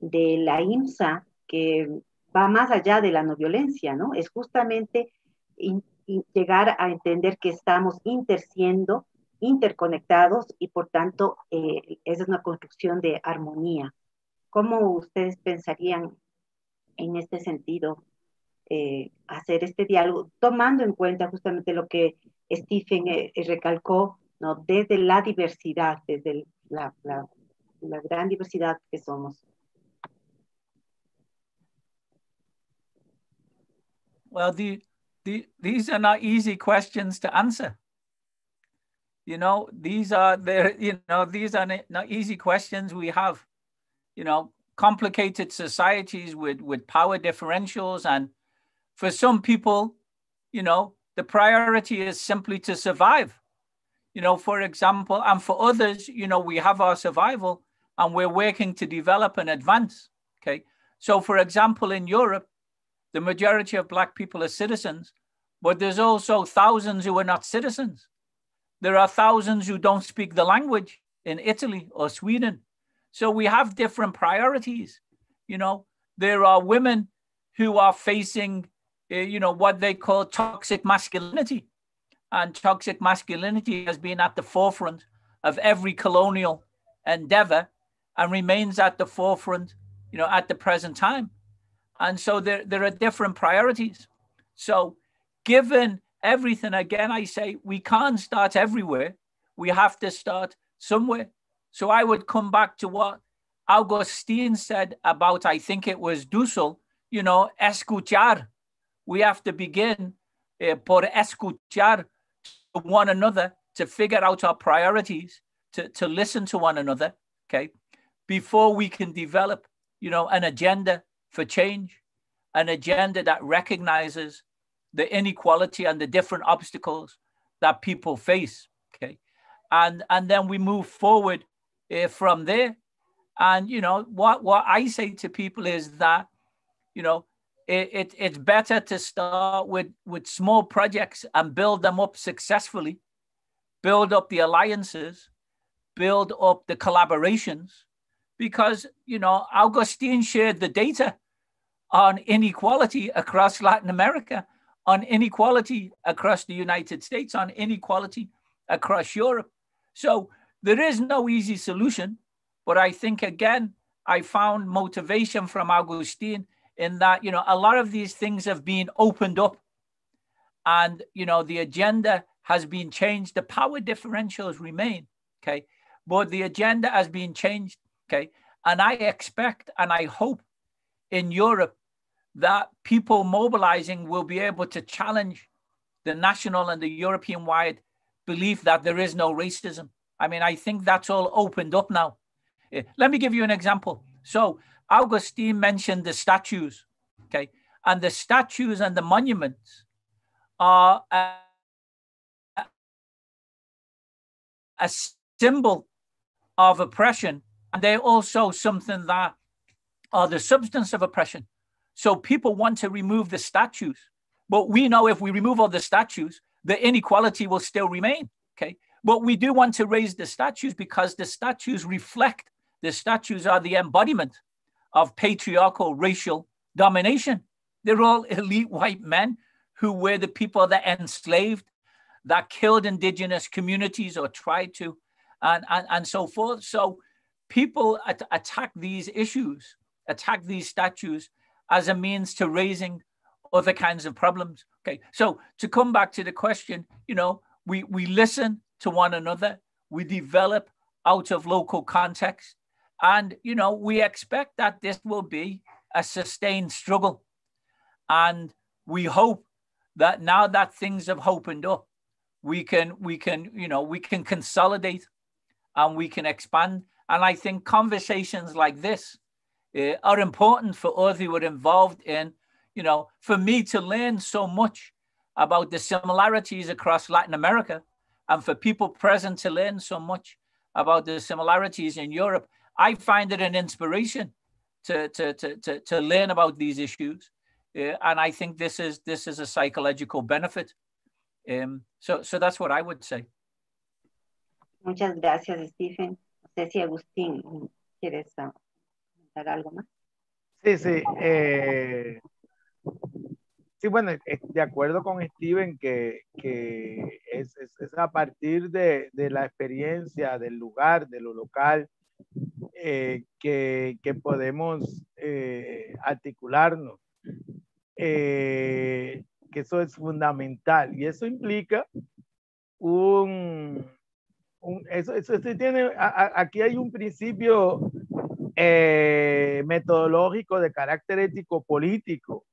de la IMSA que va más allá de la no violencia, ¿no? Es justamente llegar a entender que estamos intersiendo, interconectados y por tanto eh, esa es una construcción de armonía. ¿Cómo ustedes pensarían en este sentido eh, hacer este diálogo, tomando en cuenta justamente lo que Stephen eh, recalcó, ¿no? desde la diversidad, desde la, la, la gran diversidad que somos? Well, the, the, these are not easy questions to answer. You know, these are the, you know, these are not easy questions we have. You know, complicated societies with, with power differentials. And for some people, you know, the priority is simply to survive. You know, for example, and for others, you know, we have our survival and we're working to develop and advance. Okay. So, for example, in Europe, the majority of Black people are citizens, but there's also thousands who are not citizens. There are thousands who don't speak the language in Italy or Sweden. So we have different priorities. You know, there are women who are facing, Uh, you know, what they call toxic masculinity. And toxic masculinity has been at the forefront of every colonial endeavor and remains at the forefront, you know, at the present time. And so there, there are different priorities. So given everything, again, I say we can't start everywhere. We have to start somewhere. So I would come back to what Augustine said about, I think it was Dussel, you know, escuchar. We have to begin uh, por escuchar one another to figure out our priorities, to, to listen to one another, okay, before we can develop, you know, an agenda for change, an agenda that recognizes the inequality and the different obstacles that people face, okay, and and then we move forward uh, from there. And you know what what I say to people is that you know it, it, it's better to start with with small projects and build them up successfully, build up the alliances, build up the collaborations, because you know Augustine shared the data on inequality across Latin America, on inequality across the United States, on inequality across Europe. So there is no easy solution, but I think again, I found motivation from Augustine in that, you know, a lot of these things have been opened up and, you know, the agenda has been changed. The power differentials remain, okay? But the agenda has been changed, okay? And I expect and I hope in Europe that people mobilizing will be able to challenge the national and the European wide belief that there is no racism I mean, I think that's all opened up now. Eh, let me give you an example. So Augustine mentioned the statues, okay? And the statues and the monuments are a, a symbol of oppression. And they're also something that are the substance of oppression. So people want to remove the statues. But we know if we remove all the statues, the inequality will still remain. Okay. But we do want to raise the statues because the statues reflect, the statues are the embodiment of patriarchal racial domination. They're all elite white men who were the people that enslaved, that killed indigenous communities or tried to, and, and, and so forth. So people at- attack these issues, attack these statues as a means to raising other kinds of problems. Okay, so to come back to the question, you know, we, we listen to one another. We develop out of local context. And, you know, we expect that this will be a sustained struggle. And we hope that now that things have opened up, we can, we can, you know, we can consolidate and we can expand. And I think conversations like this uh, are important for us who are involved in, you know, for me to learn so much about the similarities across Latin America and for people present to learn so much about the similarities in Europe, I find it an inspiration to, to, to, to, to learn about these issues. Uh, and I think this is, this is a psychological benefit. Um, so, so that's what I would say. Muchas gracias, Stephen. No sé si Agustín quieres comentar algo más. Sí, sí. Eh, Sí, bueno, de acuerdo con Steven que, que es, es, es, a partir de, de, la experiencia, del lugar, de lo local, eh, que, podemos eh, articularnos. Eh, que eso es fundamental y eso implica un, eso, eso, eso, tiene, aquí hay un principio metodológico de carácter ético político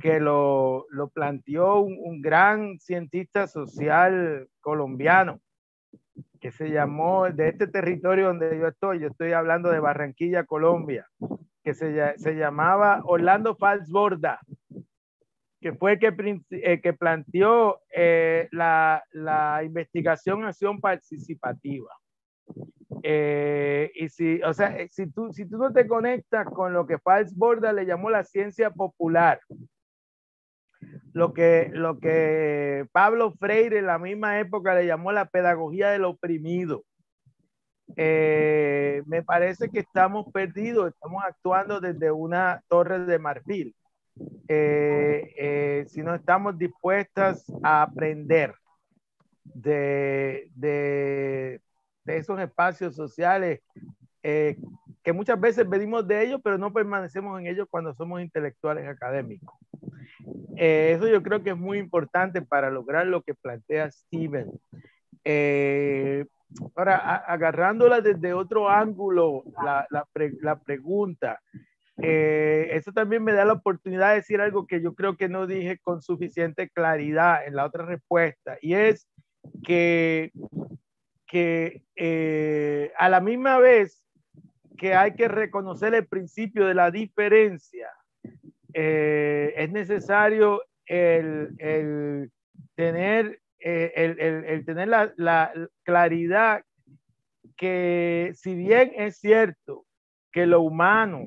que lo, lo planteó un, un, gran cientista social colombiano que se llamó de este territorio donde yo estoy, yo estoy hablando de Barranquilla, Colombia, que se, se llamaba Orlando Falsborda, que fue el que, eh, que planteó eh, la, la, investigación acción participativa. Eh, y si, o sea, si tú, si tú no te conectas con lo que Falsborda le llamó la ciencia popular, lo que, lo que Pablo Freire en la misma época le llamó la pedagogía del oprimido. Eh, me parece que estamos perdidos, estamos actuando desde una torre de marfil. Eh, eh, si no estamos dispuestas a aprender de, de, de esos espacios sociales que muchas veces venimos de ellos, pero no permanecemos en ellos cuando somos intelectuales académicos. Eh, eso yo creo que es muy importante para lograr lo que plantea Steven. Eh, ahora, agarrándola desde otro ángulo, la, la, pregunta, eh, eso también me da la oportunidad de decir algo que yo creo que no dije con suficiente claridad en la otra respuesta, y es que, que a la misma vez que hay que reconocer el principio de la diferencia, eh, es necesario el, el tener, eh, el, el, tener la, la, claridad que si bien es cierto que lo humano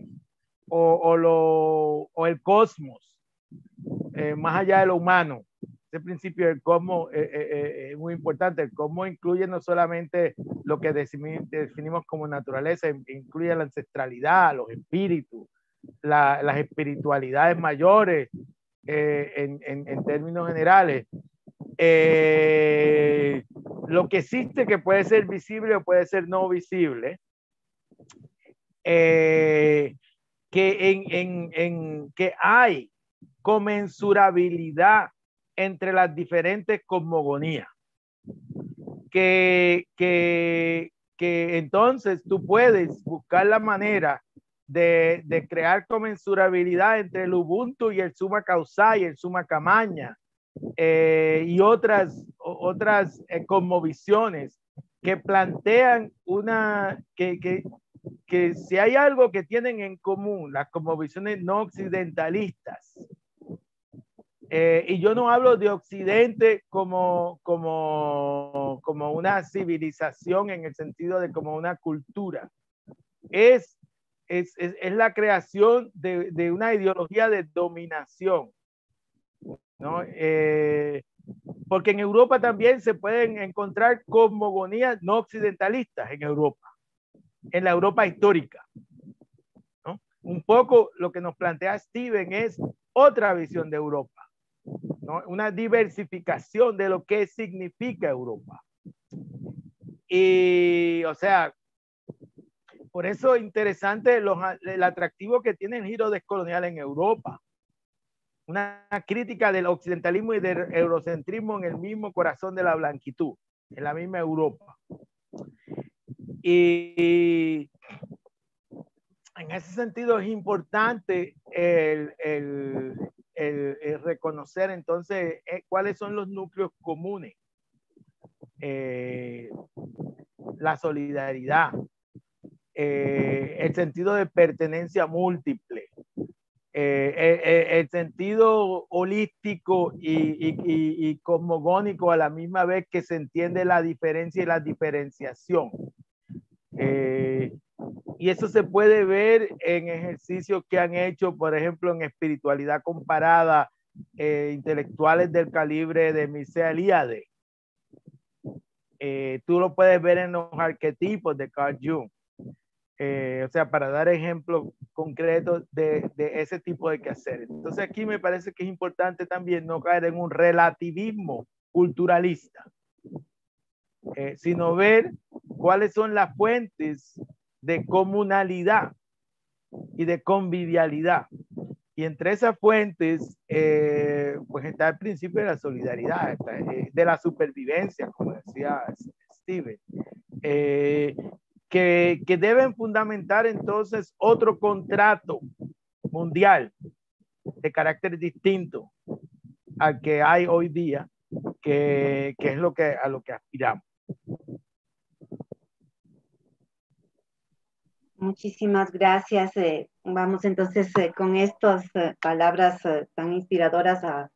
o, o, lo, o el cosmos, eh, más allá de lo humano, ese principio del cosmos es muy importante. El cosmos incluye no solamente lo que definimos como naturaleza, incluye la ancestralidad, los espíritus, la, las espiritualidades mayores eh, en, en, en, términos generales. Eh, lo que existe que puede ser visible o puede ser no visible, eh, que, en, en, que hay comensurabilidad entre las diferentes cosmogonías. Que, que, que entonces tú puedes buscar la manera de, de, crear comensurabilidad entre el Ubuntu y el Suma Causai, el Suma Camaña eh, y otras, otras eh, cosmovisiones que plantean una, que, que, que si hay algo que tienen en común, las cosmovisiones no occidentalistas, eh, y yo no hablo de Occidente como, como, como una civilización en el sentido de como una cultura. Es es, es, es la creación de, de, una ideología de dominación. ¿no? Eh, porque en Europa también se pueden encontrar cosmogonías no occidentalistas en Europa, en la Europa histórica. ¿no? Un poco lo que nos plantea Steven es otra visión de Europa, ¿no? una diversificación de lo que significa Europa. Y, o sea, por eso es interesante los, el atractivo que tiene el giro descolonial en Europa. Una crítica del occidentalismo y del eurocentrismo en el mismo corazón de la blanquitud, en la misma Europa. Y en ese sentido es importante el, el, el, el reconocer entonces eh, cuáles son los núcleos comunes. Eh, la solidaridad, eh, el sentido de pertenencia múltiple, eh, eh, el sentido holístico y, y, cosmogónico a la misma vez que se entiende la diferencia y la diferenciación. y eso se puede ver en ejercicios que han hecho, por ejemplo, en espiritualidad comparada, intelectuales del calibre de Mircea Eliade. tú lo puedes ver en los arquetipos de Carl Jung. Eh, o sea, para dar ejemplos concretos de, de, ese tipo de quehacer. Entonces aquí me parece que es importante también no caer en un relativismo culturalista, eh, sino ver cuáles son las fuentes de comunalidad y de convivialidad. Y entre esas fuentes, eh, pues está el principio de la solidaridad, eh, de la supervivencia, como decía Steven. Eh, que, deben fundamentar entonces otro contrato mundial de carácter distinto al que hay hoy día, que, que es lo que, a lo que aspiramos. Muchísimas gracias. Eh, vamos entonces eh, con estas eh, palabras tan inspiradoras a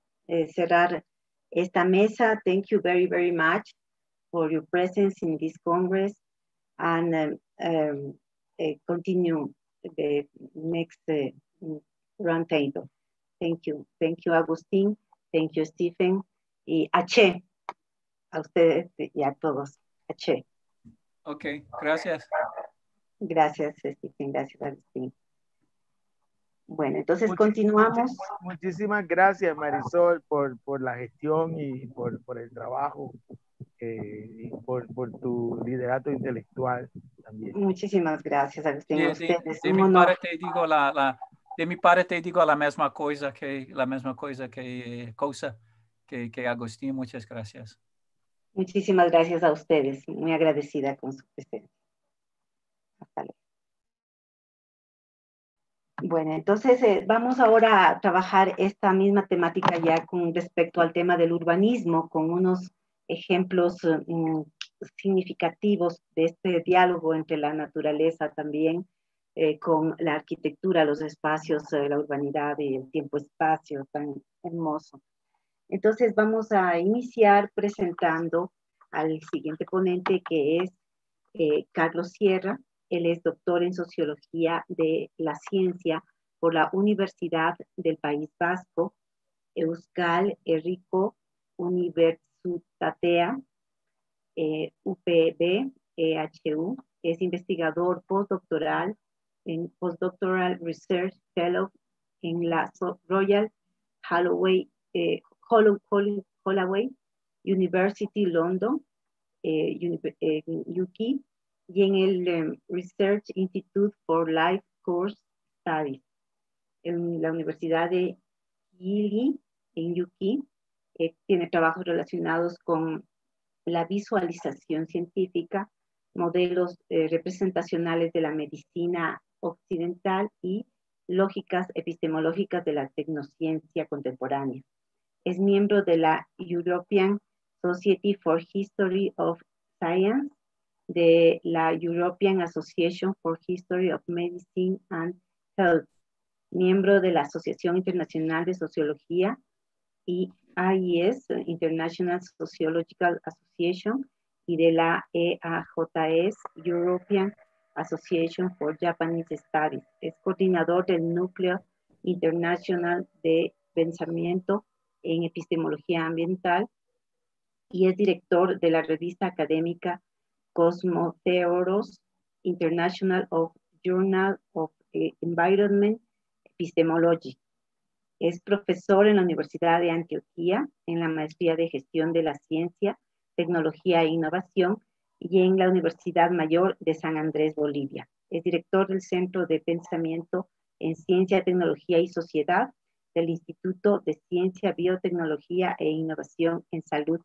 cerrar esta mesa. Thank you very, very much for your presence in this Congress and um, um, continue the next roundtable. Thank you. Thank you, Agustín. Thank you, Stephen. Y H, a ustedes y a todos. H. Ok, gracias. Gracias, Stephen. Gracias, Agustín. Bueno, entonces continuamos. Muchísimas, gracias, Marisol, por, por, la gestión y por, por el trabajo eh, y por, por, tu liderato intelectual también. Muchísimas gracias, Agustín. De, de, de mi parte digo la, la, de mi parte digo la misma cosa que la misma cosa que cosa que, que Agustín. Muchas gracias. Muchísimas gracias a ustedes. Muy agradecida con su presencia. Bueno, entonces eh, vamos ahora a trabajar esta misma temática ya con respecto al tema del urbanismo, con unos ejemplos mm, significativos de este diálogo entre la naturaleza también, eh, con la arquitectura, los espacios, eh, la urbanidad y el tiempo-espacio tan hermoso. Entonces vamos a iniciar presentando al siguiente ponente que es Carlos Sierra, él es doctor en Sociología de la Ciencia por la Universidad del País Vasco, Euskal Herriko Universitatea, eh, UPB, EHU. Es investigador postdoctoral en Postdoctoral Research Fellow en la Royal Holloway, eh, Holloway University London, eh, UK y en el em, Research Institute for Life Course Studies en la Universidad de Yili en Yuki. Eh, tiene trabajos relacionados con la visualización científica, modelos eh, representacionales de la medicina occidental y lógicas epistemológicas de la tecnociencia contemporánea. Es miembro de la European Society for History of Science de la European Association for History of Medicine and Health, miembro de la Asociación Internacional de Sociología y AIS, International Sociological Association, y de la EAJS, European Association for Japanese Studies. Es coordinador del Núcleo Internacional de Pensamiento en Epistemología Ambiental y es director de la revista académica Cosmotheoros International of Journal of eh, Environment Epistemology. Es profesor en la Universidad de Antioquia, en la maestría de gestión de la ciencia, tecnología e innovación y en la Universidad Mayor de San Andrés, Bolivia. Es director del Centro de Pensamiento en Ciencia, Tecnología y Sociedad del Instituto de Ciencia, Biotecnología e Innovación en Salud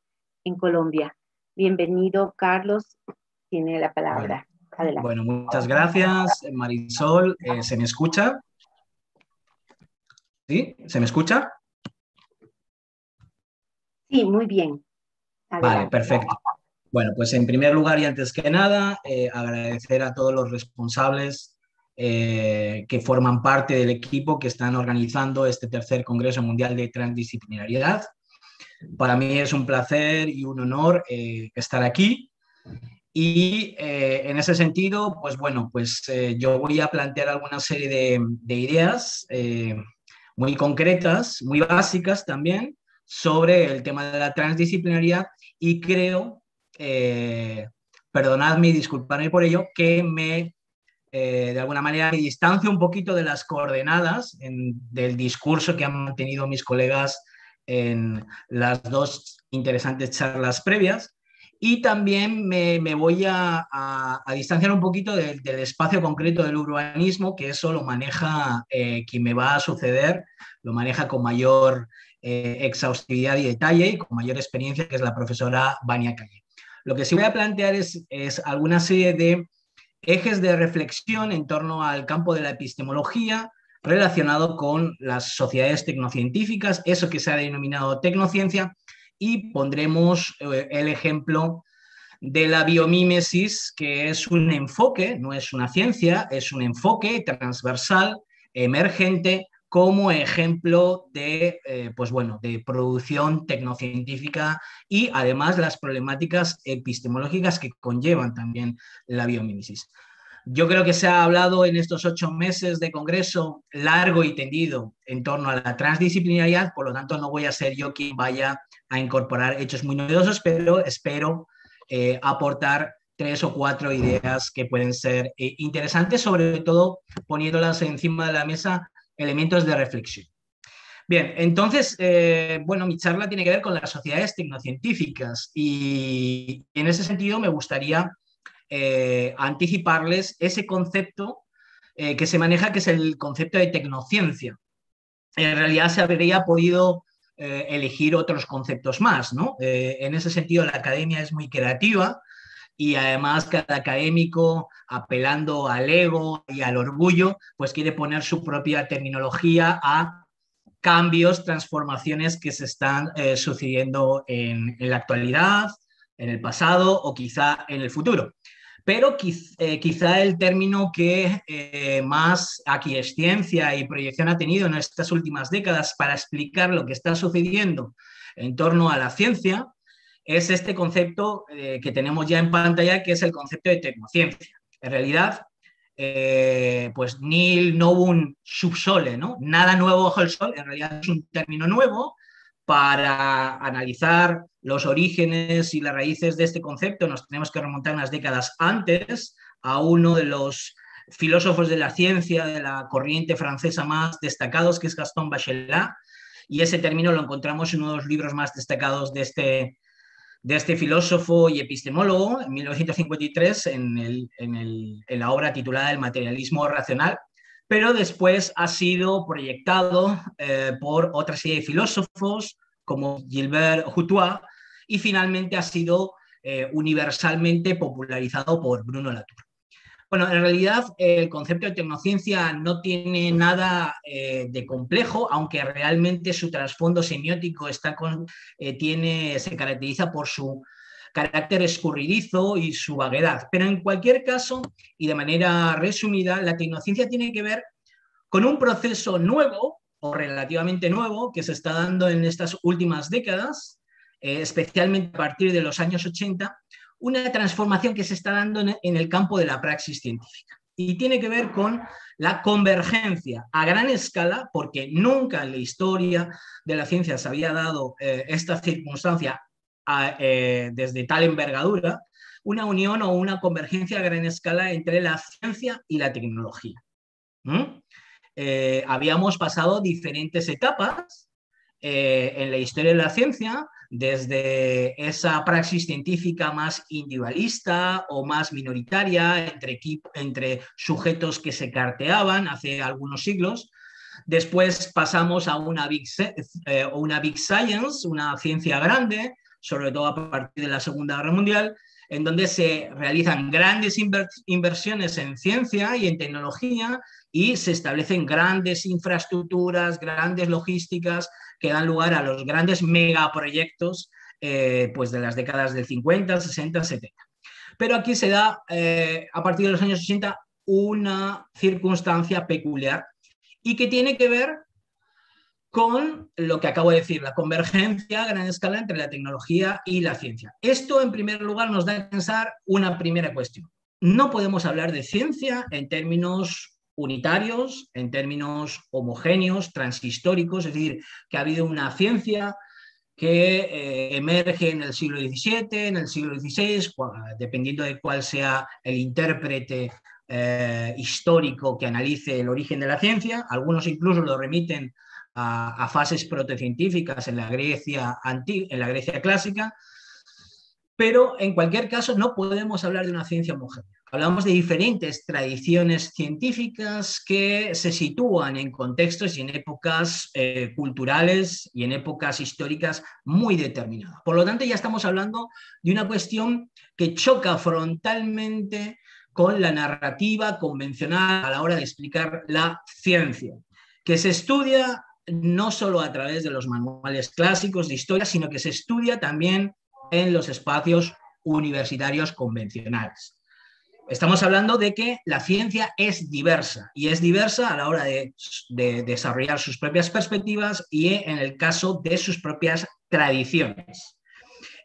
en Colombia. Bienvenido, Carlos tiene la palabra. Adelante. Bueno, muchas gracias, Marisol. Eh, ¿Se me escucha? ¿Sí? ¿Se me escucha? Sí, muy bien. Vale, perfecto. Bueno, pues en primer lugar y antes que nada, eh, agradecer a todos los responsables eh, que forman parte del equipo que están organizando este tercer Congreso Mundial de Transdisciplinariedad. Para mí es un placer y un honor estar aquí y eh, en ese sentido, pues bueno, pues eh, yo voy a plantear alguna serie de, ideas eh, muy concretas, muy básicas también, sobre el tema de la transdisciplinaridad y creo, perdonadme y disculpadme por ello, que me, de alguna manera, me distancio un poquito de las coordenadas del discurso que han mantenido mis colegas en las dos interesantes charlas previas y también me, voy a, distanciar un poquito del espacio concreto del urbanismo, que eso lo maneja eh, quien me va a suceder, lo maneja con mayor eh, exhaustividad y detalle y con mayor experiencia, que es la profesora Vania Calle. Lo que sí voy a plantear es, es alguna serie de ejes de reflexión en torno al campo de la epistemología, relacionado con las sociedades tecnocientíficas, eso que se ha denominado tecnociencia, y pondremos eh, el ejemplo de la biomímesis, que es un enfoque, no es una ciencia, es un enfoque transversal, emergente, como ejemplo de, eh, pues bueno, de producción tecnocientífica y además las problemáticas epistemológicas que conllevan también la biomímesis. Yo creo que se ha hablado en estos ocho meses de congreso largo y tendido en torno a la transdisciplinariedad, por lo tanto no voy a ser yo quien vaya a incorporar hechos muy novedosos, pero espero eh, aportar tres o cuatro ideas que pueden ser eh, interesantes, sobre todo poniéndolas encima de la mesa elementos de reflexión. Bien, entonces, eh, bueno, mi charla tiene que ver con las sociedades tecnocientíficas y en ese sentido me gustaría anticiparles ese concepto que se maneja, que es el concepto de tecnociencia. En realidad se habría podido elegir otros conceptos más, ¿no? en ese sentido, la academia es muy creativa y además cada académico apelando al ego y al orgullo, pues quiere poner su propia terminología a cambios, transformaciones que se están eh, sucediendo en, la actualidad, en el pasado o quizá en el futuro. Pero eh, quizá el término que eh, más aquiescencia y proyección ha tenido en estas últimas décadas para explicar lo que está sucediendo en torno a la ciencia es este concepto eh, que tenemos ya en pantalla, que es el concepto de tecnociencia. En realidad, eh, pues nil novum subsole, ¿no? Nada nuevo bajo el sol, en realidad es un término nuevo para analizar los orígenes y las raíces de este concepto. Nos tenemos que remontar unas décadas antes a uno de los filósofos de la ciencia de la corriente francesa más destacados, que es Gaston Bachelard, y ese término lo encontramos en uno de los libros más destacados de este, de este filósofo y epistemólogo en 1953 en, la obra titulada El materialismo racional, pero después ha sido proyectado eh, por otra serie de filósofos como Gilbert Hutois y finalmente ha sido eh, universalmente popularizado por Bruno Latour. Bueno, en realidad el concepto de tecnociencia no tiene nada eh, de complejo, aunque realmente su trasfondo semiótico está eh, tiene, se caracteriza por su carácter escurridizo y su vaguedad. Pero en cualquier caso, y de manera resumida, la tecnociencia tiene que ver con un proceso nuevo o relativamente nuevo que se está dando en estas últimas décadas, eh, especialmente a partir de los años 80, una transformación que se está dando en el campo de la praxis científica. Y tiene que ver con la convergencia a gran escala, porque nunca en la historia de la ciencia se había dado eh, esta circunstancia eh, desde tal envergadura, una unión o una convergencia a gran escala entre la ciencia y la tecnología. Eh, habíamos pasado diferentes etapas en la historia de la ciencia, desde esa praxis científica más individualista o más minoritaria entre, entre sujetos que se carteaban hace algunos siglos. Después pasamos a una big, eh, una big science, una ciencia grande, sobre todo a partir de la Segunda Guerra Mundial, en donde se realizan grandes inversiones en ciencia y en tecnología y se establecen grandes infraestructuras, grandes logísticas, que dan lugar a los grandes megaproyectos eh, pues de las décadas del 50, 60, 70. Pero aquí se da, eh, a partir de los años 80, una circunstancia peculiar y que tiene que ver con lo que acabo de decir, la convergencia a gran escala entre la tecnología y la ciencia. Esto, en primer lugar, nos da a pensar una primera cuestión. No podemos hablar de ciencia en términos unitarios, en términos homogéneos, transhistóricos, es decir, que ha habido una ciencia que eh, emerge en el siglo XVII, en el siglo XVI, dependiendo de cuál sea el intérprete eh, histórico que analice el origen de la ciencia. Algunos incluso lo remiten a, fases protocientíficas en la Grecia en la Grecia clásica, pero en cualquier caso no podemos hablar de una ciencia homogénea. Hablamos de diferentes tradiciones científicas que se sitúan en contextos y en épocas eh, culturales y en épocas históricas muy determinadas. Por lo tanto, ya estamos hablando de una cuestión que choca frontalmente con la narrativa convencional a la hora de explicar la ciencia. que se estudia no solo a través de los manuales clásicos de historia, sino que se estudia también en los espacios universitarios convencionales. Estamos hablando de que la ciencia es diversa y es diversa a la hora de, desarrollar sus propias perspectivas y en el caso de sus propias tradiciones.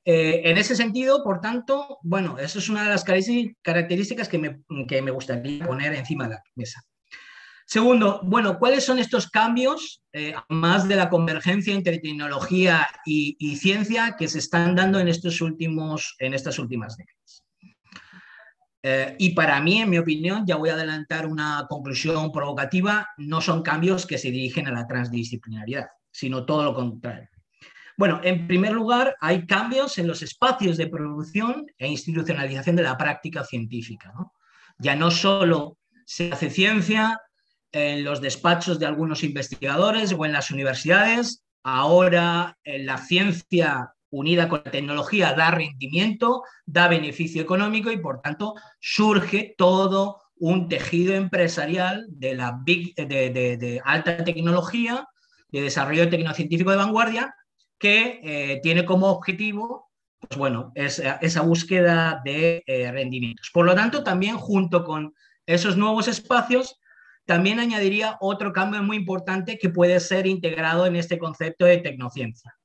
Eh, en ese sentido, por tanto, bueno, eso es una de las características que me, que me gustaría poner encima de la mesa. Segundo, bueno, ¿cuáles son estos cambios, eh, más de la convergencia entre tecnología y, ciencia, que se están dando en, estos últimos, en estas últimas décadas? Eh, y para mí, en mi opinión, ya voy a adelantar una conclusión provocativa, no son cambios que se dirigen a la transdisciplinariedad, sino todo lo contrario. Bueno, en primer lugar, hay cambios en los espacios de producción e institucionalización de la práctica científica. Ya no solo se hace ciencia en los despachos de algunos investigadores o en las universidades, ahora en la ciencia unida con la tecnología da rendimiento, da beneficio económico y por tanto surge todo un tejido empresarial de, la de, alta tecnología, de desarrollo tecnocientífico de vanguardia, que eh, tiene como objetivo pues bueno, esa, búsqueda de eh, rendimientos. Por lo tanto, también junto con esos nuevos espacios, también añadiría otro cambio muy importante que puede ser integrado en este concepto de tecnociencia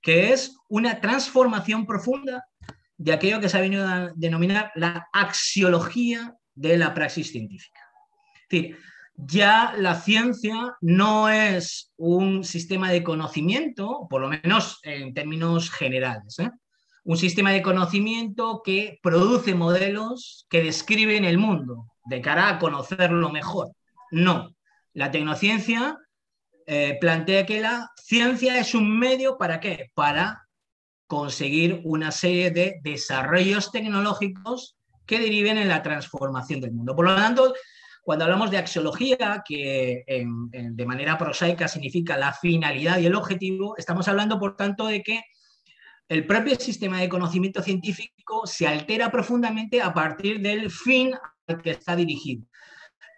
que es una transformación profunda de aquello que se ha venido a denominar la axiología de la praxis científica. Es decir, ya la ciencia no es un sistema de conocimiento, por lo menos en términos generales, ¿eh? un sistema de conocimiento que produce modelos que describen el mundo de cara a conocerlo mejor. No, la tecnociencia eh, plantea que la ciencia es un medio para qué? Para conseguir una serie de desarrollos tecnológicos que deriven en la transformación del mundo. Por lo tanto, cuando hablamos de axiología, que de manera prosaica significa la finalidad y el objetivo, estamos hablando, por tanto, de que el propio sistema de conocimiento científico se altera profundamente a partir del fin al que está dirigido.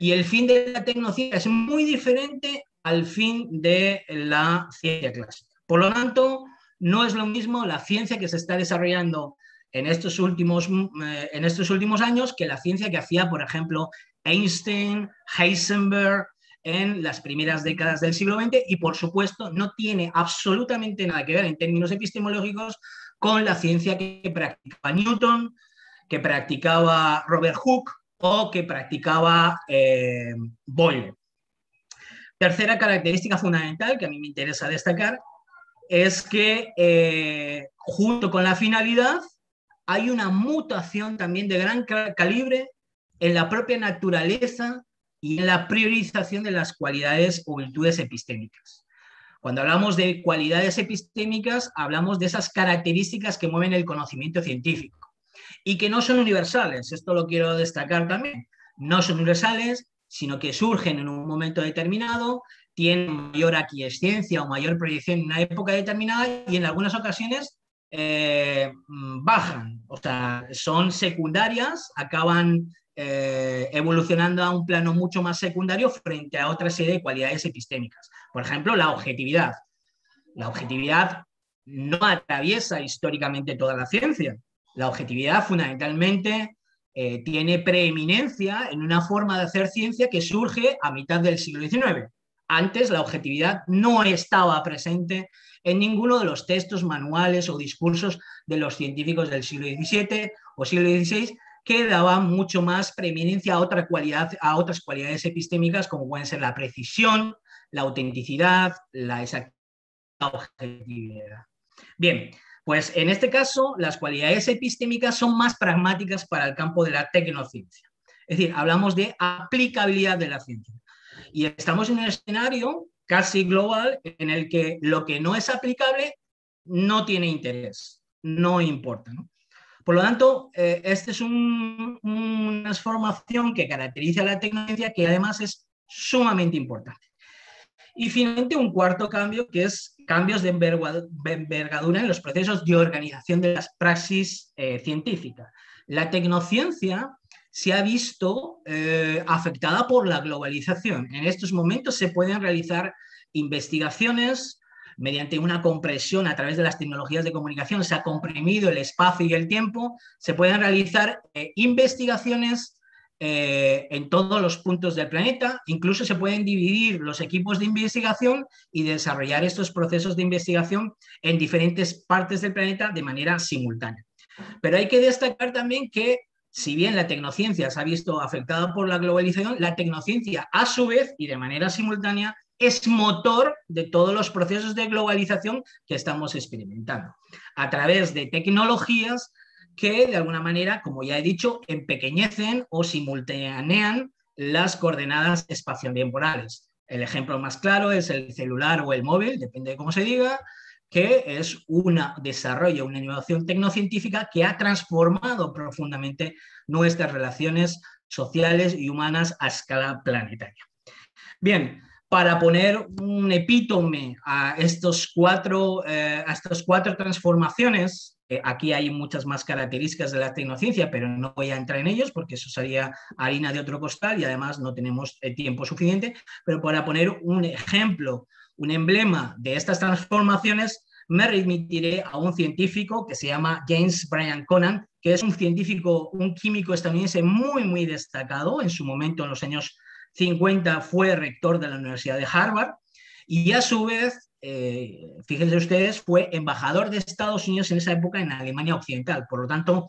Y el fin de la tecnología es muy diferente al fin de la ciencia clásica. Por lo tanto, no es lo mismo la ciencia que se está desarrollando en estos últimos, eh, en estos últimos años que la ciencia que hacía, por ejemplo, Einstein, Heisenberg en las primeras décadas del siglo XX y, por supuesto, no tiene absolutamente nada que ver en términos epistemológicos con la ciencia que practicaba Newton, que practicaba Robert Hooke o que practicaba eh, Boyle. Tercera característica fundamental que a mí me interesa destacar es que eh, junto con la finalidad hay una mutación también de gran calibre en la propia naturaleza y en la priorización de las cualidades o virtudes epistémicas. Cuando hablamos de cualidades epistémicas, hablamos de esas características que mueven el conocimiento científico y que no son universales. Esto lo quiero destacar también. No son universales, sino que surgen en un momento determinado, tienen mayor aquiescencia o mayor proyección en una época determinada y en algunas ocasiones eh, bajan, o sea, son secundarias, acaban eh, evolucionando a un plano mucho más secundario frente a otra serie de cualidades epistémicas. Por ejemplo, la objetividad. La objetividad no atraviesa históricamente toda la ciencia. La objetividad fundamentalmente eh, tiene preeminencia en una forma de hacer ciencia que surge a mitad del siglo XIX. Antes la objetividad no estaba presente en ninguno de los textos, manuales o discursos de los científicos del siglo XVII o siglo XVI que daban mucho más preeminencia a, otras cualidades epistémicas como pueden ser la precisión, la autenticidad, la exactitud. Bien, pues en este caso, las cualidades epistémicas son más pragmáticas para el campo de la tecnociencia. Es decir, hablamos de aplicabilidad de la ciencia. Y estamos en un escenario casi global en el que lo que no es aplicable no tiene interés, no importa. Por lo tanto, eh, esta es una transformación que caracteriza a la tecnología que además es sumamente importante. Y finalmente, un cuarto cambio que es cambios de envergadura en los procesos de organización de las praxis eh, científicas. La tecnociencia se ha visto eh, afectada por la globalización. En estos momentos se pueden realizar investigaciones mediante una compresión a través de las tecnologías de comunicación, se ha comprimido el espacio y el tiempo, se pueden realizar eh, investigaciones eh, en todos los puntos del planeta, incluso se pueden dividir los equipos de investigación y desarrollar estos procesos de investigación en diferentes partes del planeta de manera simultánea. Pero hay que destacar también que si bien la tecnociencia se ha visto afectada por la globalización, la tecnociencia a su vez y de manera simultánea es motor de todos los procesos de globalización que estamos experimentando, a través de tecnologías que de alguna manera, como ya he dicho, empequeñecen o simultanean las coordenadas espacio-temporales. El ejemplo más claro es el celular o el móvil, depende de cómo se diga, que es un desarrollo, una innovación tecnocientífica que ha transformado profundamente nuestras relaciones sociales y humanas a escala planetaria. Bien, para poner un epítome a, estos cuatro, eh, a estas cuatro transformaciones, aquí hay muchas más características de la tecnociencia, pero no voy a entrar en ellos porque eso sería harina de otro costal y además no tenemos el tiempo suficiente, pero para poner un ejemplo, un emblema de estas transformaciones, me remitiré a un científico que se llama James Brian Conan, que es un científico, un químico estadounidense muy, muy destacado. En su momento, en los años 50 fue rector de la Universidad de Harvard y a su vez, eh, fíjense ustedes, fue embajador de Estados Unidos en esa época en Alemania Occidental. Por lo tanto,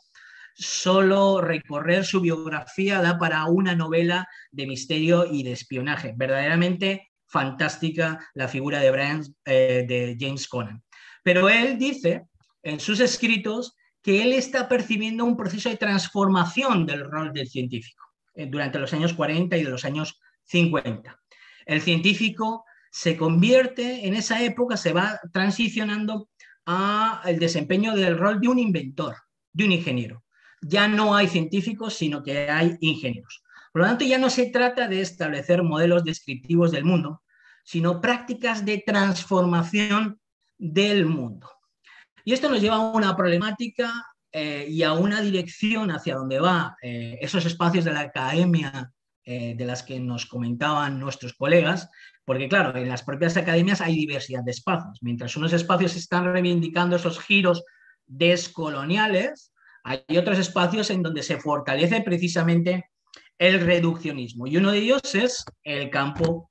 solo recorrer su biografía da para una novela de misterio y de espionaje. Verdaderamente fantástica la figura de, eh, James Conan. Pero él dice en sus escritos que él está percibiendo un proceso de transformación del rol del científico. Eh, durante los años 40 y de los años 50. El científico se convierte, en esa época se va transicionando al desempeño del rol de un inventor, de un ingeniero. Ya no hay científicos, sino que hay ingenieros. Por lo tanto, ya no se trata de establecer modelos descriptivos del mundo, sino prácticas de transformación del mundo. Y esto nos lleva a una problemática eh, y a una dirección hacia donde va eh, esos espacios de la academia eh, de las que nos comentaban nuestros colegas, porque claro, en las propias academias hay diversidad de espacios. Mientras unos espacios están reivindicando esos giros descoloniales, hay otros espacios en donde se fortalece precisamente el reduccionismo. Y uno de ellos es el campo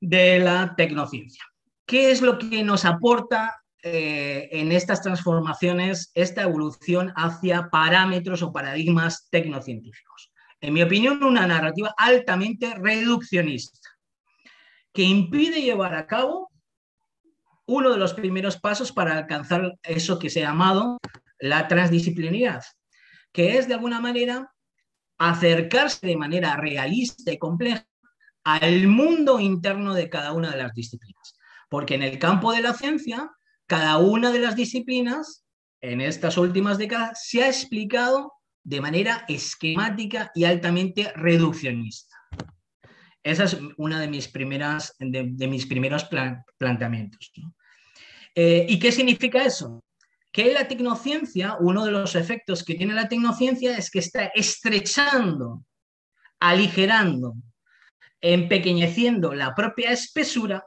de la tecnociencia. ¿Qué es lo que nos aporta eh, en estas transformaciones esta evolución hacia parámetros o paradigmas tecnocientíficos. En mi opinión, una narrativa altamente reduccionista que impide llevar a cabo uno de los primeros pasos para alcanzar eso que se ha llamado la transdisciplinaridad, que es de alguna manera acercarse de manera realista y compleja al mundo interno de cada una de las disciplinas. Porque en el campo de la ciencia cada una de las disciplinas en estas últimas décadas se ha explicado de manera esquemática y altamente reduccionista. Esa es una de mis, primeras, de, mis primeros planteamientos. Eh, ¿Y qué significa eso? Que la tecnociencia, uno de los efectos que tiene la tecnociencia es que está estrechando, aligerando, empequeñeciendo la propia espesura,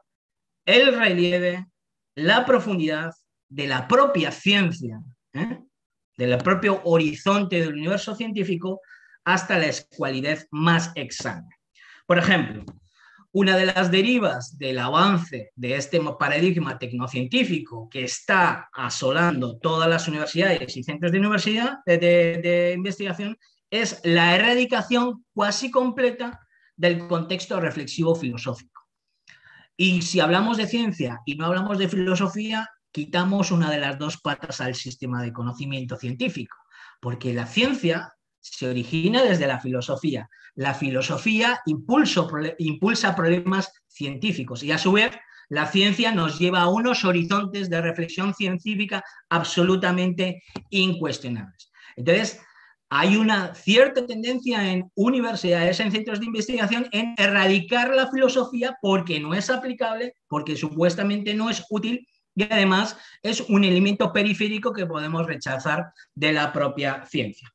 el relieve, la profundidad de la propia ciencia, ¿eh? Del propio horizonte del universo científico, hasta la escualidad más exánime. Por ejemplo, una de las derivas del avance de este paradigma tecnocientífico que está asolando todas las universidades y centros de, universidad, de investigación es la erradicación cuasi completa del contexto reflexivo filosófico. Y si hablamos de ciencia y no hablamos de filosofía, quitamos una de las dos patas al sistema de conocimiento científico, porque la ciencia se origina desde la filosofía. La filosofía impulsa problemas científicos y a su vez la ciencia nos lleva a unos horizontes de reflexión científica absolutamente incuestionables. Entonces, hay una cierta tendencia en universidades, en centros de investigación, en erradicar la filosofía porque no es aplicable, porque supuestamente no es útil y además es un elemento periférico que podemos rechazar de la propia ciencia.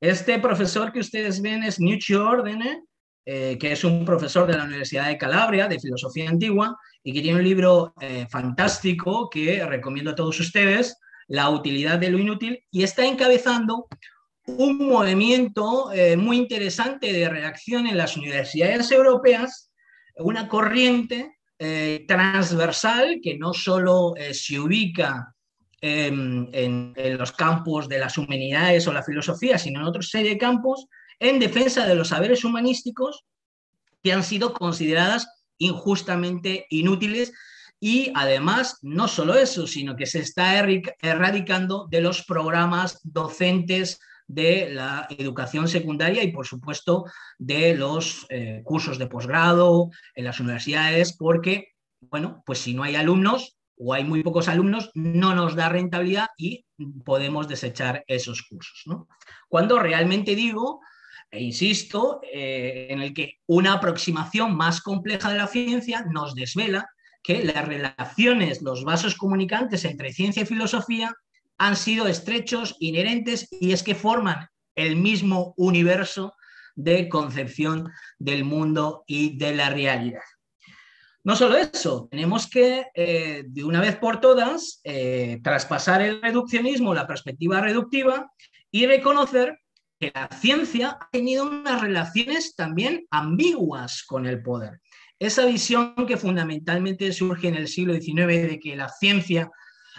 Este profesor que ustedes ven es Nuccio Ordine, eh, que es un profesor de la Universidad de Calabria, de Filosofía Antigua, y que tiene un libro eh, fantástico que recomiendo a todos ustedes, La utilidad de lo inútil, y está encabezando un movimiento eh, muy interesante de reacción en las universidades europeas, una corriente transversal que no solo se ubica en, en, los campos de las humanidades o la filosofía, sino en otra serie de campos, en defensa de los saberes humanísticos que han sido consideradas injustamente inútiles. Y además no solo eso, sino que se está erradicando de los programas docentes de la educación secundaria y por supuesto de los eh, cursos de posgrado en las universidades, porque, bueno, pues si no hay alumnos o hay muy pocos alumnos, no nos da rentabilidad y podemos desechar esos cursos. Cuando realmente digo e insisto, eh, en el que una aproximación más compleja de la ciencia nos desvela que las relaciones, los vasos comunicantes entre ciencia y filosofía han sido estrechos, inherentes, y es que forman el mismo universo de concepción del mundo y de la realidad. No solo eso, tenemos que eh, de una vez por todas eh, traspasar el reduccionismo, la perspectiva reductiva y reconocer que la ciencia ha tenido unas relaciones también ambiguas con el poder. Esa visión que fundamentalmente surge en el siglo XIX de que la ciencia,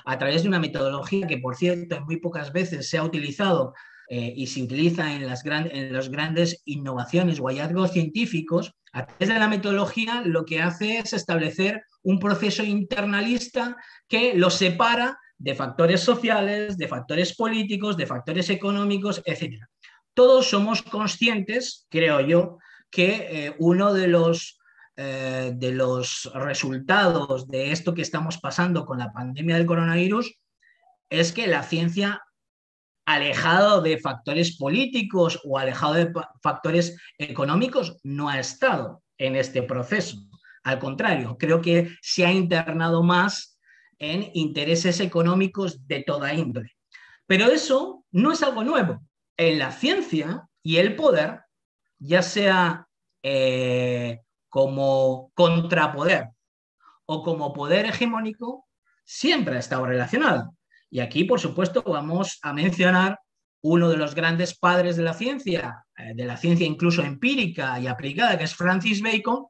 a través de una metodología que, por cierto, muy pocas veces se ha utilizado eh, y se utiliza en las, en grandes innovaciones o hallazgos científicos, a través de la metodología lo que hace es establecer un proceso internalista que lo separa de factores sociales, de factores políticos, de factores económicos, etc todos somos conscientes, creo yo, que eh, uno de los, eh, de los resultados de esto que estamos pasando con la pandemia del coronavirus es que la ciencia, alejado de factores políticos o alejado de factores económicos, no ha estado en este proceso. Al contrario, creo que se ha internado más en intereses económicos de toda índole. Pero eso no es algo nuevo en la ciencia y el poder, ya sea eh, como contrapoder o como poder hegemónico, siempre ha estado relacionado. Y aquí, por supuesto, vamos a mencionar uno de los grandes padres de la ciencia, eh, de la ciencia incluso empírica y aplicada, que es Francis Bacon,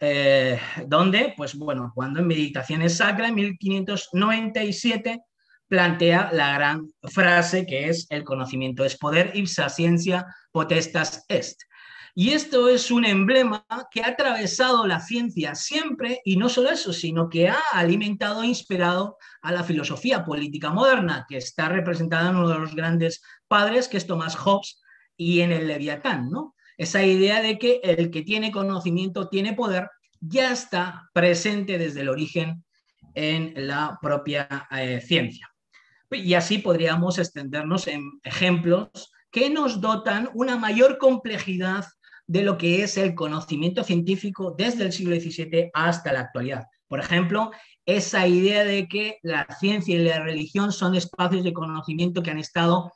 eh, donde, pues bueno, cuando en Meditaciones Sacra, en 1597, plantea la gran frase que es el conocimiento es poder, ipsa ciencia potestas est. Y esto es un emblema que ha atravesado la ciencia siempre, y no solo eso, sino que ha alimentado e inspirado a la filosofía política moderna, que está representada en uno de los grandes padres, que es Thomas Hobbes, y en el Leviatán, ¿no? Esa idea de que el que tiene conocimiento tiene poder ya está presente desde el origen en la propia eh, ciencia. Y así podríamos extendernos en ejemplos que nos dotan una mayor complejidad de lo que es el conocimiento científico desde el siglo XVII hasta la actualidad. Por ejemplo, esa idea de que la ciencia y la religión son espacios de conocimiento que han estado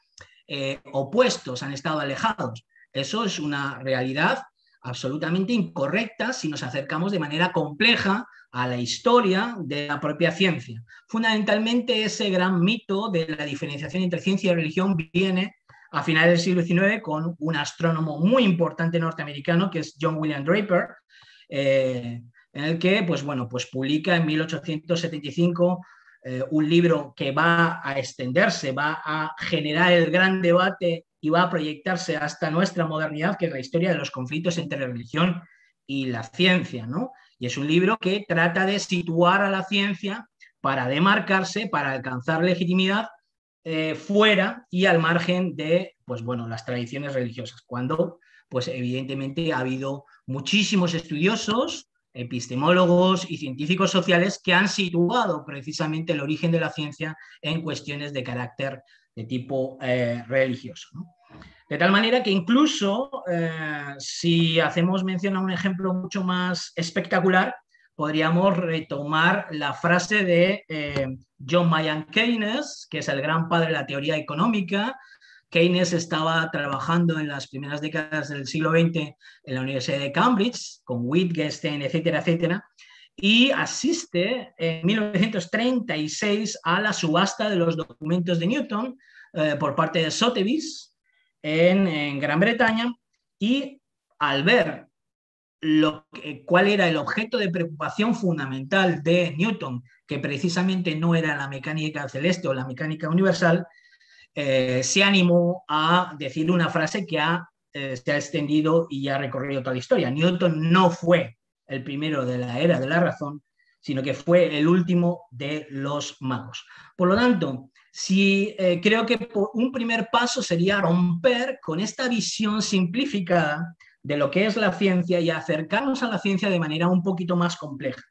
eh, opuestos, han estado alejados. Eso es una realidad absolutamente incorrecta si nos acercamos de manera compleja a la historia de la propia ciencia. Fundamentalmente ese gran mito de la diferenciación entre ciencia y religión viene a finales del siglo XIX con un astrónomo muy importante norteamericano que es John William Draper, eh, en el que pues, bueno, pues publica en 1875 eh, un libro que va a extenderse, va a generar el gran debate y va a proyectarse hasta nuestra modernidad, que es la historia de los conflictos entre la religión y la ciencia, ¿no? Y es un libro que trata de situar a la ciencia para demarcarse, para alcanzar legitimidad eh, fuera y al margen de, pues bueno, las tradiciones religiosas, cuando, pues evidentemente ha habido muchísimos estudiosos, epistemólogos y científicos sociales que han situado precisamente el origen de la ciencia en cuestiones de carácter de tipo eh, religioso. De tal manera que incluso eh, si hacemos mención a un ejemplo mucho más espectacular, podríamos retomar la frase de eh, John Mayan Keynes, que es el gran padre de la teoría económica, Keynes estaba trabajando en las primeras décadas del siglo XX en la Universidad de Cambridge, con Wittgenstein, etcétera, etcétera, y asiste en 1936 a la subasta de los documentos de Newton eh, por parte de Sotheby's en, Gran Bretaña y al ver lo cuál era el objeto de preocupación fundamental de Newton, que precisamente no era la mecánica celeste o la mecánica universal, eh, se animó a decir una frase que eh, se ha extendido y ha recorrido toda la historia. Newton no fue el primero de la era de la razón, sino que fue el último de los magos. Por lo tanto, si eh, creo que un primer paso sería romper con esta visión simplificada de lo que es la ciencia y acercarnos a la ciencia de manera un poquito más compleja.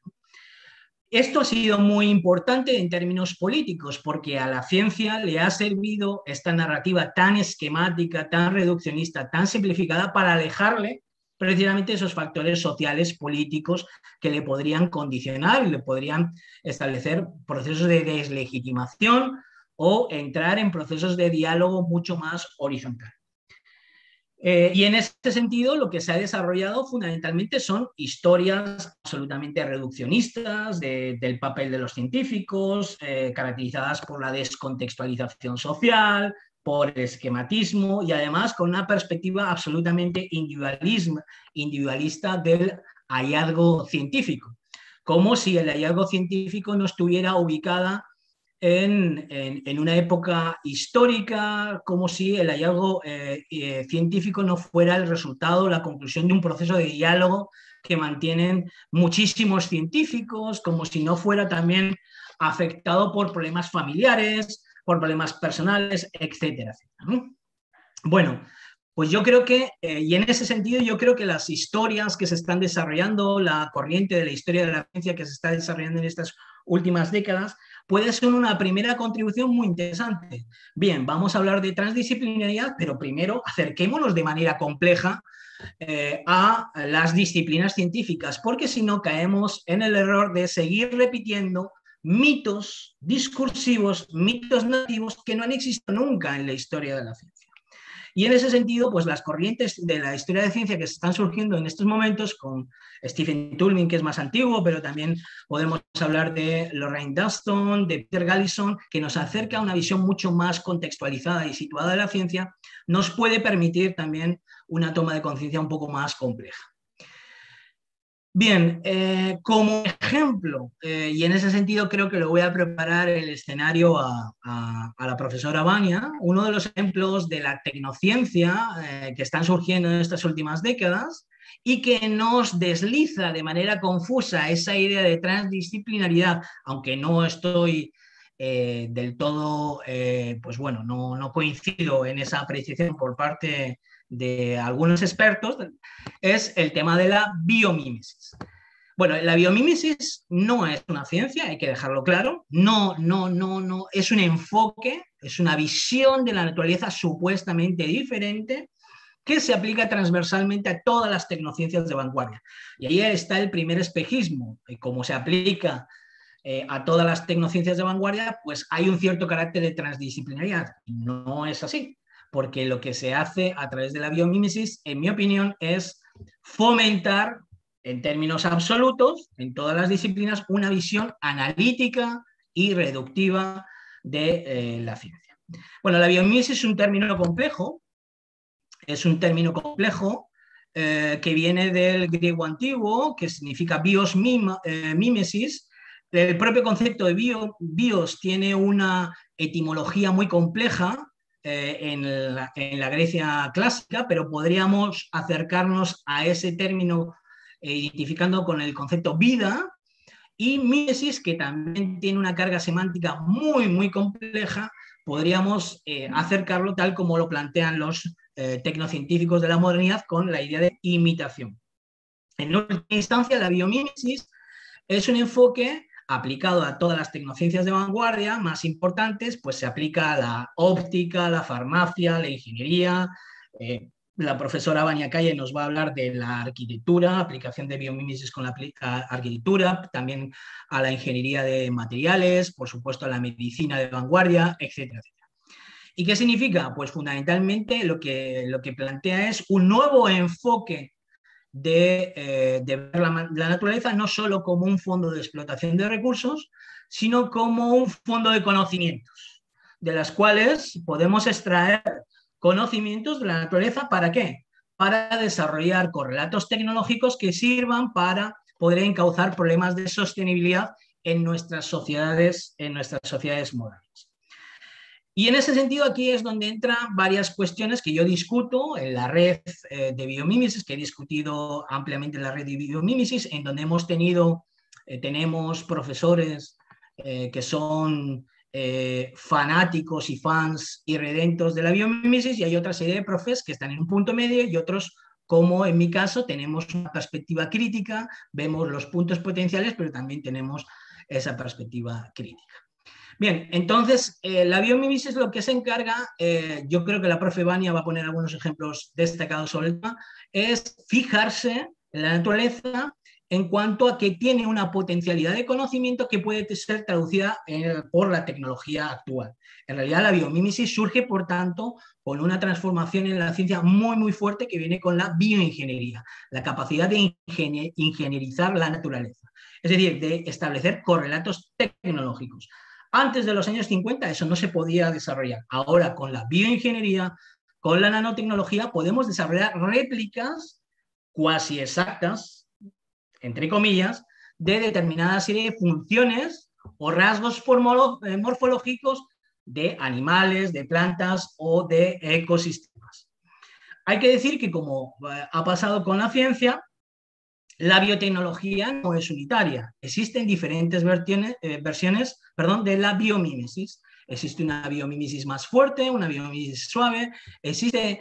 Esto ha sido muy importante en términos políticos porque a la ciencia le ha servido esta narrativa tan esquemática, tan reduccionista, tan simplificada para alejarle precisamente esos factores sociales, políticos que le podrían condicionar le podrían establecer procesos de deslegitimación o entrar en procesos de diálogo mucho más horizontal. Eh, y en este sentido, lo que se ha desarrollado fundamentalmente son historias absolutamente reduccionistas del papel de los científicos, eh, caracterizadas por la descontextualización social, por el esquematismo y además con una perspectiva absolutamente individualista del hallazgo científico, como si el hallazgo científico no estuviera ubicada en, una época histórica, como si el hallazgo eh, eh, científico no fuera el resultado, la conclusión de un proceso de diálogo que mantienen muchísimos científicos, como si no fuera también afectado por problemas familiares, por problemas personales, etcétera, Bueno, pues yo creo que, eh, y en ese sentido, yo creo que las historias que se están desarrollando, la corriente de la historia de la ciencia que se está desarrollando en estas últimas décadas, puede ser una primera contribución muy interesante. Bien, vamos a hablar de transdisciplinaridad, pero primero acerquémonos de manera compleja eh, a las disciplinas científicas, porque si no caemos en el error de seguir repitiendo mitos discursivos, mitos nativos que no han existido nunca en la historia de la ciencia. Y en ese sentido, pues las corrientes de la historia de ciencia que están surgiendo en estos momentos, con Stephen Tullman, que es más antiguo, pero también podemos hablar de Lorraine Duston, de Peter Gallison, que nos acerca a una visión mucho más contextualizada y situada de la ciencia, nos puede permitir también una toma de conciencia un poco más compleja. Bien, eh, como ejemplo, eh, y en ese sentido creo que le voy a preparar el escenario a, la profesora Vania, uno de los ejemplos de la tecnociencia eh, que están surgiendo en estas últimas décadas y que nos desliza de manera confusa esa idea de transdisciplinaridad, aunque no estoy del todo, pues bueno, no, no coincido en esa apreciación por parte algunos expertos es el tema de la biomímesis. Bueno, la biomímesis no es una ciencia, hay que dejarlo claro. No, no, no, no. Es un enfoque, es una visión de la naturaleza supuestamente diferente que se aplica transversalmente a todas las tecnociencias de vanguardia. Y ahí está el primer espejismo. Como se aplica eh, a todas las tecnociencias de vanguardia, pues hay un cierto carácter de transdisciplinaridad. No es así porque lo que se hace a través de la biomímesis, en mi opinión, es fomentar en términos absolutos, en todas las disciplinas, una visión analítica y reductiva de eh, la ciencia. Bueno, la biomímesis es un término complejo, es un término complejo eh, que viene del griego antiguo, que significa bios eh, mímesis. El propio concepto de bio, bios tiene una etimología muy compleja, eh, en, la, Grecia clásica, pero podríamos acercarnos a ese término eh, identificando con el concepto vida y mímesis, que también tiene una carga semántica muy, muy compleja, podríamos eh, acercarlo tal como lo plantean los tecnocientíficos de la modernidad con la idea de imitación. En última instancia, la biomímesis es un enfoque aplicado a todas las tecnociencias de vanguardia más importantes, pues se aplica a la óptica, la farmacia, la ingeniería. Eh, la profesora Bania Calle nos va a hablar de la arquitectura, aplicación de biomímesis con la arquitectura, también a la ingeniería de materiales, por supuesto a la medicina de vanguardia, etcétera, ¿Y qué significa? Pues fundamentalmente lo que, lo que plantea es un nuevo enfoque de, eh, ver la, la, naturaleza no solo como un fondo de explotación de recursos, sino como un fondo de conocimientos, de las cuales podemos extraer conocimientos de la naturaleza. ¿Para qué? Para desarrollar correlatos tecnológicos que sirvan para poder encauzar problemas de sostenibilidad en nuestras sociedades, en nuestras sociedades modernas. Y en ese sentido aquí es donde entran varias cuestiones que yo discuto en la red eh, de biomímesis, que he discutido ampliamente en la red de biomímesis, en donde hemos tenido, eh, tenemos profesores eh, que son fanáticos y fans irredentos de la biomímesis y hay otra serie de profes que están en un punto medio y otros como en mi caso tenemos una perspectiva crítica, vemos los puntos potenciales, pero también tenemos esa perspectiva crítica. Bien, entonces eh, la biomimesis lo que se encarga, eh, yo creo que la profe Vania va a poner algunos ejemplos destacados sobre el tema, es fijarse en la naturaleza en cuanto a que tiene una potencialidad de conocimiento que puede ser traducida eh, por la tecnología actual. En realidad la biomímesis surge, por tanto, con una transformación en la ciencia muy, muy fuerte que viene con la bioingeniería, la capacidad de ingenierizar la naturaleza es decir, de establecer correlatos tecnológicos. Antes de los años 50 eso no se podía desarrollar. Ahora con la bioingeniería, con la nanotecnología, podemos desarrollar réplicas cuasi exactas, entre comillas, de determinada serie de funciones o rasgos eh, morfológicos de animales, de plantas o de ecosistemas. Hay que decir que como eh, ha pasado con la ciencia, la biotecnología no es unitaria. Existen diferentes eh, versiones, perdón, de la biomímesis. Existe una biomímesis más fuerte, una biomímesis suave. Existe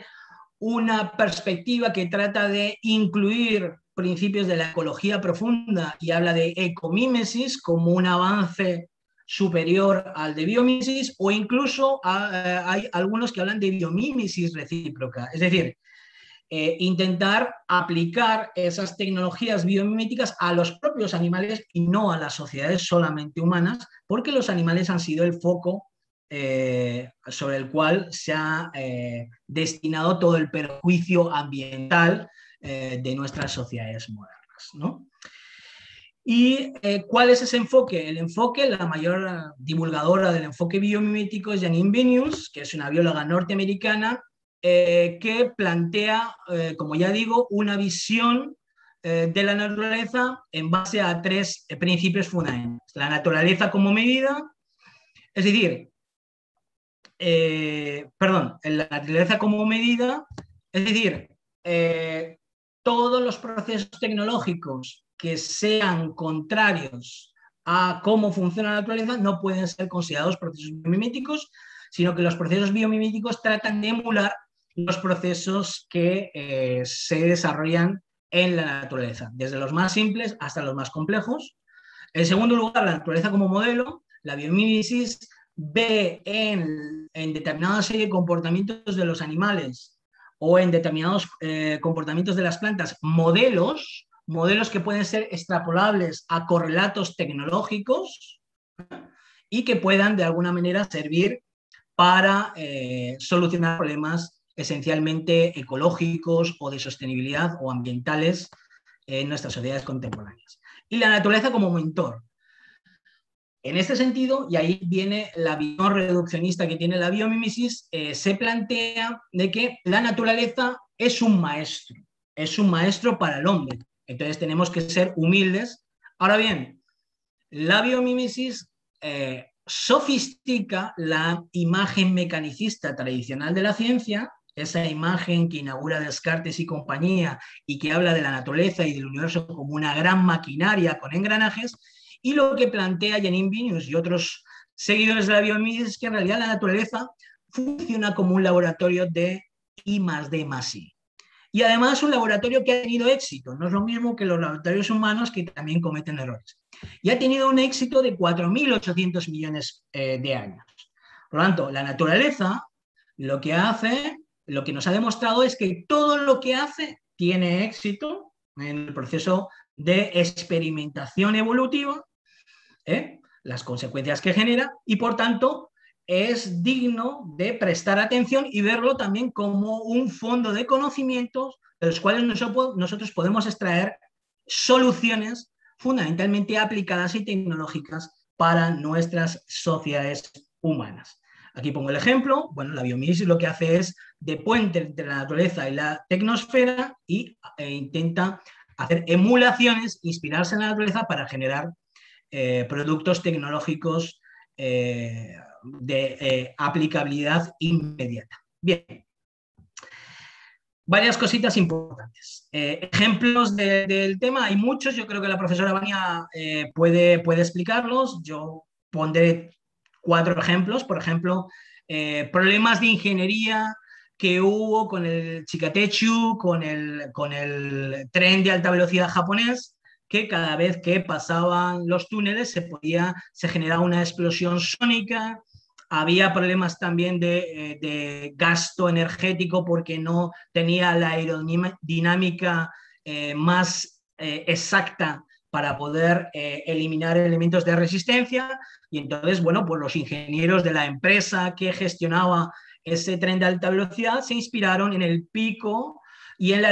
una perspectiva que trata de incluir principios de la ecología profunda y habla de ecomímesis como un avance superior al de biomímesis o incluso ah, eh, hay algunos que hablan de biomímesis recíproca. Es decir, eh, intentar aplicar esas tecnologías biomiméticas a los propios animales y no a las sociedades solamente humanas, porque los animales han sido el foco eh, sobre el cual se ha eh, destinado todo el perjuicio ambiental de nuestras sociedades modernas. ¿Y cuál es ese enfoque? El enfoque, la mayor divulgadora del enfoque biomimético es Janine Benyus, que es una bióloga norteamericana eh, que plantea, eh, como ya digo, una visión eh, de la naturaleza en base a tres principios fundamentales. La naturaleza como medida, es decir, perdón, la naturaleza como medida, es decir, todos los procesos tecnológicos que sean contrarios a cómo funciona la naturaleza no pueden ser considerados procesos biomiméticos, sino que los procesos biomiméticos tratan de emular los procesos que eh, se desarrollan en la naturaleza, desde los más simples hasta los más complejos. En segundo lugar, la naturaleza como modelo. La biomímesis ve en, en determinada serie de comportamientos de los animales o en determinados eh, comportamientos de las plantas modelos, modelos que pueden ser extrapolables a correlatos tecnológicos y que puedan de alguna manera servir para eh, solucionar problemas esencialmente ecológicos o de sostenibilidad o ambientales en nuestras sociedades contemporáneas. Y la naturaleza como mentor. En este sentido, y ahí viene la visión reduccionista que tiene la biomimisis, eh, se plantea de que la naturaleza es un maestro, es un maestro para el hombre. Entonces tenemos que ser humildes. Ahora bien, la biomimisis eh, sofistica la imagen mecanicista tradicional de la ciencia esa imagen que inaugura Descartes y compañía y que habla de la naturaleza y del universo como una gran maquinaria con engranajes, y lo que plantea Janine Vinius y otros seguidores de la biomímesis es que en realidad la naturaleza funciona como un laboratorio de I más D más I. Y además un laboratorio que ha tenido éxito, no es lo mismo que los laboratorios humanos que también cometen errores. Y ha tenido un éxito de 4.800 millones eh, de años. Por lo tanto, la naturaleza lo que hace lo que nos ha demostrado es que todo lo que hace tiene éxito en el proceso de experimentación evolutiva, ¿eh? las consecuencias que genera, y por tanto es digno de prestar atención y verlo también como un fondo de conocimientos de los cuales nosotros podemos extraer soluciones fundamentalmente aplicadas y tecnológicas para nuestras sociedades humanas. Aquí pongo el ejemplo. Bueno, la biomimesis lo que hace es de puente entre la naturaleza y la tecnosfera y e intenta hacer emulaciones, inspirarse en la naturaleza para generar eh, productos tecnológicos eh, de aplicabilidad inmediata. Bien. Varias cositas importantes. ejemplos del tema, hay muchos, yo creo que la profesora Vania puede, puede explicarlos. Yo pondré cuatro ejemplos. Por ejemplo, problemas de ingeniería que hubo con el Chikatechu, con el, con el tren de alta velocidad japonés, que cada vez que pasaban los túneles se, podía, se generaba una explosión sónica, había problemas también de, eh, gasto energético porque no tenía la aerodinámica eh, más eh, exacta para poder eliminar elementos de resistencia. Y entonces, bueno, pues los ingenieros de la empresa que gestionaba ese tren de alta velocidad se inspiraron en el pico y en la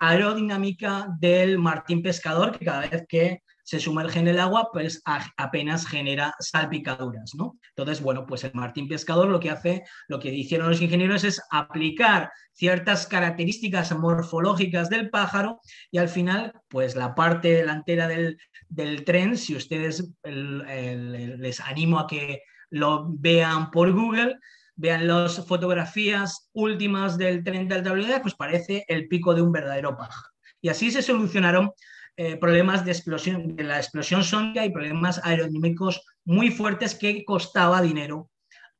aerodinámica del martín pescador, que cada vez que se sumerge en el agua, pues apenas genera salpicaduras, ¿no? Entonces, bueno, pues el martín pescador lo que hace, lo que hicieron los ingenieros es aplicar ciertas características morfológicas del pájaro y al final, pues la parte delantera del, tren, si ustedes les animo a que lo vean por Google, vean las fotografías últimas del tren de alta velocidad, pues parece el pico de un verdadero pájaro. Y así se solucionaron eh, problemas de, explosión, de la explosión sónica y problemas aerodinámicos muy fuertes que costaba dinero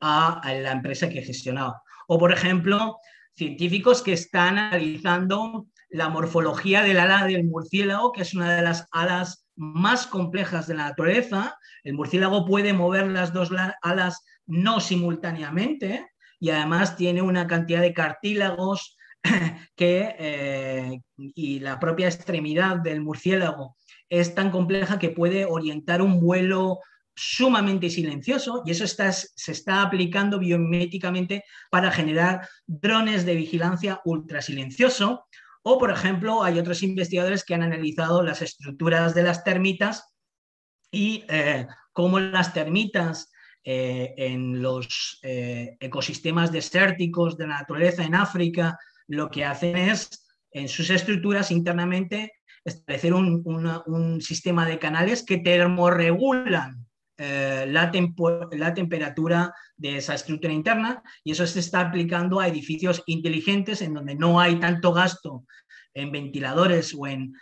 a, la empresa que gestionaba. O, por ejemplo, científicos que están analizando la morfología del ala del murciélago, que es una de las alas más complejas de la naturaleza. El murciélago puede mover las dos alas no simultáneamente y además tiene una cantidad de cartílagos *laughs* que, eh, y la propia extremidad del murciélago es tan compleja que puede orientar un vuelo sumamente silencioso y eso está, se está aplicando biométricamente para generar drones de vigilancia ultra silencioso. O, por ejemplo, hay otros investigadores que han analizado las estructuras de las termitas y eh, cómo las termitas eh, en los eh, ecosistemas desérticos de la naturaleza en África, lo que hacen es, en sus estructuras internamente, establecer un, sistema de canales que termorregulan eh, la, la, temperatura de esa estructura interna y eso se está aplicando a edificios inteligentes en donde no hay tanto gasto en ventiladores o en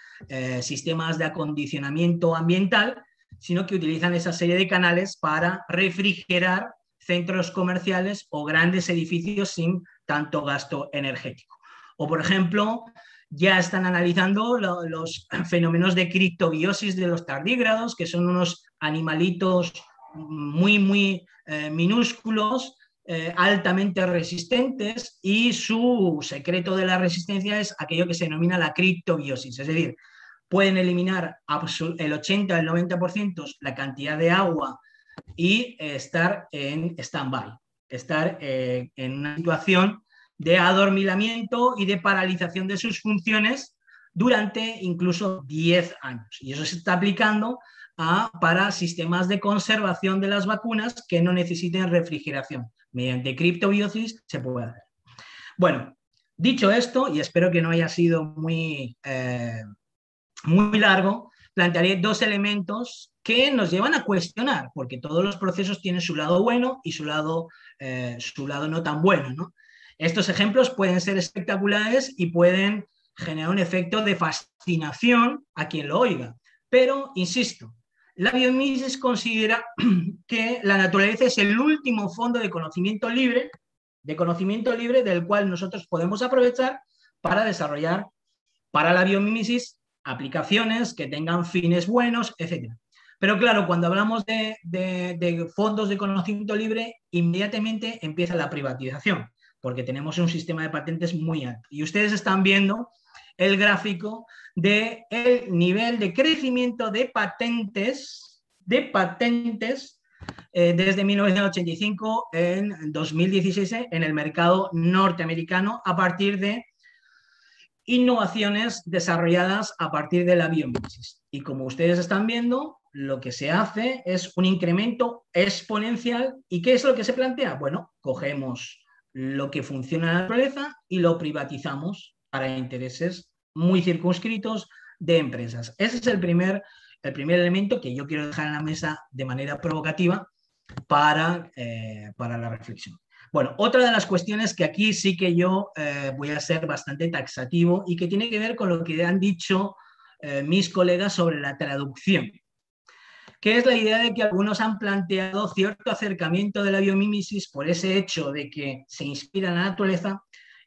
sistemas de acondicionamiento ambiental sino que utilizan esa serie de canales para refrigerar centros comerciales o grandes edificios sin tanto gasto energético. O, por ejemplo, ya están analizando los fenómenos de criptobiosis de los tardígrados, que son unos animalitos muy, muy eh, minúsculos, eh, altamente resistentes, y su secreto de la resistencia es aquello que se denomina la criptobiosis, es decir, pueden eliminar el 80 el 90% la cantidad de agua y estar en stand-by, estar eh, en una situación de adormilamiento y de paralización de sus funciones durante incluso 10 años. Y eso se está aplicando a, para sistemas de conservación de las vacunas que no necesiten refrigeración. Mediante criptobiosis se puede hacer. Bueno, dicho esto, y espero que no haya sido muy eh, muy largo, plantearé dos elementos que nos llevan a cuestionar, porque todos los procesos tienen su lado bueno y su lado, eh, su lado no tan bueno. Estos ejemplos pueden ser espectaculares y pueden generar un efecto de fascinación a quien lo oiga. Pero, insisto, la biomimesis considera *clears throat* que la naturaleza es el último fondo de conocimiento libre, de conocimiento libre del cual nosotros podemos aprovechar para desarrollar para la biomimesis aplicaciones que tengan fines buenos, etc. Pero claro, cuando hablamos de, fondos de conocimiento libre, inmediatamente empieza la privatización, porque tenemos un sistema de patentes muy alto. Y ustedes están viendo el gráfico del el nivel de crecimiento de patentes, de patentes eh, desde 1985 en 2016 en el mercado norteamericano a partir de innovaciones desarrolladas a partir de la biomimesis. Y como ustedes están viendo, lo que se hace es un incremento exponencial. ¿Y qué es lo que se plantea? Bueno, cogemos lo que funciona en la naturaleza y lo privatizamos para intereses muy circunscritos de empresas. Ese es el primer, el primer elemento que yo quiero dejar en la mesa de manera provocativa para, eh, para la reflexión. Bueno, otra de las cuestiones que aquí sí que yo eh, voy a ser bastante taxativo y que tiene que ver con lo que han dicho eh, mis colegas sobre la traducción, que es la idea de que algunos han planteado cierto acercamiento de la biomímesis por ese hecho de que se inspira en la naturaleza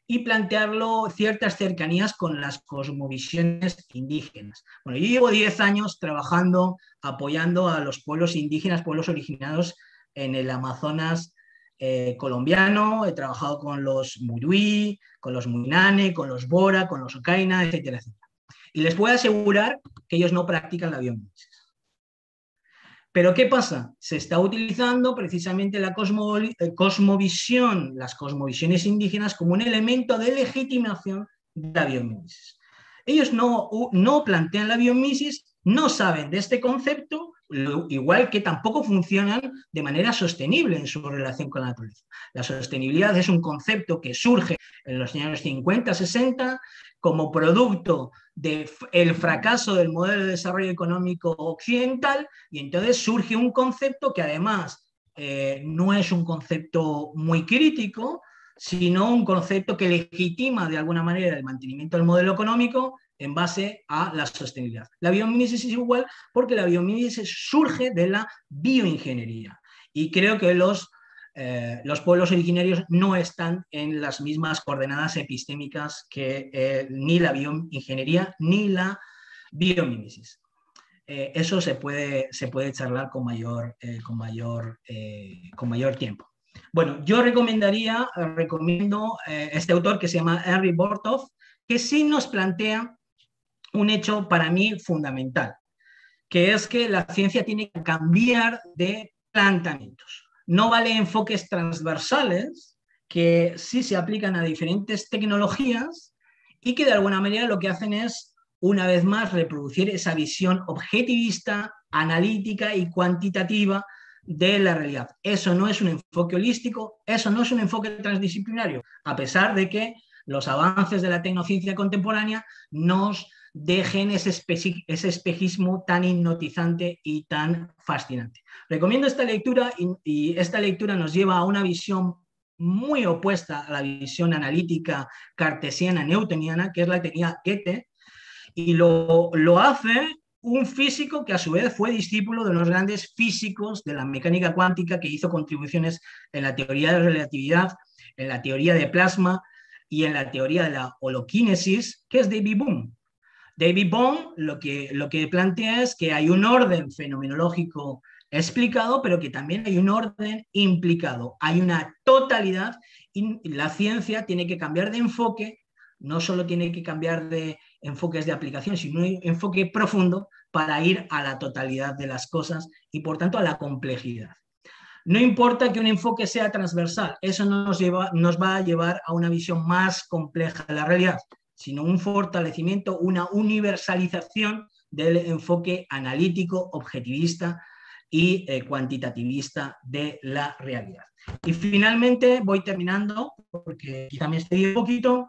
y plantearlo ciertas cercanías con las cosmovisiones indígenas. Bueno, yo llevo 10 años trabajando, apoyando a los pueblos indígenas, pueblos originados en el Amazonas eh, colombiano, he trabajado con los Murui, con los Muinane, con los Bora, con los Ocaina, etcétera, etcétera. Y les puedo asegurar que ellos no practican la biomímesis. Pero ¿qué pasa? Se está utilizando precisamente la eh, cosmovisión, las cosmovisiones indígenas como un elemento de legitimación de la biomímesis. Ellos no, no plantean la biomímesis, no saben de este concepto igual que tampoco funcionan de manera sostenible en su relación con la naturaleza. La sostenibilidad es un concepto que surge en los años 50, 60 como producto del fracaso del modelo de desarrollo económico occidental y entonces surge un concepto que además eh, no es un concepto muy crítico, sino un concepto que legitima de alguna manera el mantenimiento del modelo económico en base a la sostenibilidad. La biomímesis es igual porque la biomímesis surge de la bioingeniería y creo que los, eh, los pueblos originarios no están en las mismas coordenadas epistémicas que eh, ni la bioingeniería ni la biomímesis. Eh, eso se puede, se puede charlar con mayor, con, mayor, con mayor tiempo. Bueno, yo recomendaría, recomiendo este autor que se llama Henry Bortov, que sí nos plantea un hecho para mí fundamental, que es que la ciencia tiene que cambiar de planteamientos. No vale enfoques transversales que sí se aplican a diferentes tecnologías y que de alguna manera lo que hacen es, una vez más, reproducir esa visión objetivista, analítica y cuantitativa de la realidad. Eso no es un enfoque holístico, eso no es un enfoque transdisciplinario, a pesar de que los avances de la tecnociencia contemporánea nos dejen ese, ese espejismo tan hipnotizante y tan fascinante. Recomiendo esta lectura y, esta lectura nos lleva a una visión muy opuesta a la visión analítica cartesiana newtoniana, que es la que tenía Goethe, y lo, lo hace un físico que a su vez fue discípulo de los grandes físicos de la mecánica cuántica que hizo contribuciones en la teoría de relatividad, en la teoría de plasma y en la teoría de la holoquinesis, que es David Bohm. David Bohm lo que, lo que plantea es que hay un orden fenomenológico explicado, pero que también hay un orden implicado. Hay una totalidad y la ciencia tiene que cambiar de enfoque, no solo tiene que cambiar de enfoques de aplicación, sino un enfoque profundo para ir a la totalidad de las cosas y por tanto a la complejidad. No importa que un enfoque sea transversal, eso nos, lleva, nos va a llevar a una visión más compleja de la realidad sino un fortalecimiento, una universalización del enfoque analítico, objetivista y eh, cuantitativista de la realidad. Y finalmente voy terminando, porque quizá me estoy un poquito,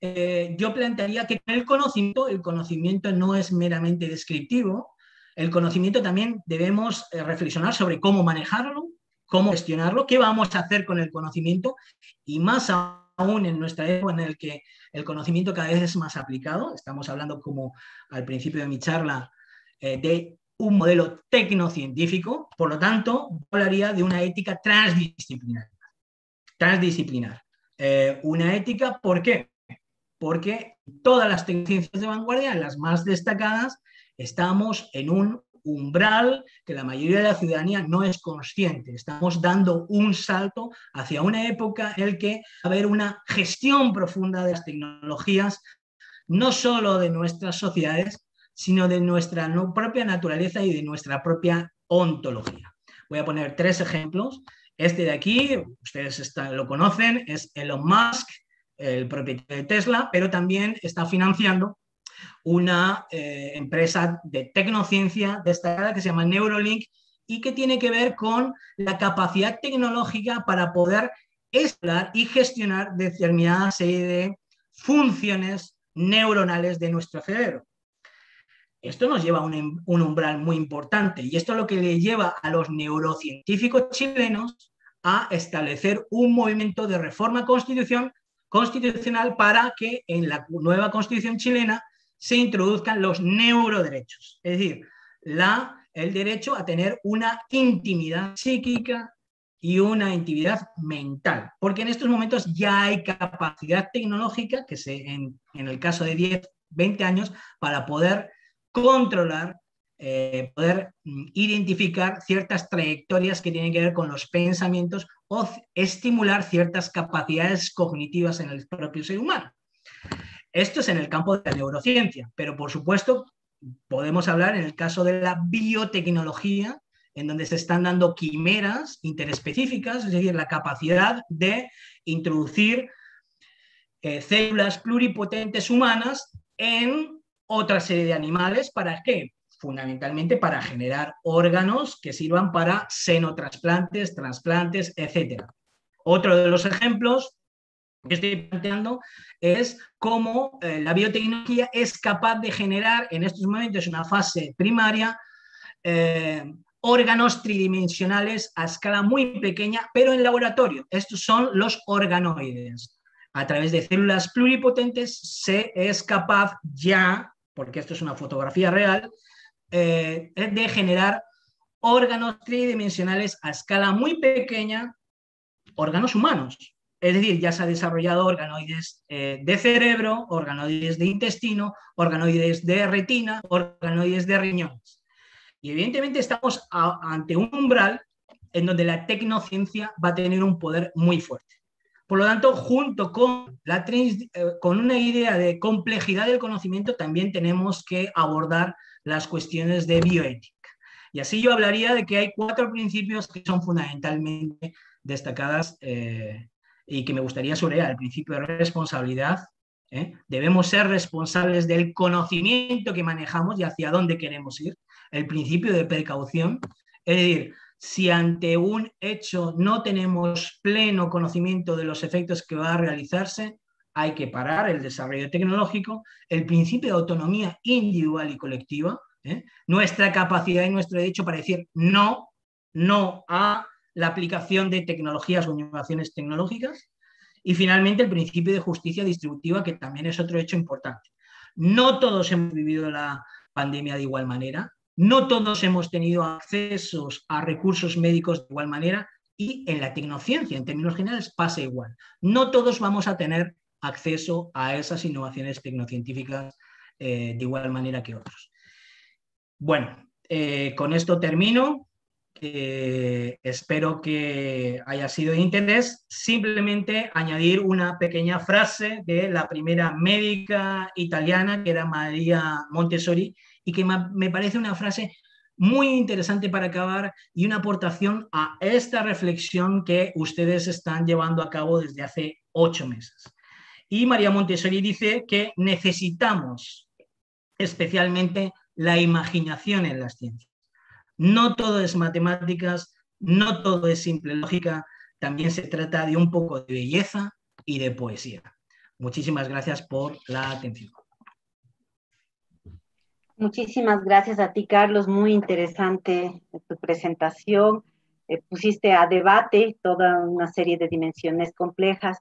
eh, yo plantearía que el conocimiento, el conocimiento no es meramente descriptivo, el conocimiento también debemos eh, reflexionar sobre cómo manejarlo, cómo gestionarlo, qué vamos a hacer con el conocimiento y más aún en nuestra época en el que el conocimiento cada vez es más aplicado. Estamos hablando, como al principio de mi charla, eh, de un modelo tecnocientífico. Por lo tanto, hablaría de una ética transdisciplinar. Transdisciplinar. Eh, una ética, ¿por qué? Porque todas las tecnologías de vanguardia, las más destacadas, estamos en un umbral que la mayoría de la ciudadanía no es consciente. Estamos dando un salto hacia una época en la que va a haber una gestión profunda de las tecnologías, no solo de nuestras sociedades, sino de nuestra propia naturaleza y de nuestra propia ontología. Voy a poner tres ejemplos. Este de aquí, ustedes lo conocen, es Elon Musk, el propietario de Tesla, pero también está financiando una eh, empresa de tecnociencia destacada que se llama Neurolink y que tiene que ver con la capacidad tecnológica para poder explorar y gestionar determinada serie de funciones neuronales de nuestro cerebro. Esto nos lleva a un, un, umbral muy importante y esto es lo que le lleva a los neurocientíficos chilenos a establecer un movimiento de reforma constitución, constitucional para que en la nueva constitución chilena se introduzcan los neuroderechos, es decir, la, el derecho a tener una intimidad psíquica y una intimidad mental, porque en estos momentos ya hay capacidad tecnológica, que se, en, el caso de 10, 20 años, para poder controlar, eh, poder mm, identificar ciertas trayectorias que tienen que ver con los pensamientos o estimular ciertas capacidades cognitivas en el propio ser humano. Esto es en el campo de la neurociencia, pero por supuesto podemos hablar en el caso de la biotecnología, en donde se están dando quimeras interespecíficas, es decir, la capacidad de introducir eh, células pluripotentes humanas en otra serie de animales. ¿Para qué? Fundamentalmente para generar órganos que sirvan para senotrasplantes, trasplantes, etc. Otro de los ejemplos que estoy planteando es cómo eh, la biotecnología es capaz de generar en estos momentos, en una fase primaria, eh, órganos tridimensionales a escala muy pequeña, pero en laboratorio. Estos son los organoides. A través de células pluripotentes se es capaz ya porque esto es una fotografía real, eh, de generar órganos tridimensionales a escala muy pequeña, órganos humanos. Es decir, ya se ha desarrollado organoides eh, de cerebro, organoides de intestino, organoides de retina, organoides de riñones. Y evidentemente estamos ante un umbral en donde la tecnociencia va a tener un poder muy fuerte. Por lo tanto, junto con, la, eh, con una idea de complejidad del conocimiento, también tenemos que abordar las cuestiones de bioética. Y así yo hablaría de que hay cuatro principios que son fundamentalmente destacadas eh, y que me gustaría subrayar. El principio de responsabilidad. ¿eh? Debemos ser responsables del conocimiento que manejamos y hacia dónde queremos ir. El principio de precaución. Es decir, si ante un hecho no tenemos pleno conocimiento de los efectos que va a realizarse, hay que parar el desarrollo tecnológico, el principio de autonomía individual y colectiva, ¿eh? nuestra capacidad y nuestro derecho para decir no, no a la aplicación de tecnologías o innovaciones tecnológicas, y finalmente el principio de justicia distributiva, que también es otro hecho importante. No todos hemos vivido la pandemia de igual manera, no todos hemos tenido accesos a recursos médicos de igual manera y en la tecnociencia, en términos generales, pasa igual. No todos vamos a tener acceso a esas innovaciones tecnocientíficas eh, de igual manera que otros. Bueno, eh, con esto termino. Espero que haya sido de interés. Simplemente añadir una pequeña frase de la primera médica italiana, que era María Montessori, y que me parece una frase muy interesante para acabar y una aportación a esta reflexión que ustedes están llevando a cabo desde hace ocho meses. Y María Montessori dice que necesitamos especialmente la imaginación en las ciencias. No todo es matemáticas, no todo es simple lógica, también se trata de un poco de belleza y de poesía. Muchísimas gracias por la atención. Muchísimas gracias a ti, Carlos. Muy interesante tu presentación. Eh, pusiste a debate toda una serie de dimensiones complejas.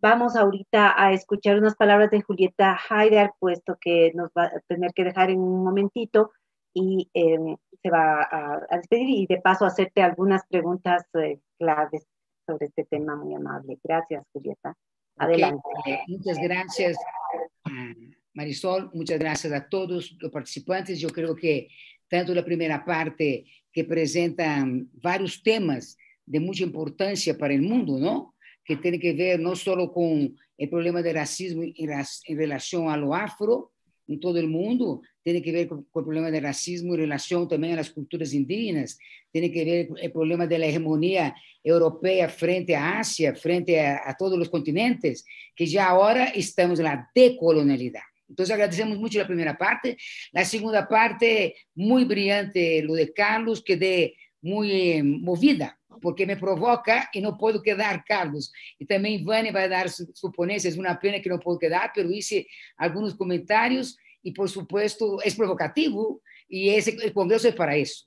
Vamos ahorita a escuchar unas palabras de Julieta Haider, puesto que nos va a tener que dejar en un momentito y em, se va a, despedir y de paso hacerte algunas preguntas eh, claves sobre este tema muy amable. Gracias, Julieta. Adelante. muchas gracias. Marisol, muchas gracias a todos los participantes. Yo creo que tanto la primera parte que presentan varios temas de mucha importancia para el mundo, ¿no? Que tiene que ver no solo con el problema del racismo en relación a lo afro, em todo o mundo tem que ver com, com, o problema do racismo em relação também às culturas indígenas, tem que ver com o problema da hegemonia europeia frente à Ásia, frente a, a todos os continentes, que já agora estamos na decolonialidade. Então, agradecemos muito a primeira parte. A segunda parte, muito brilhante, lo de Carlos, que de muito movida, porque me provoca e não posso quedar, Carlos. E também Vânia vai dar suponências, uma pena que não posso quedar, mas hice alguns comentários e, por supuesto, é provocativo e esse, o Congresso é para isso.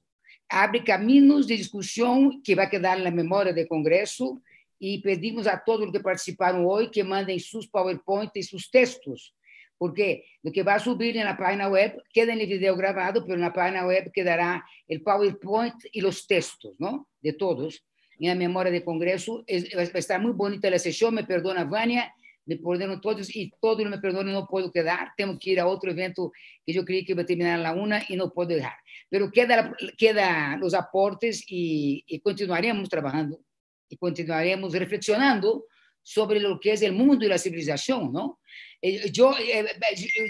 Abre caminhos de discussão que vai quedar na memória do Congresso e pedimos a todos que participaram hoje que mandem seus PowerPoint e seus textos porque lo que va a subir en la página web queda en el video grabado, pero en la página web quedará el PowerPoint y los textos, ¿no? De todos. En la memoria de Congreso es, va a estar muy bonita la sesión, me perdona Vania, me perdonan todos y todos me perdonan, no puedo quedar, tengo que ir a otro evento que yo creí que iba a terminar a la una y no puedo dejar. Pero queda, queda los aportes y, y continuaremos trabajando y continuaremos reflexionando sobre lo que es el mundo y la civilización, ¿no? Eh, yo, eh,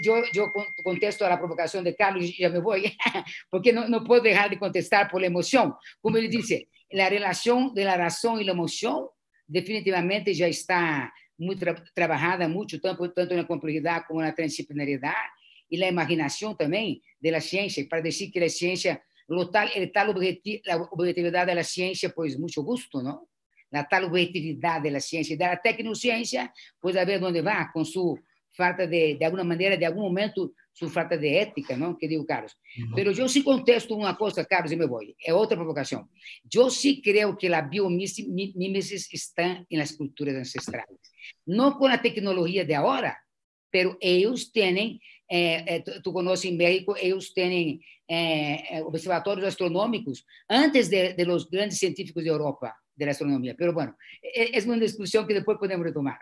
yo, yo contesto a la provocación de Carlos y ya me voy, *laughs* porque no, no puedo dejar de contestar por la emoción. Como él dice, la relación de la razón y la emoción definitivamente ya está muy tra trabajada mucho, tanto, tanto en la complejidad como en la transdisciplinaridad y la imaginación también de la ciencia, para decir que la ciencia, lo tal, el tal objeti la objetividad de la ciencia, pues mucho gusto, ¿no? na tal objetividade da ciência e da tecnociência, pois a ver onde vai com sua falta de, de alguma maneira, de algum momento, sua falta de ética, não? Que digo, Carlos. Mas eu se contesto uma coisa, Carlos, e me vou. É outra provocação. Eu se creio que a biomímesis está nas las culturas ancestrais, não com a tecnologia de agora, mas eles têm, eh, eh, tú, tú, conoces México, eles têm eh, eh, observatorios antes de, de los grandes científicos de Europa. De la astronomia. Pero bueno, é, é uma discussão que depois podemos retomar.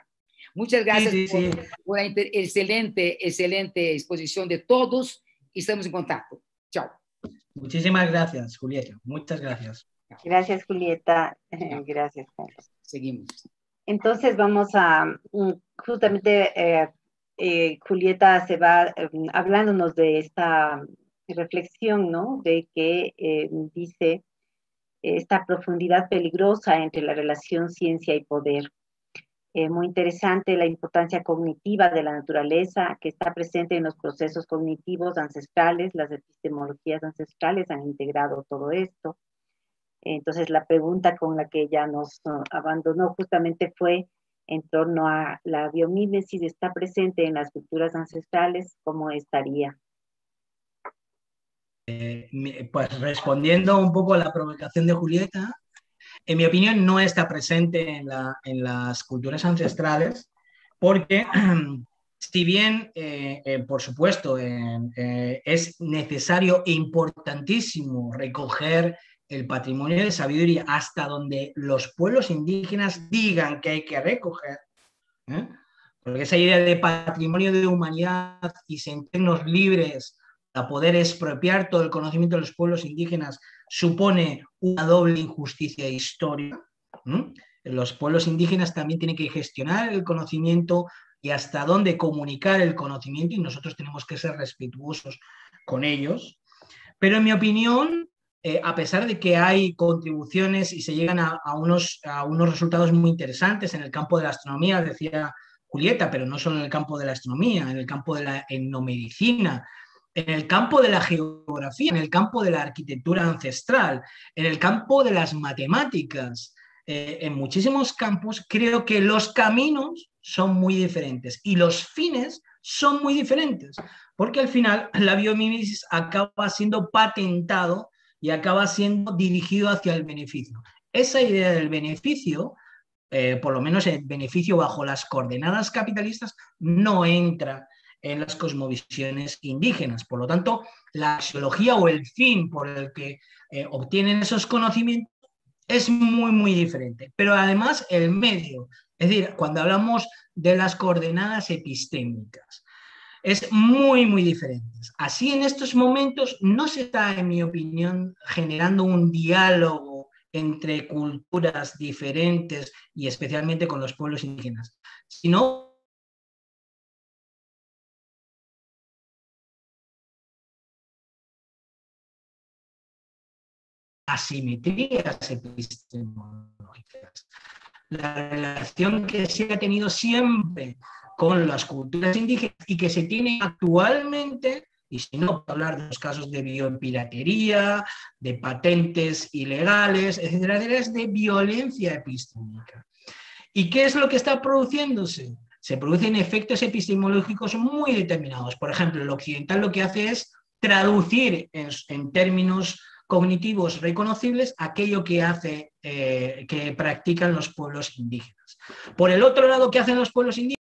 Muchas gracias sí, sí. por, la excelente, excelente exposición de todos y estamos en contacto. Chao. Muchísimas gracias, Julieta. Muchas gracias. Gracias, Julieta. *laughs* Gracias, Carlos. Seguimos. Entonces vamos a, mm, justamente, eh, eh, Julieta se va eh, hablándonos de esta reflexión, ¿no? De que eh, dice esta profundidad peligrosa entre la relación ciencia y poder. Eh, muy interesante la importancia cognitiva de la naturaleza que está presente en los procesos cognitivos ancestrales, las epistemologías ancestrales han integrado todo esto. Entonces la pregunta con la que ella nos abandonó justamente fue en torno a la biomímesis está presente en las culturas ancestrales, ¿cómo estaría? Eh, pues respondiendo un poco a la provocación de Julieta, en mi opinión, no está presente en, las culturas ancestrales porque *clears throat* si bien, eh, eh, por supuesto, es necesario e importantísimo recoger el patrimonio de sabiduría hasta donde los pueblos indígenas digan que hay que recoger, porque esa idea de patrimonio de humanidad y sentirnos libres a poder expropiar todo el conocimiento de los pueblos indígenas supone una doble injusticia histórica. Los pueblos indígenas también tienen que gestionar el conocimiento y hasta dónde comunicar el conocimiento y nosotros tenemos que ser respetuosos con ellos. Pero en mi opinión, eh, a pesar de que hay contribuciones y se llegan a, unos, a unos resultados muy interesantes en el campo de la astronomía, decía Julieta, pero no solo en el campo de la astronomía, en el campo de la etnomedicina, en el campo de la geografía, en el campo de la arquitectura ancestral, en el campo de las matemáticas, eh, en muchísimos campos, creo que los caminos son muy diferentes y los fines son muy diferentes, porque al final *laughs* la biomímesis acaba siendo patentado y acaba siendo dirigido hacia el beneficio. Esa idea del beneficio, eh, por lo menos el beneficio bajo las coordenadas capitalistas, no entra en las cosmovisiones indígenas. Por lo tanto, la axiología o el fin por el que eh, obtienen esos conocimientos es muy, muy diferente. Pero además el medio, es decir, cuando hablamos de las coordenadas epistémicas, es muy, muy diferente. Así en estos momentos no se está, en mi opinión, generando un diálogo entre culturas diferentes y especialmente con los pueblos indígenas, sino asimetrías epistemológicas. La relación que se ha tenido siempre con las culturas indígenas y que se tiene actualmente, y si no, hablar de los casos de biopiratería, de patentes ilegales, etcétera, es de violencia epistémica. ¿Y qué es lo que está produciéndose? Se producen efectos epistemológicos muy determinados. Por ejemplo, el occidental lo que hace es traducir en, términos cognitivos reconocibles aquello que hace, eh, que practican los pueblos indígenas. Por el otro lado, ¿qué hacen los pueblos indígenas?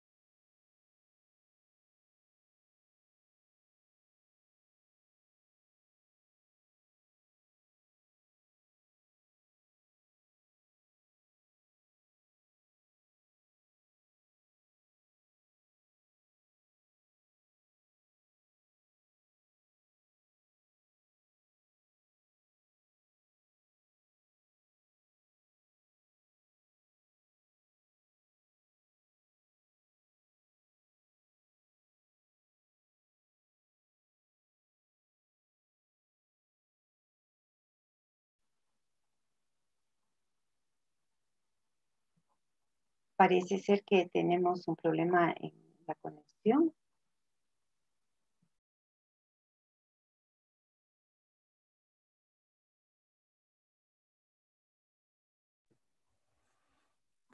Parece ser que tenemos un problema en la conexión.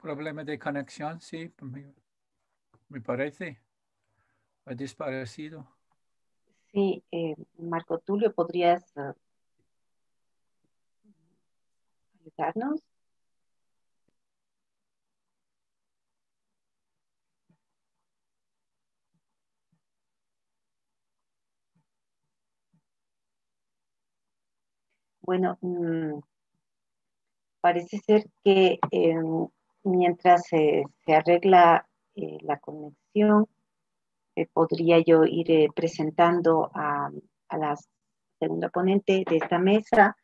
Problema de conexión, sí, me, parece. Ha desaparecido. Sí, eh, Marco Tulio, ¿podrías uh, ayudarnos? Bueno, mm, parece ser que eh, mientras se arregla eh, la conexión, eh, podría yo ir presentando a, la segunda ponente de esta mesa,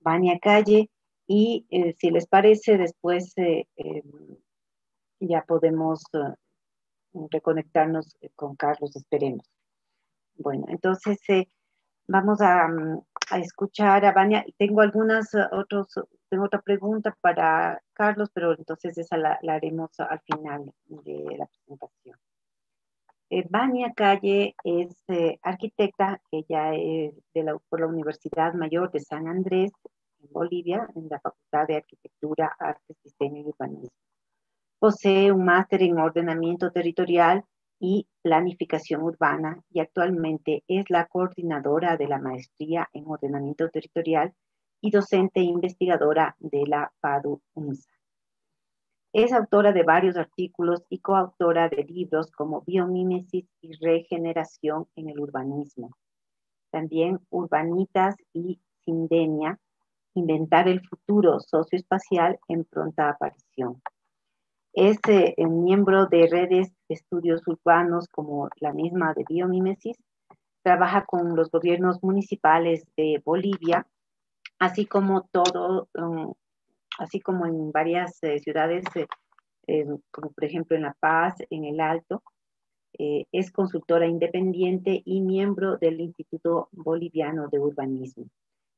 Vania Calle, y si les parece, después ya podemos reconectarnos con Carlos, esperemos. Bueno, entonces vamos a, mm, a escuchar a Vania. Tengo algunas eh, otros, tengo otra pregunta para Carlos, pero entonces esa la, haremos al final de la presentación. Eh, Vania Calle es eh, arquitecta, ella es de la, por la Universidad Mayor de San Andrés, en Bolivia, en la Facultad de Arquitectura, Artes, Diseño y Urbanismo. Posee un máster en ordenamiento territorial y Planificación Urbana y actualmente es la coordinadora de la Maestría en Ordenamiento Territorial y docente investigadora de la FADU UNSA. Es autora de varios artículos y coautora de libros como Biomímesis y Regeneración en el Urbanismo. También Urbanitas y Sindemia, Inventar el futuro socioespacial en pronta aparición. Es eh, miembro de redes de estudios urbanos como la misma de Biomímesis. Trabaja con los gobiernos municipales de Bolivia, así como todo, um, así como en varias eh, ciudades, eh, como por ejemplo en La Paz, en El Alto. es consultora independiente y miembro del Instituto Boliviano de Urbanismo.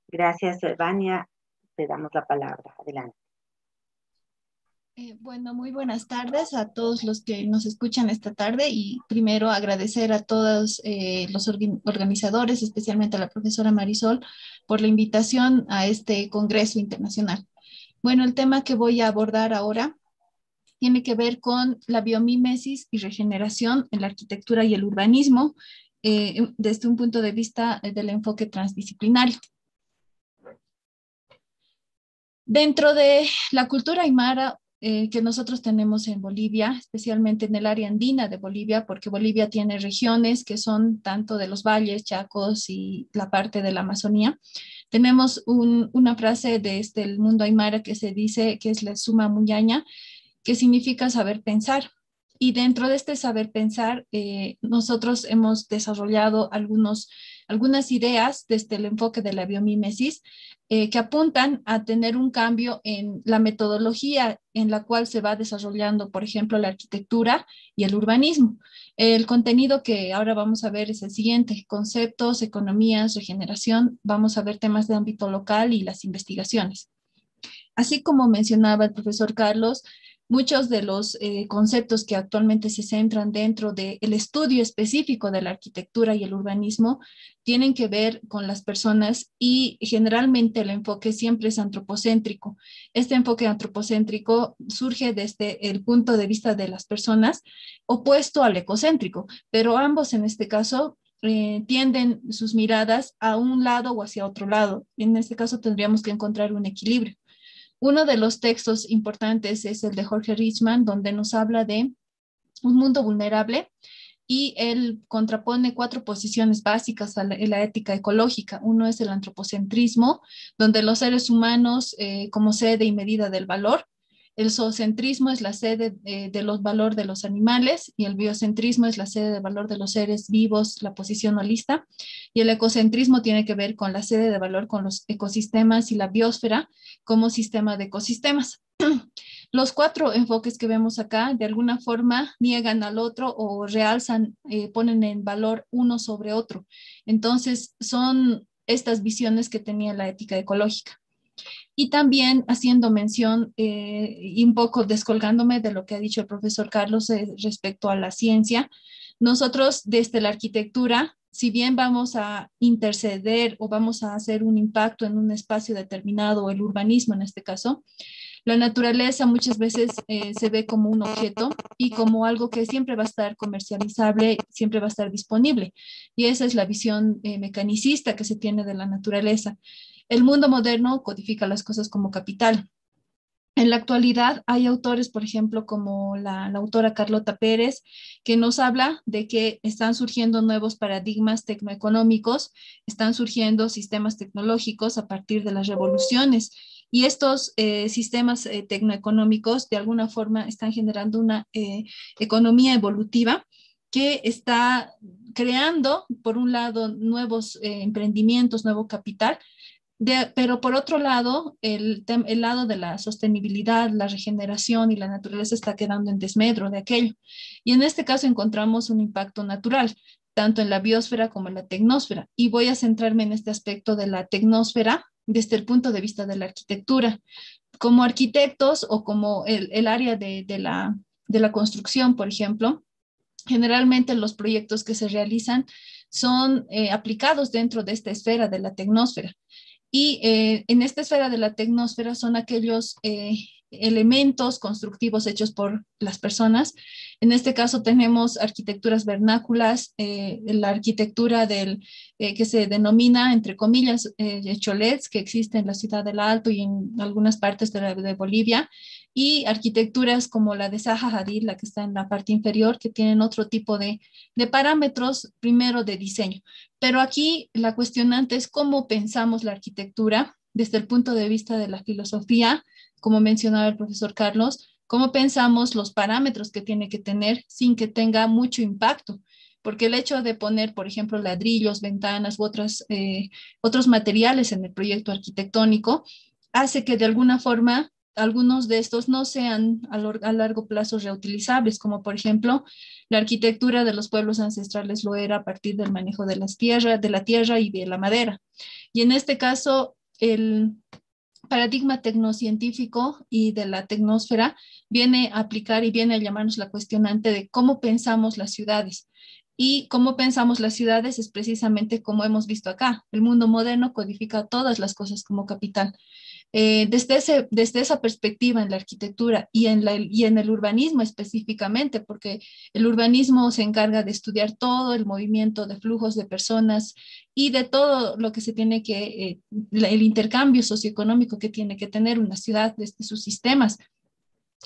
Gracias, Vania. Te damos la palabra. Adelante. Eh, bueno, muy buenas tardes a todos los que nos escuchan esta tarde y primero agradecer a todos eh, los organizadores, especialmente a la profesora Marisol, por la invitación a este Congreso Internacional. Bueno, el tema que voy a abordar ahora tiene que ver con la biomímesis y regeneración en la arquitectura y el urbanismo eh, desde un punto de vista del enfoque transdisciplinario. Dentro de la cultura aymara eh, que nosotros tenemos en Bolivia, especialmente en el área andina de Bolivia, porque Bolivia tiene regiones que son tanto de los valles, Chacos y la parte de la Amazonía. Tenemos una frase de este, el mundo aymara que se dice que es la suma muñaña, que significa saber pensar. Y dentro de este saber pensar, eh, nosotros hemos desarrollado algunos algunas ideas desde el enfoque de la biomímesis eh, que apuntan a tener un cambio en la metodología en la cual se va desarrollando, por ejemplo, la arquitectura y el urbanismo. El contenido que ahora vamos a ver es el siguiente, conceptos, economías, regeneración, vamos a ver temas de ámbito local y las investigaciones. Así como mencionaba el profesor Carlos, muchos de los eh, conceptos que actualmente se centran dentro del estudio específico de la arquitectura y el urbanismo tienen que ver con las personas y generalmente el enfoque siempre es antropocéntrico. Este enfoque antropocéntrico surge desde el punto de vista de las personas opuesto al ecocéntrico, pero ambos en este caso eh, tienden sus miradas a un lado o hacia otro lado. En este caso tendríamos que encontrar un equilibrio. Uno de los textos importantes es el de Jorge Richman, donde nos habla de un mundo vulnerable y él contrapone cuatro posiciones básicas en la ética ecológica. Uno es el antropocentrismo, donde los seres humanos eh, como sede y medida del valor, el zoocentrismo es la sede de los valores de los animales y el biocentrismo es la sede de valor de los seres vivos, la posición holista. Y el ecocentrismo tiene que ver con la sede de valor con los ecosistemas y la biosfera como sistema de ecosistemas. *clears throat* Los cuatro enfoques que vemos acá de alguna forma niegan al otro o realzan, eh, ponen en valor uno sobre otro. Entonces son estas visiones que tenía la ética ecológica. Y también haciendo mención eh, y un poco descolgándome de lo que ha dicho el profesor Carlos eh, respecto a la ciencia, nosotros desde la arquitectura, si bien vamos a interceder o vamos a hacer un impacto en un espacio determinado, el urbanismo en este caso, la naturaleza muchas veces eh, se ve como un objeto y como algo que siempre va a estar comercializable, siempre va a estar disponible. Y esa es la visión mecanicista que se tiene de la naturaleza. El mundo moderno codifica las cosas como capital. En la actualidad hay autores, por ejemplo, como la, autora Carlota Pérez, que nos habla de que están surgiendo nuevos paradigmas tecnoeconómicos, están surgiendo sistemas tecnológicos a partir de las revoluciones. Y estos eh, sistemas eh, tecnoeconómicos de alguna forma están generando una eh, economía evolutiva que está creando, por un lado, nuevos emprendimientos, nuevo capital, pero por otro lado, el, el, lado de la sostenibilidad, la regeneración y la naturaleza está quedando en desmedro de aquello. Y en este caso encontramos un impacto natural, tanto en la biosfera como en la tecnosfera. Y voy a centrarme en este aspecto de la tecnosfera desde el punto de vista de la arquitectura. Como arquitectos o como el, el área de, de, la, de la construcción, por ejemplo, generalmente los proyectos que se realizan son eh, aplicados dentro de esta esfera de la tecnosfera. Y eh, en esta esfera de la tecnosfera son aquellos eh, elementos constructivos hechos por las personas. En este caso tenemos arquitecturas vernáculas, eh, la arquitectura del, que se denomina, entre comillas, cholets, que existe en la ciudad del Alto y en algunas partes de Bolivia, y arquitecturas como la de Zaha Hadid, la que está en la parte inferior, que tienen otro tipo de, de parámetros, primero de diseño. Pero aquí la cuestionante es cómo pensamos la arquitectura desde el punto de vista de la filosofía, como mencionaba el profesor Carlos, cómo pensamos los parámetros que tiene que tener sin que tenga mucho impacto. Porque el hecho de poner, por ejemplo, ladrillos, ventanas u otras, eh, otros materiales en el proyecto arquitectónico hace que de alguna forma algunos de estos no sean a, largo plazo reutilizables, como por ejemplo la arquitectura de los pueblos ancestrales lo era a partir del manejo de, las tierras, de la tierra y de la madera. Y en este caso, el paradigma tecnocientífico y de la tecnosfera viene a aplicar y viene a llamarnos la cuestionante de cómo pensamos las ciudades. Y cómo pensamos las ciudades es precisamente como hemos visto acá. El mundo moderno codifica todas las cosas como capital. Eh, desde, esa perspectiva en la arquitectura y en, la, y en el urbanismo específicamente, porque el urbanismo se encarga de estudiar todo el movimiento de flujos de personas y de todo lo que se tiene que, eh, el intercambio socioeconómico que tiene que tener una ciudad desde sus sistemas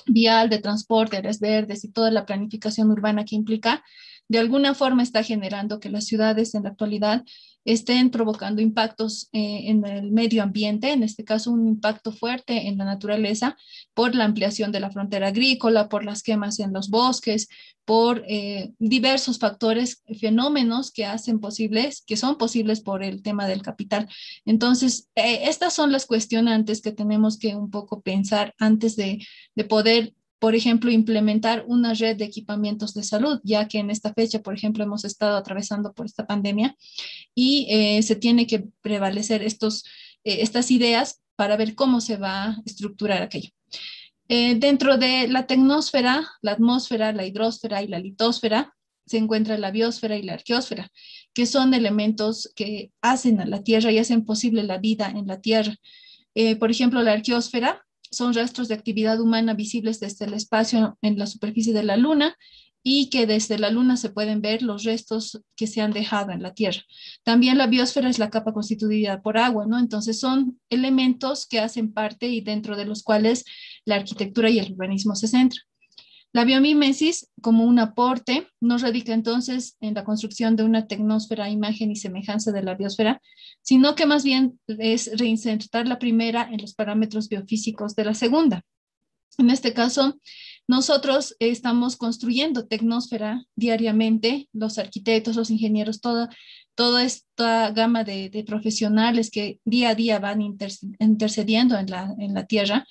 vial, de transporte, áreas verdes y toda la planificación urbana que implica, de alguna forma está generando que las ciudades en la actualidad estén provocando impactos eh, en el medio ambiente, en este caso un impacto fuerte en la naturaleza por la ampliación de la frontera agrícola, por las quemas en los bosques, por eh, diversos factores, fenómenos que hacen posibles, que son posibles por el tema del capital. Entonces, eh, estas son las cuestionantes que tenemos que un poco pensar antes de, de poder por ejemplo, implementar una red de equipamientos de salud, ya que en esta fecha, por ejemplo, hemos estado atravesando por esta pandemia y eh, se tiene que prevalecer estos, eh, estas ideas para ver cómo se va a estructurar aquello. Eh, dentro de la tecnosfera, la atmósfera, la hidrosfera y la litosfera, se encuentra la biosfera y la arqueósfera, que son elementos que hacen a la Tierra y hacen posible la vida en la Tierra. por ejemplo, la arqueósfera son rastros de actividad humana visibles desde el espacio en la superficie de la Luna y que desde la Luna se pueden ver los restos que se han dejado en la Tierra. También la biosfera es la capa constituida por agua, ¿no? Entonces son elementos que hacen parte y dentro de los cuales la arquitectura y el urbanismo se centran. La biomímesis, como un aporte, no radica entonces en la construcción de una tecnosfera, imagen y semejanza de la biosfera, sino que más bien es reinsertar la primera en los parámetros biofísicos de la segunda. En este caso, nosotros estamos construyendo tecnosfera diariamente, los arquitectos, los ingenieros, toda, toda esta gama de, profesionales que día a día van intercediendo en la, en la Tierra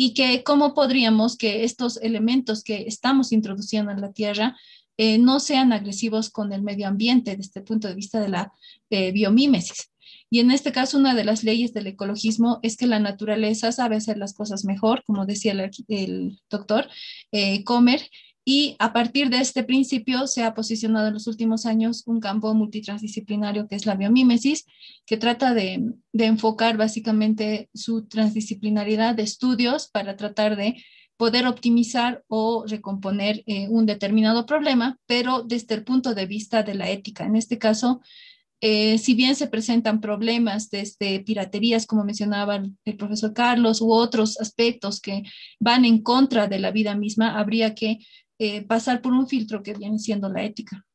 y que cómo podríamos que estos elementos que estamos introduciendo en la Tierra eh, no sean agresivos con el medio ambiente desde el punto de vista de la eh, biomímesis. Y en este caso, una de las leyes del ecologismo es que la naturaleza sabe hacer las cosas mejor, como decía el, doctor eh, Comer, y a partir de este principio se ha posicionado en los últimos años un campo multitransdisciplinario que es la biomímesis, que trata de, enfocar básicamente su transdisciplinaridad de estudios para tratar de poder optimizar o recomponer eh, un determinado problema, pero desde el punto de vista de la ética. En este caso, eh, si bien se presentan problemas desde piraterías, como mencionaba el profesor Carlos, u otros aspectos que van en contra de la vida misma, habría que eh, pasar por un filtro que viene siendo la ética.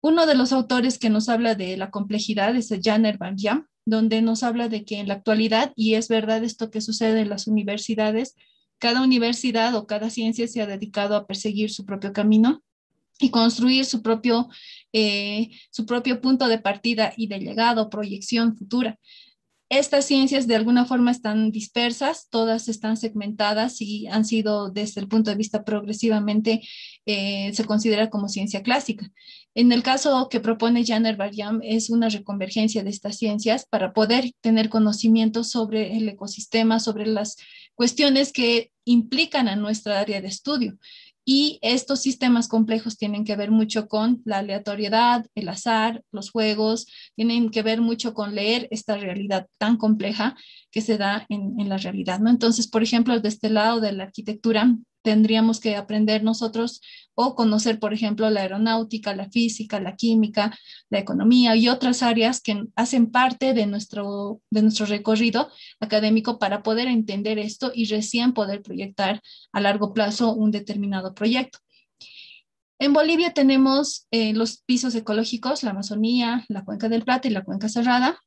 Uno de los autores que nos habla de la complejidad es Janer Van Jam, donde nos habla de que en la actualidad, y es verdad esto que sucede en las universidades, cada universidad o cada ciencia se ha dedicado a perseguir su propio camino y construir su propio, eh, su propio punto de partida y de llegado, proyección futura. Estas ciencias de alguna forma están dispersas, todas están segmentadas y han sido desde el punto de vista progresivamente eh, se considera como ciencia clásica. En el caso que propone Janer Baryam es una reconvergencia de estas ciencias para poder tener conocimiento sobre el ecosistema, sobre las cuestiones que implican a nuestra área de estudio. Y estos sistemas complejos tienen que ver mucho con la aleatoriedad, el azar, los juegos, tienen que ver mucho con leer esta realidad tan compleja que se da en, en la realidad. ¿no? Entonces, por ejemplo, de este lado de la arquitectura, tendríamos que aprender nosotros o conocer, por ejemplo, la aeronáutica, la física, la química, la economía y otras áreas que hacen parte de nuestro, de nuestro recorrido académico para poder entender esto y recién poder proyectar a largo plazo un determinado proyecto. En Bolivia tenemos eh, los pisos ecológicos, la Amazonía, la Cuenca del Plata y la Cuenca Cerrada,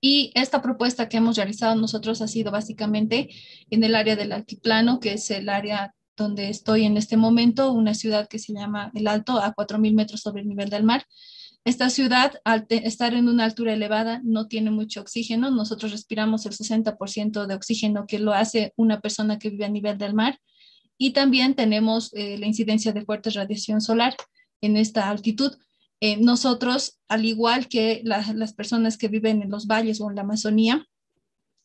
y esta propuesta que hemos realizado nosotros ha sido básicamente en el área del altiplano, que es el área donde estoy en este momento, una ciudad que se llama El Alto, a 4.000 metros sobre el nivel del mar. Esta ciudad, al estar en una altura elevada, no tiene mucho oxígeno. Nosotros respiramos el 60% de oxígeno que lo hace una persona que vive a nivel del mar. Y también tenemos eh, la incidencia de fuerte radiación solar en esta altitud. Eh, nosotros, al igual que las personas que viven en los valles o en la Amazonía,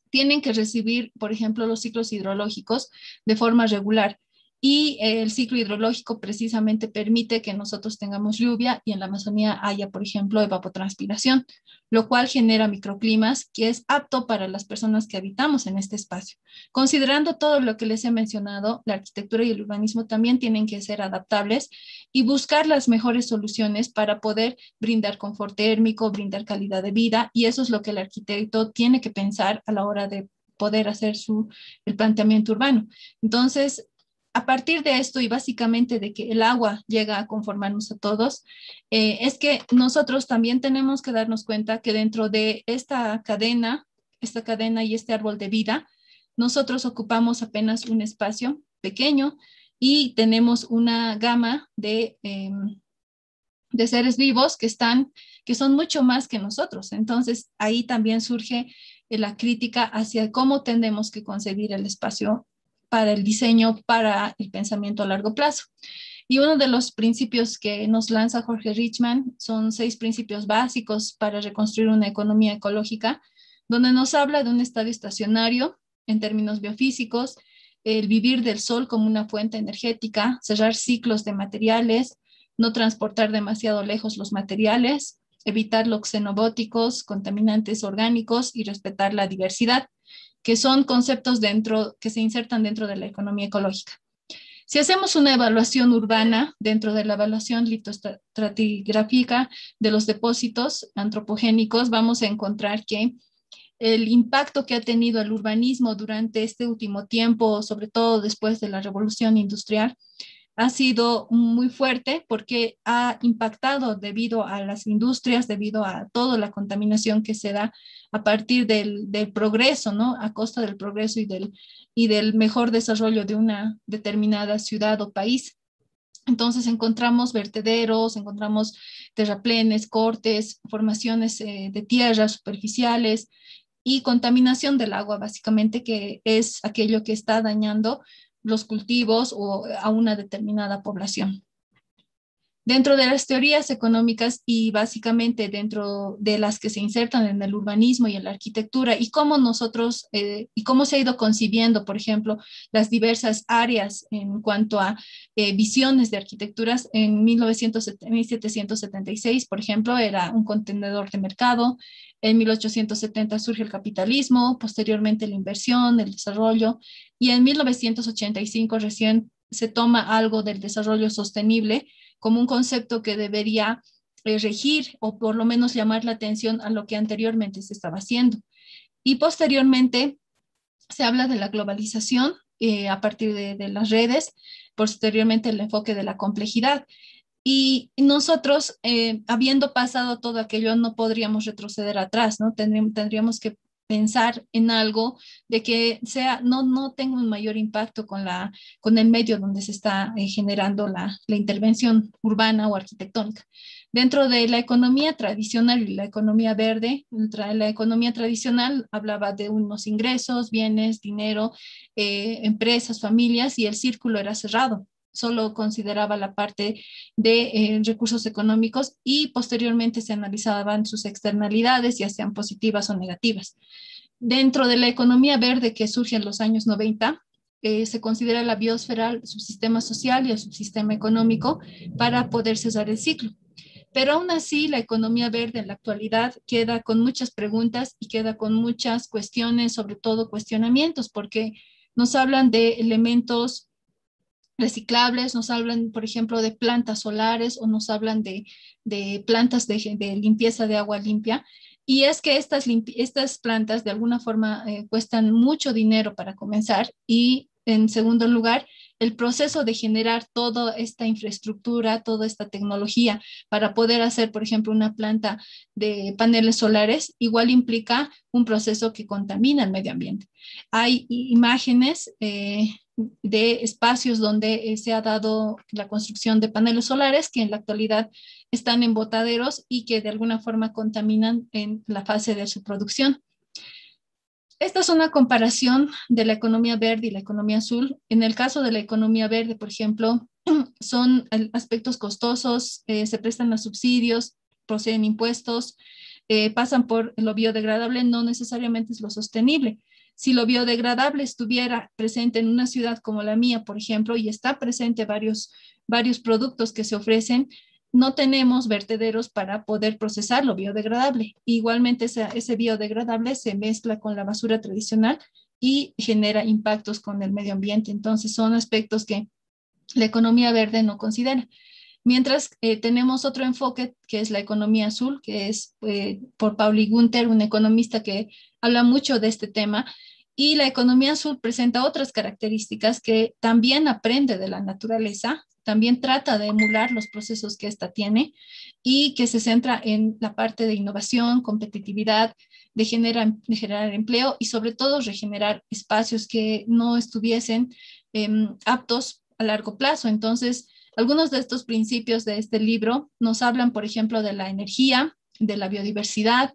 tienen que recibir, por ejemplo, los ciclos hidrológicos de forma regular y el ciclo hidrológico precisamente permite que nosotros tengamos lluvia y en la Amazonía haya, por ejemplo, evapotranspiración, lo cual genera microclimas que es apto para las personas que habitamos en este espacio. Considerando todo lo que les he mencionado, la arquitectura y el urbanismo también tienen que ser adaptables y buscar las mejores soluciones para poder brindar confort térmico, brindar calidad de vida y eso es lo que el arquitecto tiene que pensar a la hora de poder hacer su, el planteamiento urbano. Entonces, a partir de esto y básicamente de que el agua llega a conformarnos a todos, eh, es que nosotros también tenemos que darnos cuenta que dentro de esta cadena, esta cadena y este árbol de vida, nosotros ocupamos apenas un espacio pequeño y tenemos una gama de, em, de seres vivos que están, que son mucho más que nosotros. Entonces, ahí también surge la crítica hacia cómo tenemos que concebir el espacio para el diseño, para el pensamiento a largo plazo. Y uno de los principios que nos lanza Jorge Richman son seis principios básicos para reconstruir una economía ecológica, donde nos habla de un estadio estacionario en términos biofísicos, el vivir del sol como una fuente energética, cerrar ciclos de materiales, no transportar demasiado lejos los materiales, evitar los xenobóticos, contaminantes orgánicos y respetar la diversidad que son conceptos dentro, que se insertan dentro de la economía ecológica. Si hacemos una evaluación urbana dentro de la evaluación litostratigráfica de los depósitos antropogénicos, vamos a encontrar que el impacto que ha tenido el urbanismo durante este último tiempo, sobre todo después de la revolución industrial, ha sido muy fuerte porque ha impactado debido a las industrias, debido a toda la contaminación que se da a partir del, progreso, ¿no? A costa del progreso y del, mejor desarrollo de una determinada ciudad o país. Entonces encontramos vertederos, encontramos terraplenes, cortes, formaciones eh, de tierras superficiales y contaminación del agua, básicamente, que es aquello que está dañando los cultivos o a una determinada población. Dentro de las teorías económicas y básicamente dentro de las que se insertan en el urbanismo y en la arquitectura y cómo nosotros eh, y cómo se ha ido concibiendo, por ejemplo, las diversas áreas en cuanto a eh, visiones de arquitecturas, en 1776, por ejemplo, era un contenedor de mercado, en 1870 surge el capitalismo, posteriormente la inversión, el desarrollo, y en 1985 recién se toma algo del desarrollo sostenible como un concepto que debería eh, regir o por lo menos llamar la atención a lo que anteriormente se estaba haciendo. Y posteriormente se habla de la globalización eh, a partir de, las redes, posteriormente el enfoque de la complejidad. Y nosotros, eh, habiendo pasado todo aquello, no podríamos retroceder atrás, ¿no? Tendríamos que pensar en algo de que sea, no, no tenga un mayor impacto con, la, con el medio donde se está eh, generando la, la, intervención urbana o arquitectónica. Dentro de la economía tradicional y la economía verde, la economía tradicional hablaba de unos ingresos, bienes, dinero, eh, empresas, familias y el círculo era cerrado solo consideraba la parte de eh, recursos económicos y posteriormente se analizaban sus externalidades, ya sean positivas o negativas. Dentro de la economía verde que surge en los años 90, eh, se considera la biosfera, el subsistema social y el subsistema económico para poder cesar el ciclo. Pero aún así, la economía verde en la actualidad queda con muchas preguntas y queda con muchas cuestiones, sobre todo cuestionamientos, porque nos hablan de elementos reciclables, nos hablan, por ejemplo, de plantas solares o nos hablan de, plantas de, limpieza de agua limpia. Y es que estas, estas plantas de alguna forma eh, cuestan mucho dinero para comenzar y en segundo lugar, el proceso de generar toda esta infraestructura, toda esta tecnología para poder hacer, por ejemplo, una planta de paneles solares, igual implica un proceso que contamina el medio ambiente. Hay imágenes eh, de espacios donde eh, se ha dado la construcción de paneles solares que en la actualidad están en botaderos y que de alguna forma contaminan en la fase de su producción. Esta es una comparación de la economía verde y la economía azul. En el caso de la economía verde, por ejemplo, *clears throat* son aspectos costosos, eh, se prestan a subsidios, proceden impuestos, eh, pasan por lo biodegradable, no necesariamente es lo sostenible. Si lo biodegradable estuviera presente en una ciudad como la mía, por ejemplo, y está presente varios, varios productos que se ofrecen, no tenemos vertederos para poder procesar lo biodegradable. Igualmente ese, biodegradable se mezcla con la basura tradicional y genera impactos con el medio ambiente. Entonces son aspectos que la economía verde no considera. Mientras eh, tenemos otro enfoque que es la economía azul, que es eh, por Pauli Gunther, un economista que habla mucho de este tema, Y la economía azul presenta otras características que también aprende de la naturaleza, también trata de emular los procesos que ésta tiene y que se centra en la parte de innovación, competitividad, de, generar empleo y sobre todo regenerar espacios que no estuviesen em, aptos a largo plazo. Entonces, algunos de estos principios de este libro nos hablan, por ejemplo, de la energía, de la biodiversidad,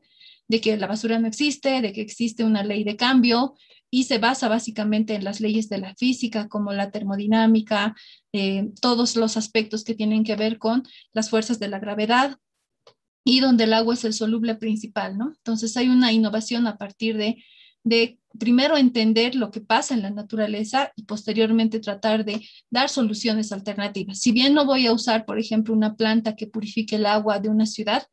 de que la basura no existe, de que existe una ley de cambio y se basa básicamente en las leyes de la física como la termodinámica, eh, todos los aspectos que tienen que ver con las fuerzas de la gravedad y donde el agua es el soluble principal, ¿no? Entonces hay una innovación a partir de, de primero entender lo que pasa en la naturaleza y posteriormente tratar de dar soluciones alternativas. Si bien no voy a usar, por ejemplo, una planta que purifique el agua de una ciudad,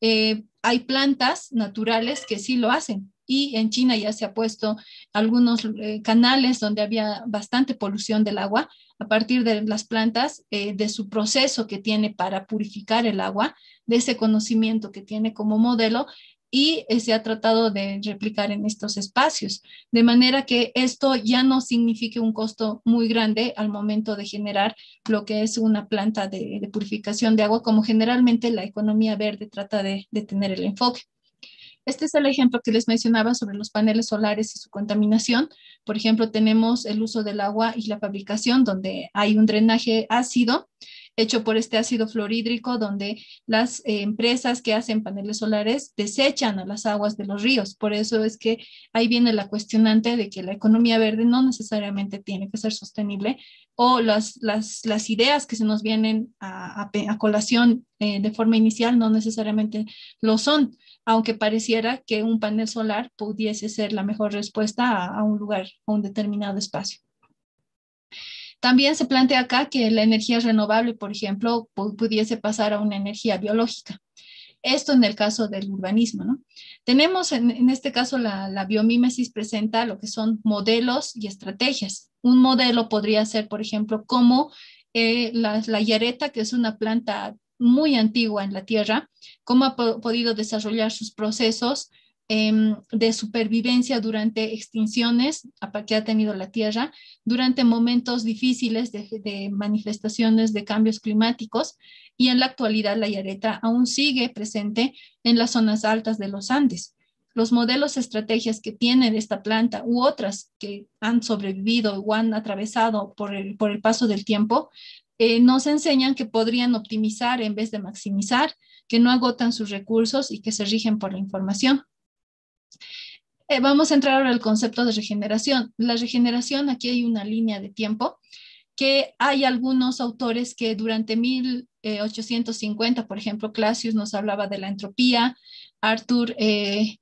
eh, hay plantas naturales que sí lo hacen. Y en China ya se ha puesto algunos eh, canales donde había bastante polución del agua a partir de las plantas, eh, de su proceso que tiene para purificar el agua, de ese conocimiento que tiene como modelo y se ha tratado de replicar en estos espacios, de manera que esto ya no signifique un costo muy grande al momento de generar lo que es una planta de, purificación de agua, como generalmente la economía verde trata de, de tener el enfoque. Este es el ejemplo que les mencionaba sobre los paneles solares y su contaminación. Por ejemplo, tenemos el uso del agua y la fabricación, donde hay un drenaje ácido hecho por este ácido fluorhídrico, donde las eh, empresas que hacen paneles solares desechan a las aguas de los ríos. Por eso es que ahí viene la cuestionante de que la economía verde no necesariamente tiene que ser sostenible o las, ideas que se nos vienen a, a, colación eh, de forma inicial no necesariamente lo son, aunque pareciera que un panel solar pudiese ser la mejor respuesta a un lugar, a un determinado espacio. También se plantea acá que la energía renovable, por ejemplo, pudiese pasar a una energía biológica. Esto en el caso del urbanismo, ¿no? Tenemos en, este caso la, la, biomímesis presenta lo que son modelos y estrategias. Un modelo podría ser, por ejemplo, como eh, la, la yareta, que es una planta muy antigua en la Tierra, cómo ha podido desarrollar sus procesos Em, de supervivencia durante extinciones que ha tenido la Tierra, durante momentos difíciles de, manifestaciones de cambios climáticos y en la actualidad la yareta aún sigue presente en las zonas altas de los Andes. Los modelos, estrategias que tiene esta planta u otras que han sobrevivido o han atravesado por el, por el paso del tiempo, eh, nos enseñan que podrían optimizar en vez de maximizar, que no agotan sus recursos y que se rigen por la información. Eh, vamos a entrar ahora al concepto de regeneración. La regeneración, aquí hay una línea de tiempo que hay algunos autores que durante 1850, por ejemplo, Clausius nos hablaba de la entropía, Arthur eh,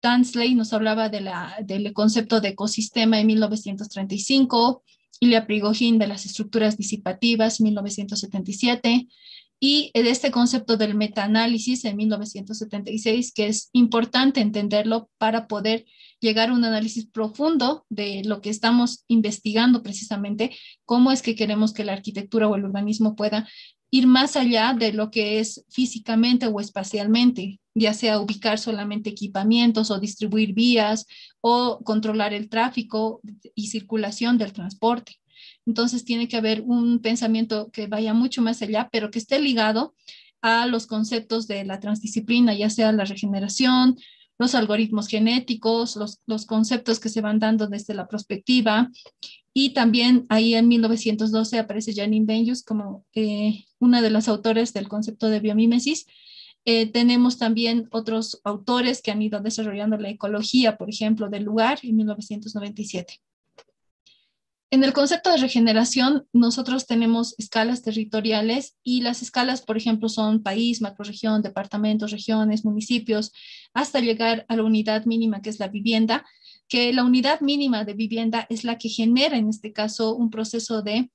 Tansley nos hablaba de la, del concepto de ecosistema en 1935, Ilya Prigogine de las estructuras disipativas, 1977, y de este concepto del metaanálisis en 1976, que es importante entenderlo para poder llegar a un análisis profundo de lo que estamos investigando precisamente, cómo es que queremos que la arquitectura o el urbanismo pueda ir más allá de lo que es físicamente o espacialmente, ya sea ubicar solamente equipamientos o distribuir vías o controlar el tráfico y circulación del transporte. Entonces tiene que haber un pensamiento que vaya mucho más allá, pero que esté ligado a los conceptos de la transdisciplina, ya sea la regeneración, los algoritmos genéticos, los, conceptos que se van dando desde la perspectiva. Y también ahí en 1912 aparece Janine Benyus como eh, una de las autores del concepto de biomímesis. Eh, tenemos también otros autores que han ido desarrollando la ecología, por ejemplo, del lugar en 1997. En el concepto de regeneración, nosotros tenemos escalas territoriales y las escalas, por ejemplo, son país, macroregión, departamentos, regiones, municipios, hasta llegar a la unidad mínima que es la vivienda, que la unidad mínima de vivienda es la que genera, en este caso, un proceso de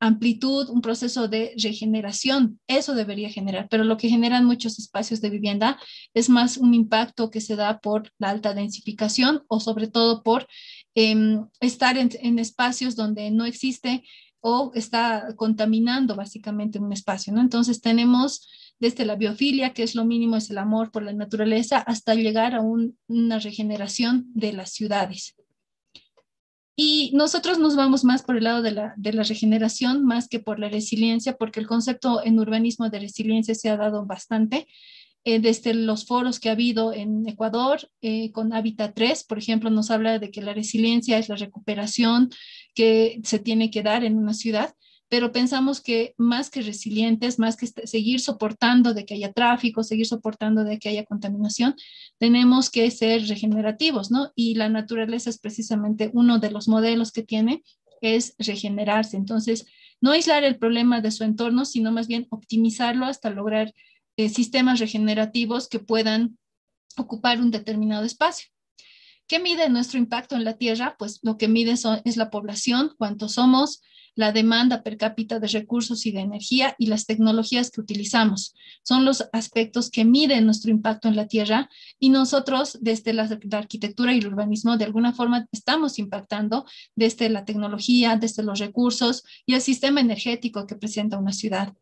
amplitud, un proceso de regeneración. Eso debería generar, pero lo que generan muchos espacios de vivienda es más un impacto que se da por la alta densificación o sobre todo por em, estar en, espacios donde no existe o está contaminando básicamente un espacio, ¿no? Entonces tenemos desde la biofilia, que es lo mínimo, es el amor por la naturaleza, hasta llegar a una regeneración de las ciudades. Y nosotros nos vamos más por el lado de la, de la regeneración, más que por la resiliencia, porque el concepto en urbanismo de resiliencia se ha dado bastante. Eh, desde los foros que ha habido en Ecuador eh, con Hábitat 3, por ejemplo, nos habla de que la resiliencia es la recuperación que se tiene que dar en una ciudad pero pensamos que más que resilientes, más que seguir soportando de que haya tráfico, seguir soportando de que haya contaminación, tenemos que ser regenerativos, ¿no? Y la naturaleza es precisamente uno de los modelos que tiene, es regenerarse. Entonces, no aislar el problema de su entorno, sino más bien optimizarlo hasta lograr eh, sistemas regenerativos que puedan ocupar un determinado espacio. ¿Qué mide nuestro impacto en la Tierra? Pues lo que mide es la población, cuántos somos, la demanda per cápita de recursos y de energía y las tecnologías que utilizamos. Son los aspectos que miden nuestro impacto en la Tierra y nosotros desde la, arquitectura y el urbanismo de alguna forma estamos impactando desde la tecnología, desde los recursos y el sistema energético que presenta una ciudad.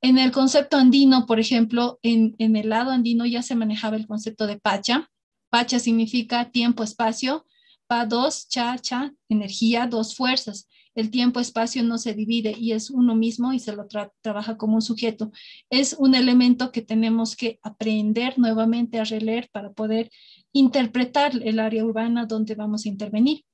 En el concepto andino, por ejemplo, en el lado andino ya se manejaba el concepto de Pacha. Pacha significa tiempo, espacio. Pa dos, cha, cha, energía, dos fuerzas el tiempo-espacio no se divide y es uno mismo y se lo trabaja como un sujeto. Es un elemento que tenemos que aprender nuevamente a releer para poder interpretar el área urbana donde vamos a intervenir.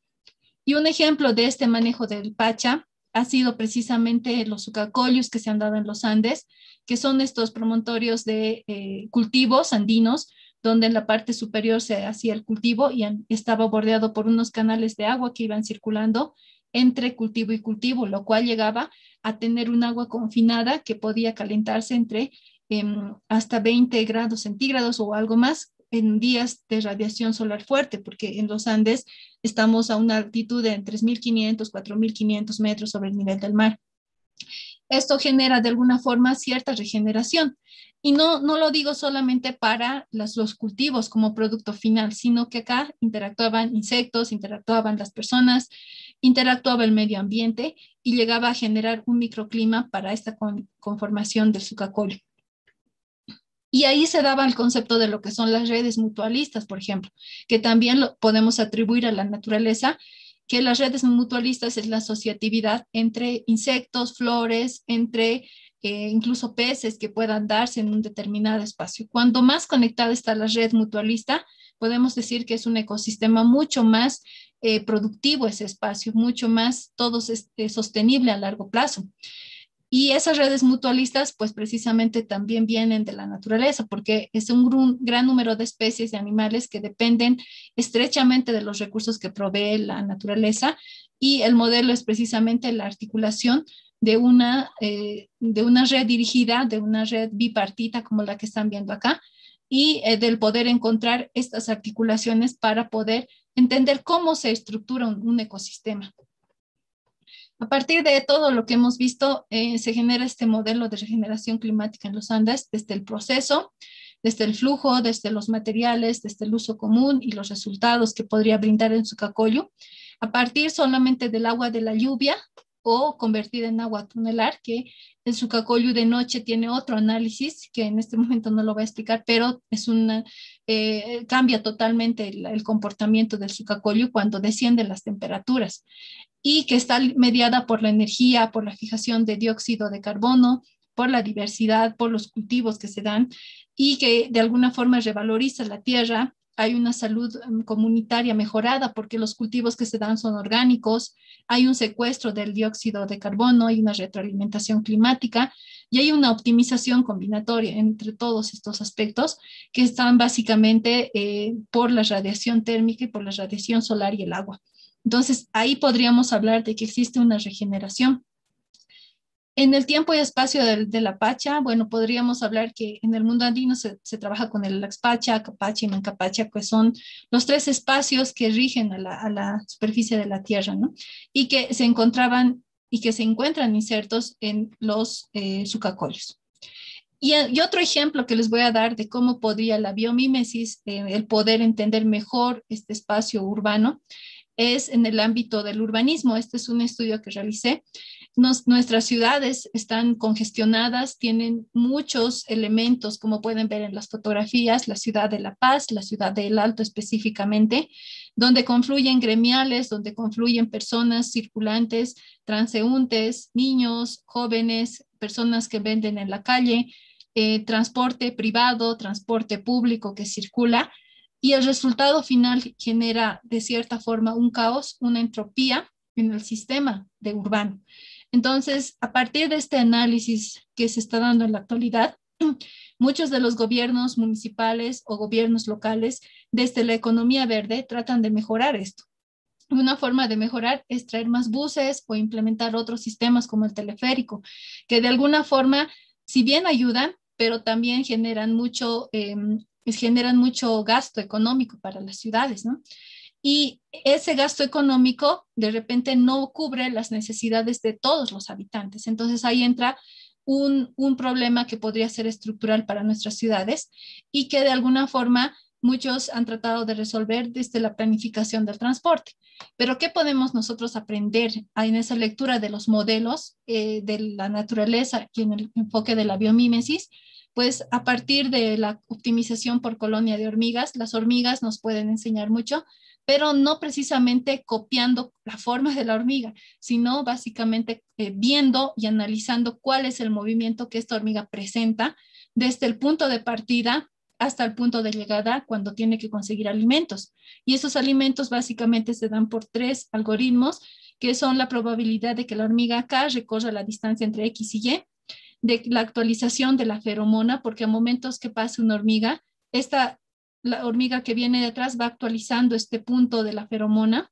Y un ejemplo de este manejo del Pacha ha sido precisamente los sucacoyos que se han dado en los Andes, que son estos promontorios de eh, cultivos andinos, donde en la parte superior se hacía el cultivo y estaba bordeado por unos canales de agua que iban circulando entre cultivo y cultivo, lo cual llegaba a tener un agua confinada que podía calentarse entre em, hasta 20 grados centígrados o algo más en días de radiación solar fuerte, porque en los Andes estamos a una altitud de 3.500, 4.500 metros sobre el nivel del mar. Esto genera de alguna forma cierta regeneración. Y no, no lo digo solamente para los cultivos como producto final, sino que acá interactuaban insectos, interactuaban las personas, interactuaba el medio ambiente y llegaba a generar un microclima para esta conformación del sucacol. Y ahí se daba el concepto de lo que son las redes mutualistas, por ejemplo, que también lo podemos atribuir a la naturaleza, que las redes mutualistas es la asociatividad entre insectos, flores, entre eh, incluso peces que puedan darse en un determinado espacio. Cuanto más conectada está la red mutualista, podemos decir que es un ecosistema mucho más eh, productivo ese espacio, mucho más todo este, sostenible a largo plazo. Y esas redes mutualistas, pues precisamente también vienen de la naturaleza, porque es un gran número de especies de animales que dependen estrechamente de los recursos que provee la naturaleza y el modelo es precisamente la articulación de una, eh, de una red dirigida, de una red bipartita como la que están viendo acá, y eh, del poder encontrar estas articulaciones para poder entender cómo se estructura un, ecosistema. A partir de todo lo que hemos visto, eh, se genera este modelo de regeneración climática en los Andes desde el proceso, desde el flujo, desde los materiales, desde el uso común y los resultados que podría brindar en su cacollo, a partir solamente del agua de la lluvia o convertida en agua tunelar, que el sucacoyu de noche tiene otro análisis que en este momento no lo voy a explicar, pero es una, eh, cambia totalmente el, comportamiento del sucacoyu cuando descienden las temperaturas y que está mediada por la energía, por la fijación de dióxido de carbono, por la diversidad, por los cultivos que se dan y que de alguna forma revaloriza la tierra hay una salud em, comunitaria mejorada porque los cultivos que se dan son orgánicos, hay un secuestro del dióxido de carbono, hay una retroalimentación climática y hay una optimización combinatoria entre todos estos aspectos que están básicamente eh, por la radiación térmica y por la radiación solar y el agua. Entonces, ahí podríamos hablar de que existe una regeneración en el tiempo y espacio de, la Pacha, bueno, podríamos hablar que en el mundo andino se, trabaja con el Laxpacha, Capacha y Mancapacha, que son los tres espacios que rigen a la, superficie de la Tierra, ¿no? Y que se encontraban y que se encuentran insertos en los eh, Y, otro ejemplo que les voy a dar de cómo podría la biomímesis, eh, el poder entender mejor este espacio urbano, es en el ámbito del urbanismo. Este es un estudio que realicé nuestras ciudades están congestionadas, tienen muchos elementos, como pueden ver en las fotografías, la ciudad de La Paz, la ciudad del Alto específicamente, donde confluyen gremiales, donde confluyen personas circulantes, transeúntes, niños, jóvenes, personas que venden en la calle, eh, transporte privado, transporte público que circula. Y el resultado final genera de cierta forma un caos, una entropía en el sistema de urbano. Entonces, a partir de este análisis que se está dando en la actualidad, *clears throat* muchos de los gobiernos municipales o gobiernos locales desde la economía verde tratan de mejorar esto. Una forma de mejorar es traer más buses o implementar otros sistemas como el teleférico, que de alguna forma, si bien ayudan, pero también generan mucho, em, generan mucho gasto económico para las ciudades, ¿no? Y ese gasto económico de repente no cubre las necesidades de todos los habitantes. Entonces ahí entra un, problema que podría ser estructural para nuestras ciudades y que de alguna forma muchos han tratado de resolver desde la planificación del transporte. Pero ¿qué podemos nosotros aprender en esa lectura de los modelos eh, de la naturaleza y en el enfoque de la biomímesis? Pues a partir de la optimización por colonia de hormigas, las hormigas nos pueden enseñar mucho pero no precisamente copiando la forma de la hormiga, sino básicamente eh, viendo y analizando cuál es el movimiento que esta hormiga presenta desde el punto de partida hasta el punto de llegada cuando tiene que conseguir alimentos. Y esos alimentos básicamente se dan por tres algoritmos, que son la probabilidad de que la hormiga acá recorra la distancia entre X y Y, de la actualización de la feromona, porque a momentos que pase una hormiga, esta la hormiga que viene detrás va actualizando este punto de la feromona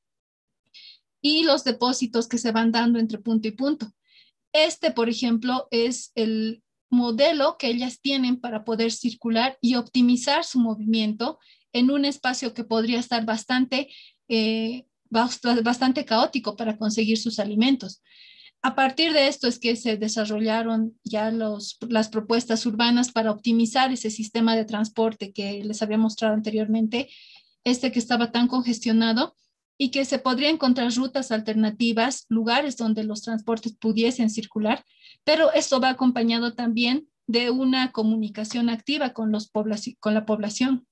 y los depósitos que se van dando entre punto y punto. Este, por ejemplo, es el modelo que ellas tienen para poder circular y optimizar su movimiento en un espacio que podría estar bastante, eh, bastante caótico para conseguir sus alimentos. A partir de esto es que se desarrollaron ya las propuestas urbanas para optimizar ese sistema de transporte que les había mostrado anteriormente, este que estaba tan congestionado y que se podría encontrar rutas alternativas, lugares donde los transportes pudiesen circular, pero esto va acompañado también de una comunicación activa con, los con la población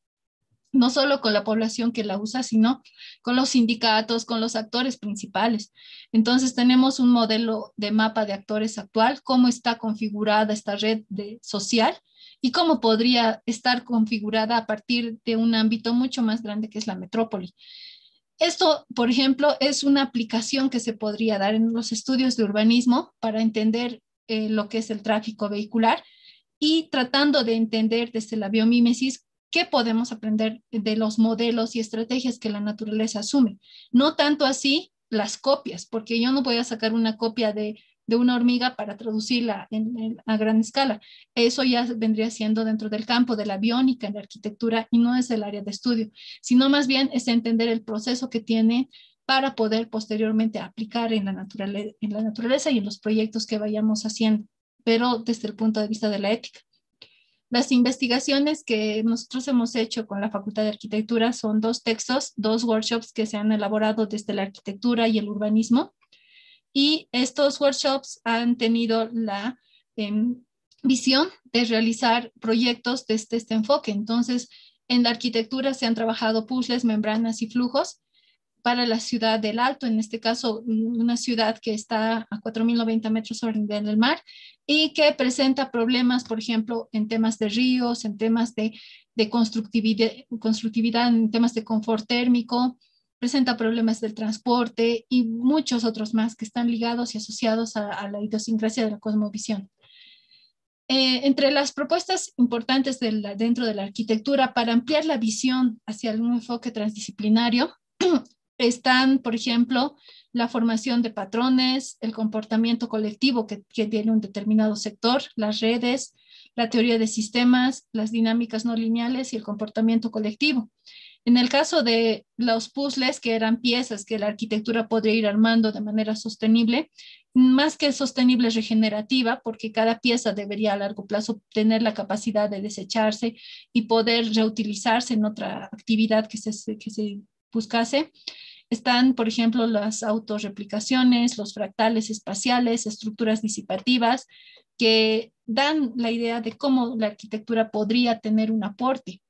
no solo con la población que la usa, sino con los sindicatos, con los actores principales. Entonces tenemos un modelo de mapa de actores actual, cómo está configurada esta red social y cómo podría estar configurada a partir de un ámbito mucho más grande que es la metrópoli. Esto, por ejemplo, es una aplicación que se podría dar en los estudios de urbanismo para entender eh, lo que es el tráfico vehicular y tratando de entender desde la biomímesis ¿Qué podemos aprender de los modelos y estrategias que la naturaleza asume? No tanto así las copias, porque yo no voy a sacar una copia de, una hormiga para traducirla a gran escala. Eso ya vendría siendo dentro del campo de la biónica, en la arquitectura, y no es el área de estudio, sino más bien es entender el proceso que tiene para poder posteriormente aplicar en la, en la naturaleza y en los proyectos que vayamos haciendo, pero desde el punto de vista de la ética. Las investigaciones que nosotros hemos hecho con la Facultad de Arquitectura son dos textos, dos workshops que se han elaborado desde la arquitectura y el urbanismo. Y estos workshops han tenido la em, visión de realizar proyectos desde este enfoque. Entonces, en la arquitectura se han trabajado puzzles, membranas y flujos para la ciudad del Alto, en este caso una ciudad que está a 4.090 metros sobre el nivel del mar y que presenta problemas, por ejemplo, en temas de ríos, en temas de, constructividad, constructividad, en temas de confort térmico, presenta problemas del transporte y muchos otros más que están ligados y asociados a, la idiosincrasia de la cosmovisión. Eh, entre las propuestas importantes dentro de la arquitectura para ampliar la visión hacia un enfoque transdisciplinario *clears throat* están, por ejemplo, la formación de patrones, el comportamiento colectivo que, tiene un determinado sector, las redes, la teoría de sistemas, las dinámicas no lineales y el comportamiento colectivo. En el caso de los puzzles, que eran piezas que la arquitectura podría ir armando de manera sostenible, más que sostenible regenerativa, porque cada pieza debería a largo plazo tener la capacidad de desecharse y poder reutilizarse en otra actividad que se, que se buscase, Están, por ejemplo, las autorreplicaciones, los fractales espaciales, estructuras disipativas, que dan la idea de cómo la arquitectura podría tener un aporte.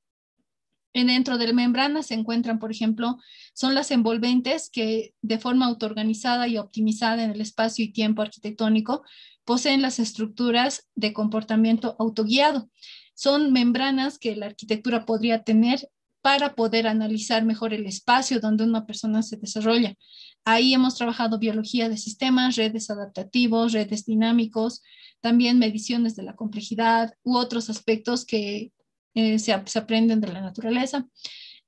Dentro de la membrana se encuentran, por ejemplo, son las envolventes que de forma autoorganizada y optimizada en el espacio y tiempo arquitectónico poseen las estructuras de comportamiento autoguiado. Son membranas que la arquitectura podría tener para poder analizar mejor el espacio donde una persona se desarrolla. Ahí hemos trabajado biología de sistemas, redes adaptativos, redes dinámicos, también mediciones de la complejidad u otros aspectos que eh, se, aprenden de la naturaleza.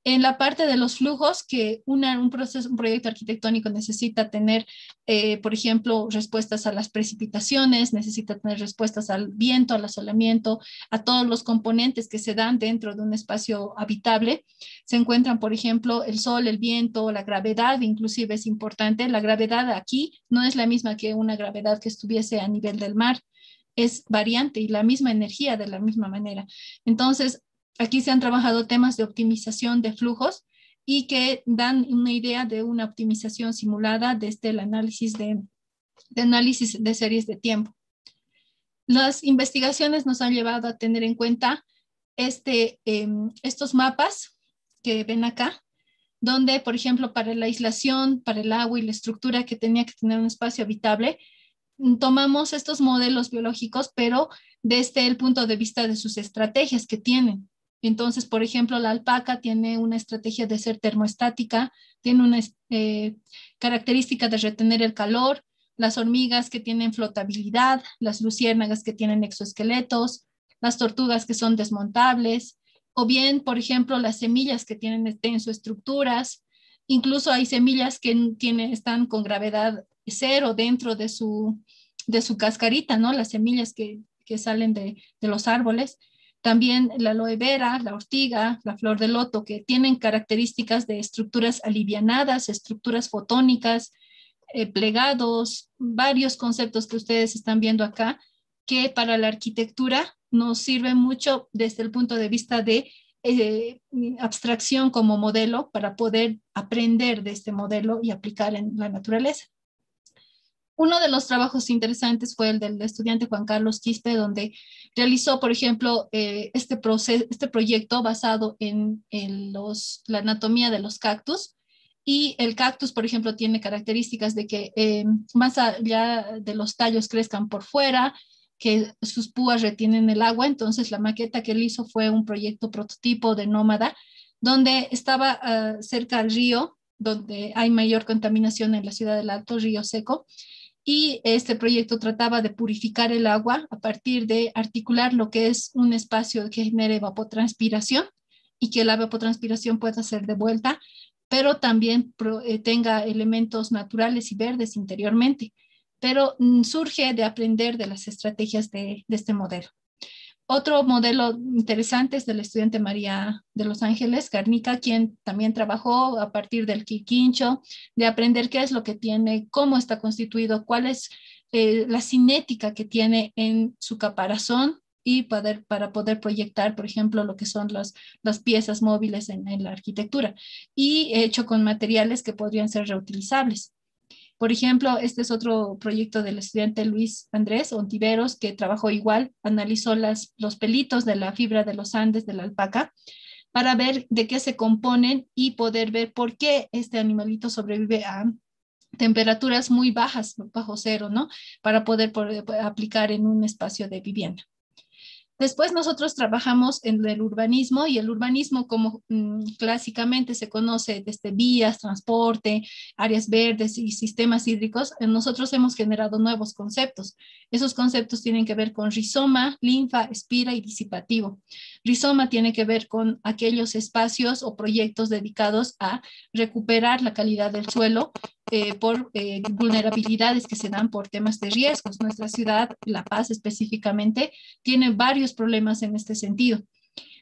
En la parte de los flujos, que un, proceso, un proyecto arquitectónico necesita tener, eh, por ejemplo, respuestas a las precipitaciones, necesita tener respuestas al viento, al asolamiento, a todos los componentes que se dan dentro de un espacio habitable. Se encuentran, por ejemplo, el sol, el viento, la gravedad, inclusive es importante. La gravedad aquí no es la misma que una gravedad que estuviese a nivel del mar es variante y la misma energía de la misma manera. Entonces, aquí se han trabajado temas de optimización de flujos y que dan una idea de una optimización simulada desde el análisis de, análisis de series de tiempo. Las investigaciones nos han llevado a tener en cuenta este, em, estos mapas que ven acá, donde, por ejemplo, para la aislación, para el agua y la estructura que tenía que tener un espacio habitable, tomamos estos modelos biológicos, pero desde el punto de vista de sus estrategias que tienen. Entonces, por ejemplo, la alpaca tiene una estrategia de ser termoestática, tiene una eh, característica de retener el calor, las hormigas que tienen flotabilidad, las luciérnagas que tienen exoesqueletos, las tortugas que son desmontables, o bien, por ejemplo, las semillas que tienen tensoestructuras, incluso hay semillas que tienen, están con gravedad cero dentro de su, de su cascarita, ¿no? Las semillas que, salen de, los árboles. También la aloe vera, la ortiga, la flor de loto, que tienen características de estructuras alivianadas, estructuras fotónicas, eh, plegados, varios conceptos que ustedes están viendo acá, que para la arquitectura nos sirven mucho desde el punto de vista de eh, abstracción como modelo para poder aprender de este modelo y aplicar en la naturaleza. Uno de los trabajos interesantes fue el del estudiante Juan Carlos Quispe, donde realizó, por ejemplo, eh, este, proceso, este proyecto basado en, los, la anatomía de los cactus. Y el cactus, por ejemplo, tiene características de que eh, más allá de los tallos crezcan por fuera, que sus púas retienen el agua. Entonces, la maqueta que él hizo fue un proyecto prototipo de nómada, donde estaba ah, cerca al río, donde hay mayor contaminación en la ciudad del Alto, Río Seco y este proyecto trataba de purificar el agua a partir de articular lo que es un espacio que genere evapotranspiración y que la evapotranspiración pueda ser de vuelta, pero también eh, tenga elementos naturales y verdes interiormente. Pero mm, surge de aprender de las estrategias de este modelo. Otro modelo interesante es del estudiante María de Los Ángeles, Garnica, quien también trabajó a partir del quiquincho, de aprender qué es lo que tiene, cómo está constituido, cuál es eh, la cinética que tiene en su caparazón y para poder proyectar, por ejemplo, lo que son las, piezas móviles en, en la arquitectura y hecho con materiales que podrían ser reutilizables. Por ejemplo, este es otro proyecto del estudiante Luis Andrés Ontiveros, que trabajó igual, analizó las, los pelitos de la fibra de los Andes de la alpaca para ver de qué se componen y poder ver por qué este animalito sobrevive a temperaturas muy bajas, bajo cero, ¿no? Para poder, poder aplicar en un espacio de vivienda. Después nosotros trabajamos en el urbanismo y el urbanismo como mm, clásicamente se conoce desde vías, transporte, áreas verdes y sistemas hídricos, eh, nosotros hemos generado nuevos conceptos. Esos conceptos tienen que ver con rizoma, linfa, espira y disipativo. Rizoma tiene que ver con aquellos espacios o proyectos dedicados a recuperar la calidad del suelo eh, por eh, vulnerabilidades que se dan por temas de riesgos. Nuestra ciudad, La Paz específicamente, tiene varios problemas en este sentido.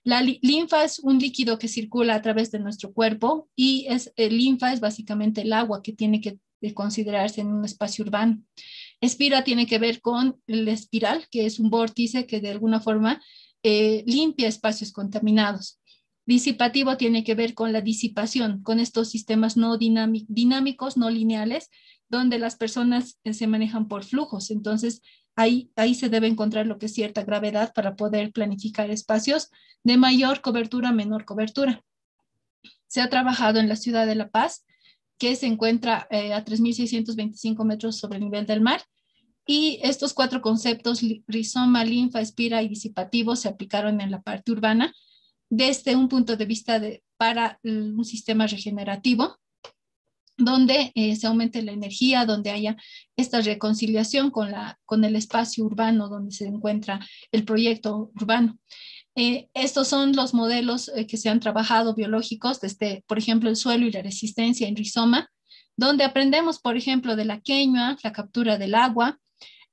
La linfa es un líquido que circula a través de nuestro cuerpo y es, el linfa es básicamente el agua que tiene que considerarse en un espacio urbano. Espira tiene que ver con el espiral, que es un vórtice que de alguna forma eh, limpia espacios contaminados. Disipativo tiene que ver con la disipación, con estos sistemas no dinámicos, no lineales, donde las personas eh, se manejan por flujos. Entonces, ahí, ahí se debe encontrar lo que es cierta gravedad para poder planificar espacios de mayor cobertura, menor cobertura. Se ha trabajado en la ciudad de La Paz, que se encuentra eh, a 3.625 metros sobre el nivel del mar. Y estos cuatro conceptos, rizoma, linfa, espira y disipativo, se aplicaron en la parte urbana desde un punto de vista de, para un sistema regenerativo, donde eh, se aumente la energía, donde haya esta reconciliación con, la, con el espacio urbano donde se encuentra el proyecto urbano. Eh, estos son los modelos eh, que se han trabajado biológicos, desde, por ejemplo, el suelo y la resistencia en rizoma, donde aprendemos, por ejemplo, de la queña, la captura del agua,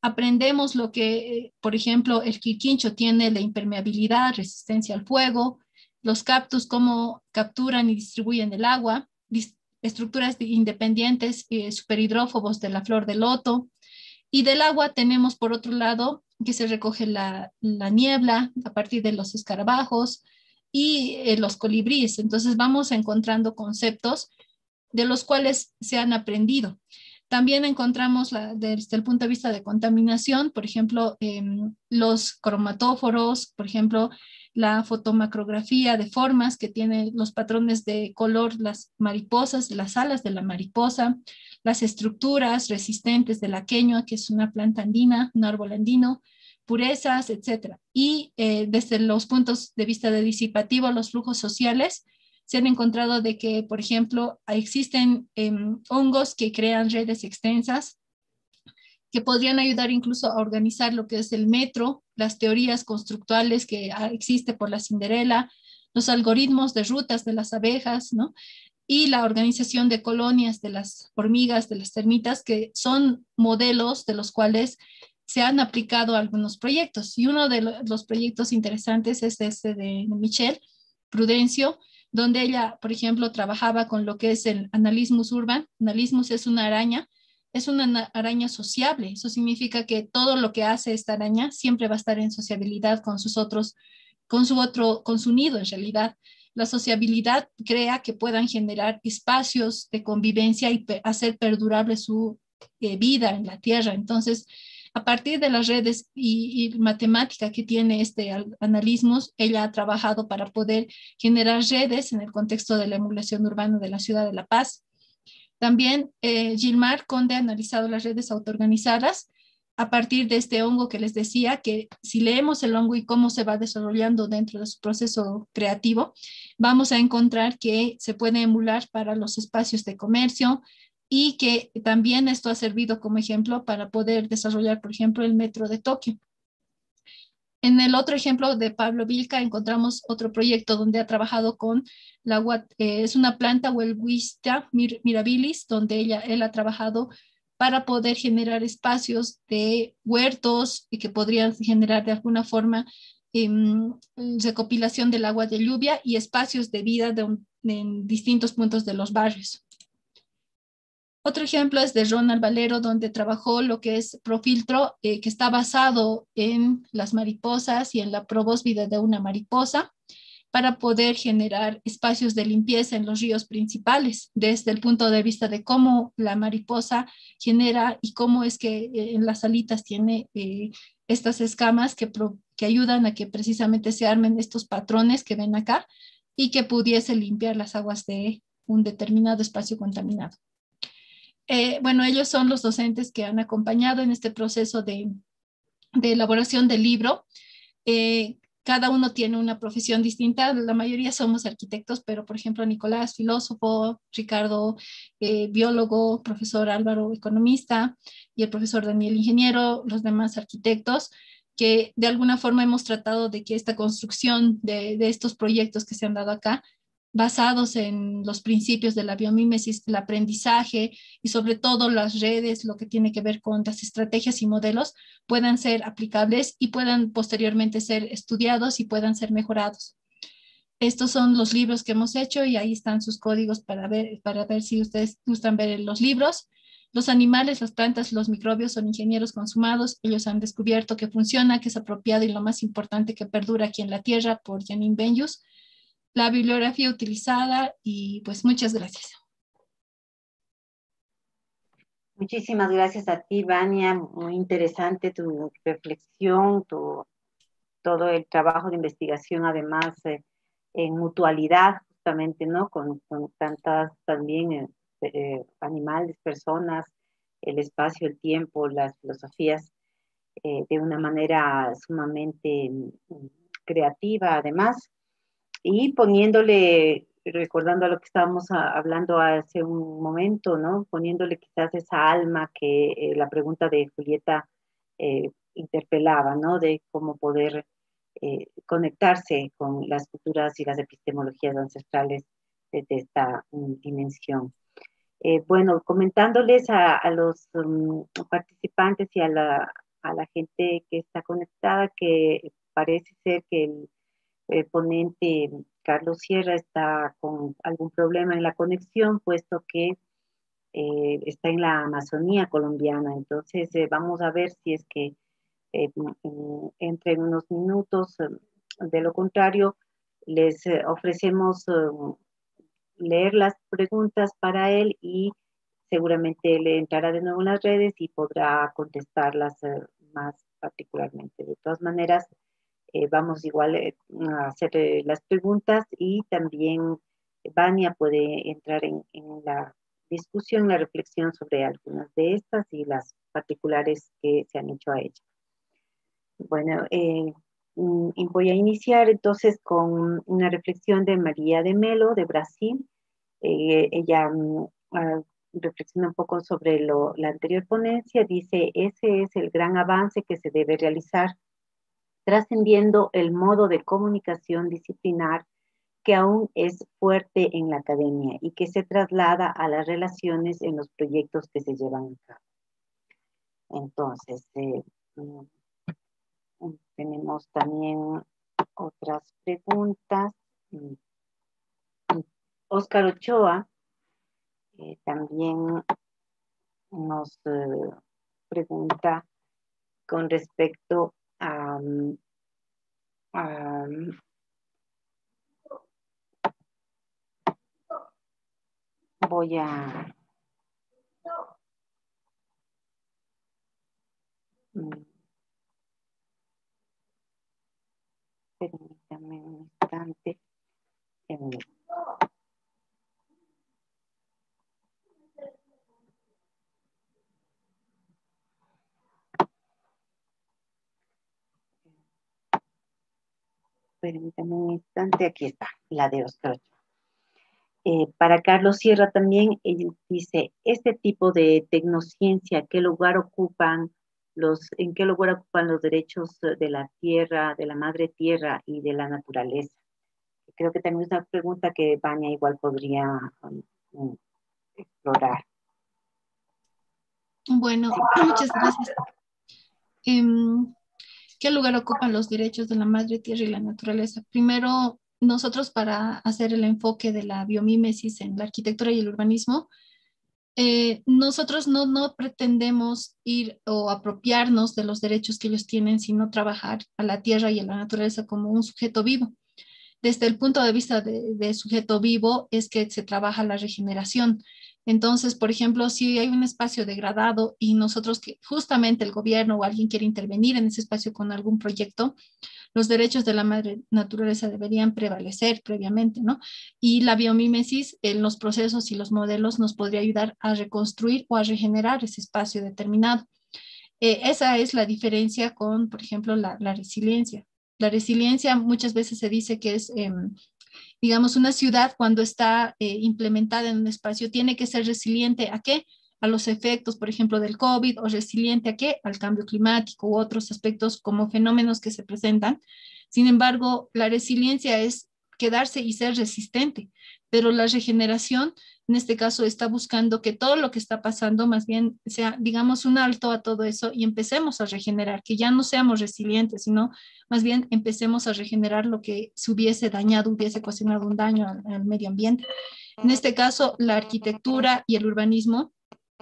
aprendemos lo que, eh, por ejemplo, el quirquincho tiene la impermeabilidad, resistencia al fuego, los cactus, cómo capturan y distribuyen el agua, estructuras independientes y superhidrófobos de la flor de loto. Y del agua tenemos, por otro lado, que se recoge la, niebla a partir de los escarabajos y eh, los colibríes. Entonces vamos encontrando conceptos de los cuales se han aprendido. También encontramos desde el punto de vista de contaminación, por ejemplo, em, los cromatóforos, por ejemplo, la fotomacrografía de formas que tiene los patrones de color, las mariposas, las alas de la mariposa, las estructuras resistentes de la queña, que es una planta andina, un árbol andino, purezas, etcétera. Y eh, desde los puntos de vista de disipativo, los flujos sociales, se han encontrado de que, por ejemplo, existen em, hongos que crean redes extensas que podrían ayudar incluso a organizar lo que es el metro, las teorías constructuales que existe por la Cinderela, los algoritmos de rutas de las abejas, ¿no? Y la organización de colonias de las hormigas, de las termitas, que son modelos de los cuales se han aplicado algunos proyectos y uno de los proyectos interesantes es este de Michelle Prudencio, donde ella, por ejemplo, trabajaba con lo que es el analismus urban. Analismus es una araña, es una araña sociable. Eso significa que todo lo que hace esta araña siempre va a estar en sociabilidad con sus otros, con su otro, con su nido en realidad. La sociabilidad crea que puedan generar espacios de convivencia y hacer perdurable su eh, vida en la tierra. Entonces, a partir de las redes y, matemática que tiene este analismos, ella ha trabajado para poder generar redes en el contexto de la emulación urbana de la ciudad de La Paz. También eh, Gilmar Conde ha analizado las redes autoorganizadas a partir de este hongo que les decía, que si leemos el hongo y cómo se va desarrollando dentro de su proceso creativo, vamos a encontrar que se puede emular para los espacios de comercio, y que también esto ha servido como ejemplo para poder desarrollar, por ejemplo, el metro de Tokio. En el otro ejemplo de Pablo Vilca encontramos otro proyecto donde ha trabajado con la eh, es una planta Huelguista mirabilis, donde ella, él ha trabajado para poder generar espacios de huertos y que podrían generar de alguna forma em, recopilación del agua de lluvia y espacios de vida en distintos puntos de los barrios. Otro ejemplo es de Ronald Valero, donde trabajó lo que es Profiltro, eh, que está basado en las mariposas y en la probósvide de una mariposa para poder generar espacios de limpieza en los ríos principales, desde el punto de vista de cómo la mariposa genera y cómo es que eh, en las alitas tiene eh, estas escamas que ayudan a que precisamente se armen estos patrones que ven acá y que pudiese limpiar las aguas de un determinado espacio contaminado. Eh, bueno, ellos son los docentes que han acompañado en este proceso de, elaboración del libro. Eh, cada uno tiene una profesión distinta, la mayoría somos arquitectos, pero por ejemplo Nicolás, filósofo, Ricardo, eh, biólogo, profesor Álvaro, economista, y el profesor Daniel, ingeniero, los demás arquitectos, que de alguna forma hemos tratado de que esta construcción de, de estos proyectos que se han dado acá basados en los principios de la biomímesis, el aprendizaje y sobre todo las redes, lo que tiene que ver con las estrategias y modelos, puedan ser aplicables y puedan posteriormente ser estudiados y puedan ser mejorados. Estos son los libros que hemos hecho y ahí están sus códigos para ver, para ver si ustedes gustan ver los libros. Los animales, las plantas, los microbios son ingenieros consumados. Ellos han descubierto que funciona, que es apropiado y lo más importante que perdura aquí en la Tierra por Janine Benyus la bibliografía utilizada y pues muchas gracias. Muchísimas gracias a ti, Vania. Muy interesante tu reflexión, tu, todo el trabajo de investigación, además eh, en mutualidad, justamente, ¿no? Con, tantas también eh, eh, animales, personas, el espacio, el tiempo, las filosofías, de una manera sumamente mm, creativa, además, y poniéndole recordando a lo que estábamos hablando hace un momento, ¿no? Poniéndole quizás esa alma que eh, la pregunta de Julieta eh, interpelaba, ¿no? De cómo poder eh, conectarse con las culturas y las epistemologías ancestrales desde esta mm, dimensión. bueno, comentándoles a, los mm, participantes y a la, a la gente que está conectada que parece ser que el ponente Carlos Sierra está con algún problema en la conexión, puesto que eh, está en la Amazonía colombiana. Entonces, eh, vamos a ver si es que eh, mm, entre unos minutos. De lo contrario, les ofrecemos leer las preguntas para él y seguramente le entrará de nuevo en las redes y podrá contestarlas más particularmente. De todas maneras, eh, vamos igual eh, a hacer eh, las preguntas y también Vania puede entrar en, la discusión, la reflexión sobre algunas de estas y las particulares que se han hecho a ella. Bueno, mm, voy a iniciar entonces con una reflexión de María de Melo de Brasil. ella mm, ah, reflexiona un poco sobre lo, la anterior ponencia, dice, ese es el gran avance que se debe realizar trascendiendo el modo de comunicación disciplinar que aún es fuerte en la academia y que se traslada a las relaciones en los proyectos que se llevan a cabo. Entonces, eh, mm, tenemos también otras preguntas. Oscar Ochoa eh, también nos eh, pregunta con respecto um, voy a mm, permítame un instante. Permítame un instante, aquí está, la de Oscar. Eh, para Carlos Sierra también dice, este tipo de tecnociencia, ¿qué lugar ocupan los, ¿en qué lugar ocupan los derechos de la tierra, de la madre tierra y de la naturaleza? Creo que también es una pregunta que Vania igual podría um, um, explorar. Bueno, muchas gracias. Em, ¿Qué lugar ocupan los derechos de la madre tierra y la naturaleza? Primero, nosotros para hacer el enfoque de la biomímesis en la arquitectura y el urbanismo, eh, nosotros no, pretendemos ir o apropiarnos de los derechos que ellos tienen, sino trabajar a la tierra y a la naturaleza como un sujeto vivo. Desde el punto de vista de, de sujeto vivo es que se trabaja la regeneración. Entonces, por ejemplo, si hay un espacio degradado y nosotros que justamente el gobierno o alguien quiere intervenir en ese espacio con algún proyecto, los derechos de la madre naturaleza deberían prevalecer previamente, ¿no? Y la biomímesis en los procesos y los modelos nos podría ayudar a reconstruir o a regenerar ese espacio determinado. Eh, esa es la diferencia con, por ejemplo, la, resiliencia. La resiliencia muchas veces se dice que es em, digamos, una ciudad cuando está eh, implementada en un espacio tiene que ser resiliente a qué? A los efectos, por ejemplo, del COVID o resiliente a qué? Al cambio climático u otros aspectos como fenómenos que se presentan. Sin embargo, la resiliencia es quedarse y ser resistente, pero la regeneración en este caso está buscando que todo lo que está pasando más bien sea, digamos, un alto a todo eso y empecemos a regenerar, que ya no seamos resilientes, sino más bien empecemos a regenerar lo que se hubiese dañado, hubiese ocasionado un daño al, medio ambiente. En este caso, la arquitectura y el urbanismo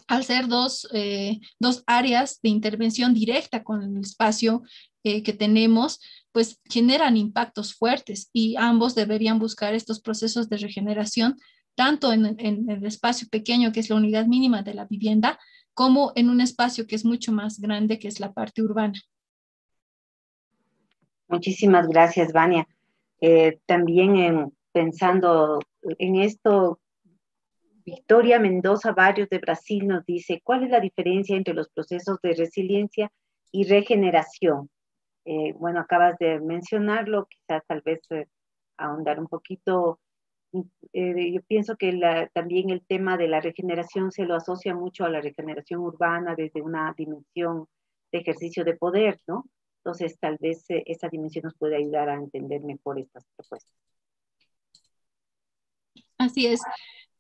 al ser dos, eh, dos, áreas de intervención directa con el espacio eh, que tenemos, pues generan impactos fuertes y ambos deberían buscar estos procesos de regeneración tanto en, el espacio pequeño que es la unidad mínima de la vivienda como en un espacio que es mucho más grande que es la parte urbana. Muchísimas gracias, Vania. Eh, también pensando en esto, Victoria Mendoza Barrios de Brasil nos dice, ¿cuál es la diferencia entre los procesos de resiliencia y regeneración? Eh, bueno, acabas de mencionarlo, quizás tal vez eh, ahondar un poquito. Eh, yo pienso que también el tema de la regeneración se lo asocia mucho a la regeneración urbana desde una dimensión de ejercicio de poder, ¿no? Entonces, tal vez esa dimensión nos puede ayudar a entender mejor estas propuestas. Así es.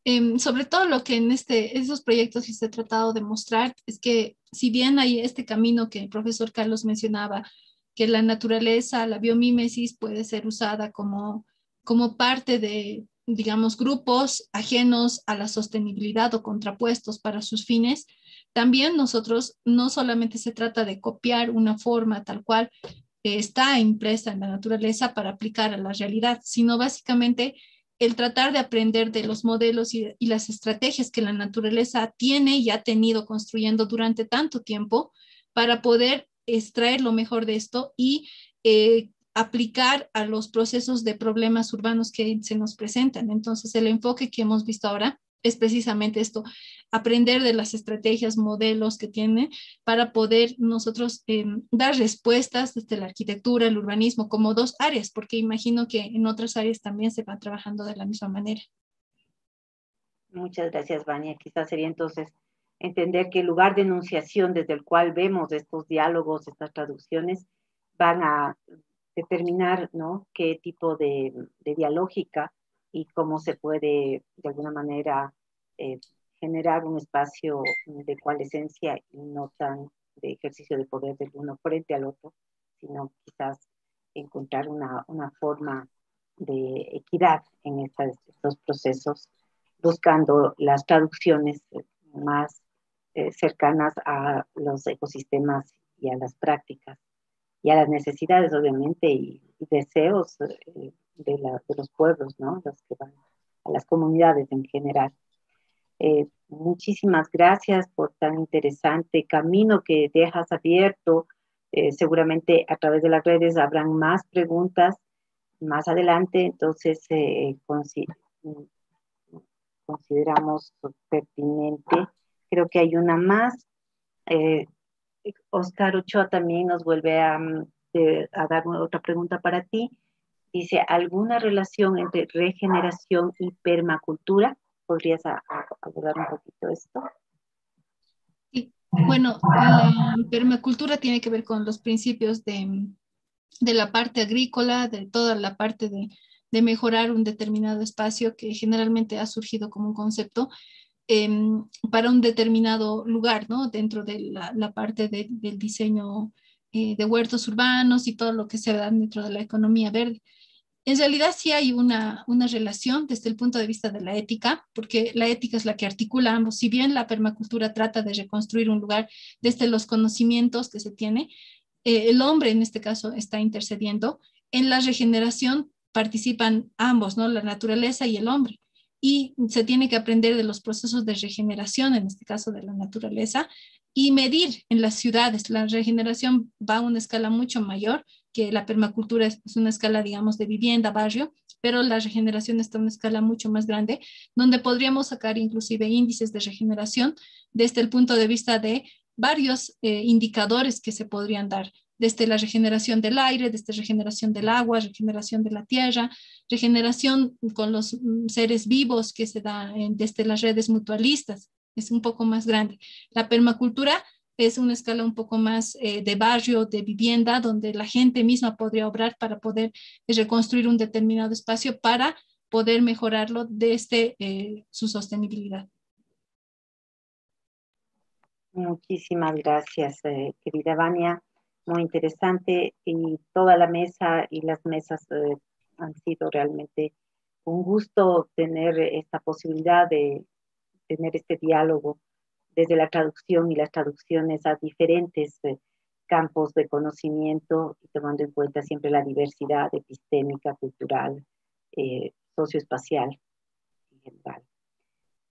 Em, sobre todo lo que en este, esos proyectos se ha tratado de mostrar es que si bien hay este camino que el profesor Carlos mencionaba, que la naturaleza, la biomímesis puede ser usada como, como parte de, digamos, grupos ajenos a la sostenibilidad o contrapuestos para sus fines, también nosotros no solamente se trata de copiar una forma tal cual está impresa en la naturaleza para aplicar a la realidad, sino básicamente el tratar de aprender de los modelos y, las estrategias que la naturaleza tiene y ha tenido construyendo durante tanto tiempo para poder extraer lo mejor de esto y eh, aplicar a los procesos de problemas urbanos que se nos presentan. Entonces, el enfoque que hemos visto ahora es precisamente esto, aprender de las estrategias, modelos que tiene para poder nosotros em, dar respuestas desde la arquitectura, el urbanismo, como dos áreas, porque imagino que en otras áreas también se van trabajando de la misma manera. Muchas gracias, Vania. Quizás sería entonces entender que el lugar de enunciación desde el cual vemos estos diálogos, estas traducciones, van a determinar ¿no? qué tipo de, de dialógica y cómo se puede de alguna manera eh, generar un espacio de cual esencia y no tan de ejercicio de poder del uno frente al otro, sino quizás encontrar una, una forma de equidad en estos procesos, buscando las traducciones más eh, cercanas a los ecosistemas y a las prácticas y a las necesidades, obviamente, y, deseos eh, de, los pueblos, ¿no? Los que van a las comunidades en general. Eh, muchísimas gracias por tan interesante camino que dejas abierto. Seguramente a través de las redes habrán más preguntas más adelante, entonces eh, consideramos pertinente. Creo que hay una más. Oscar Ochoa también nos vuelve a, a dar otra pregunta para ti. Dice, ¿alguna relación entre regeneración y permacultura? ¿Podrías abordar un poquito esto? Sí. Bueno, la permacultura tiene que ver con los principios de, de la parte agrícola, de toda la parte de, de, mejorar un determinado espacio que generalmente ha surgido como un concepto em, para un determinado lugar, ¿no? Dentro de la, parte de, del diseño eh, de huertos urbanos y todo lo que se da dentro de la economía verde. En realidad sí hay una, una relación desde el punto de vista de la ética, porque la ética es la que articula ambos. Si bien la permacultura trata de reconstruir un lugar desde los conocimientos que se tiene, eh, el hombre en este caso está intercediendo. En la regeneración participan ambos, ¿no? La naturaleza y el hombre. Y se tiene que aprender de los procesos de regeneración, en este caso de la naturaleza, y medir en las ciudades. La regeneración va a una escala mucho mayor que la permacultura es, una escala, digamos, de vivienda, barrio, pero la regeneración está a una escala mucho más grande, donde podríamos sacar inclusive índices de regeneración desde el punto de vista de varios eh, indicadores que se podrían dar, desde la regeneración del aire, desde regeneración del agua, regeneración de la tierra, regeneración con los mm, seres vivos que se da desde las redes mutualistas, es un poco más grande. La permacultura es una escala un poco más eh, de barrio, de vivienda, donde la gente misma podría obrar para poder eh, reconstruir un determinado espacio para poder mejorarlo desde eh, su sostenibilidad. Muchísimas gracias, querida Vania. Muy interesante y toda la mesa y las mesas han sido realmente un gusto tener esta posibilidad de tener este diálogo desde la traducción y las traducciones a diferentes eh, campos de conocimiento tomando en cuenta siempre la diversidad epistémica, cultural, eh, socioespacial en general.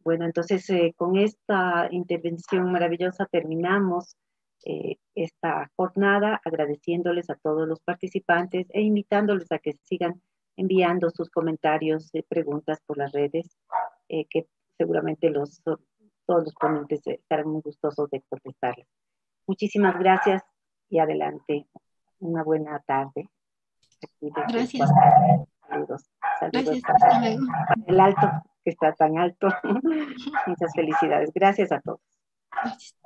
Bueno, entonces eh, con esta intervención maravillosa terminamos eh, esta jornada agradeciéndoles a todos los participantes e invitándoles a que sigan enviando sus comentarios y preguntas por las redes, eh, que seguramente los, todos los ponentes estarán muy gustosos de contestarles. Muchísimas gracias y adelante. Una buena tarde. Gracias. Saludos. Saludos para el alto que está tan alto. *laughs* Muchas felicidades. Gracias a todos. Gracias.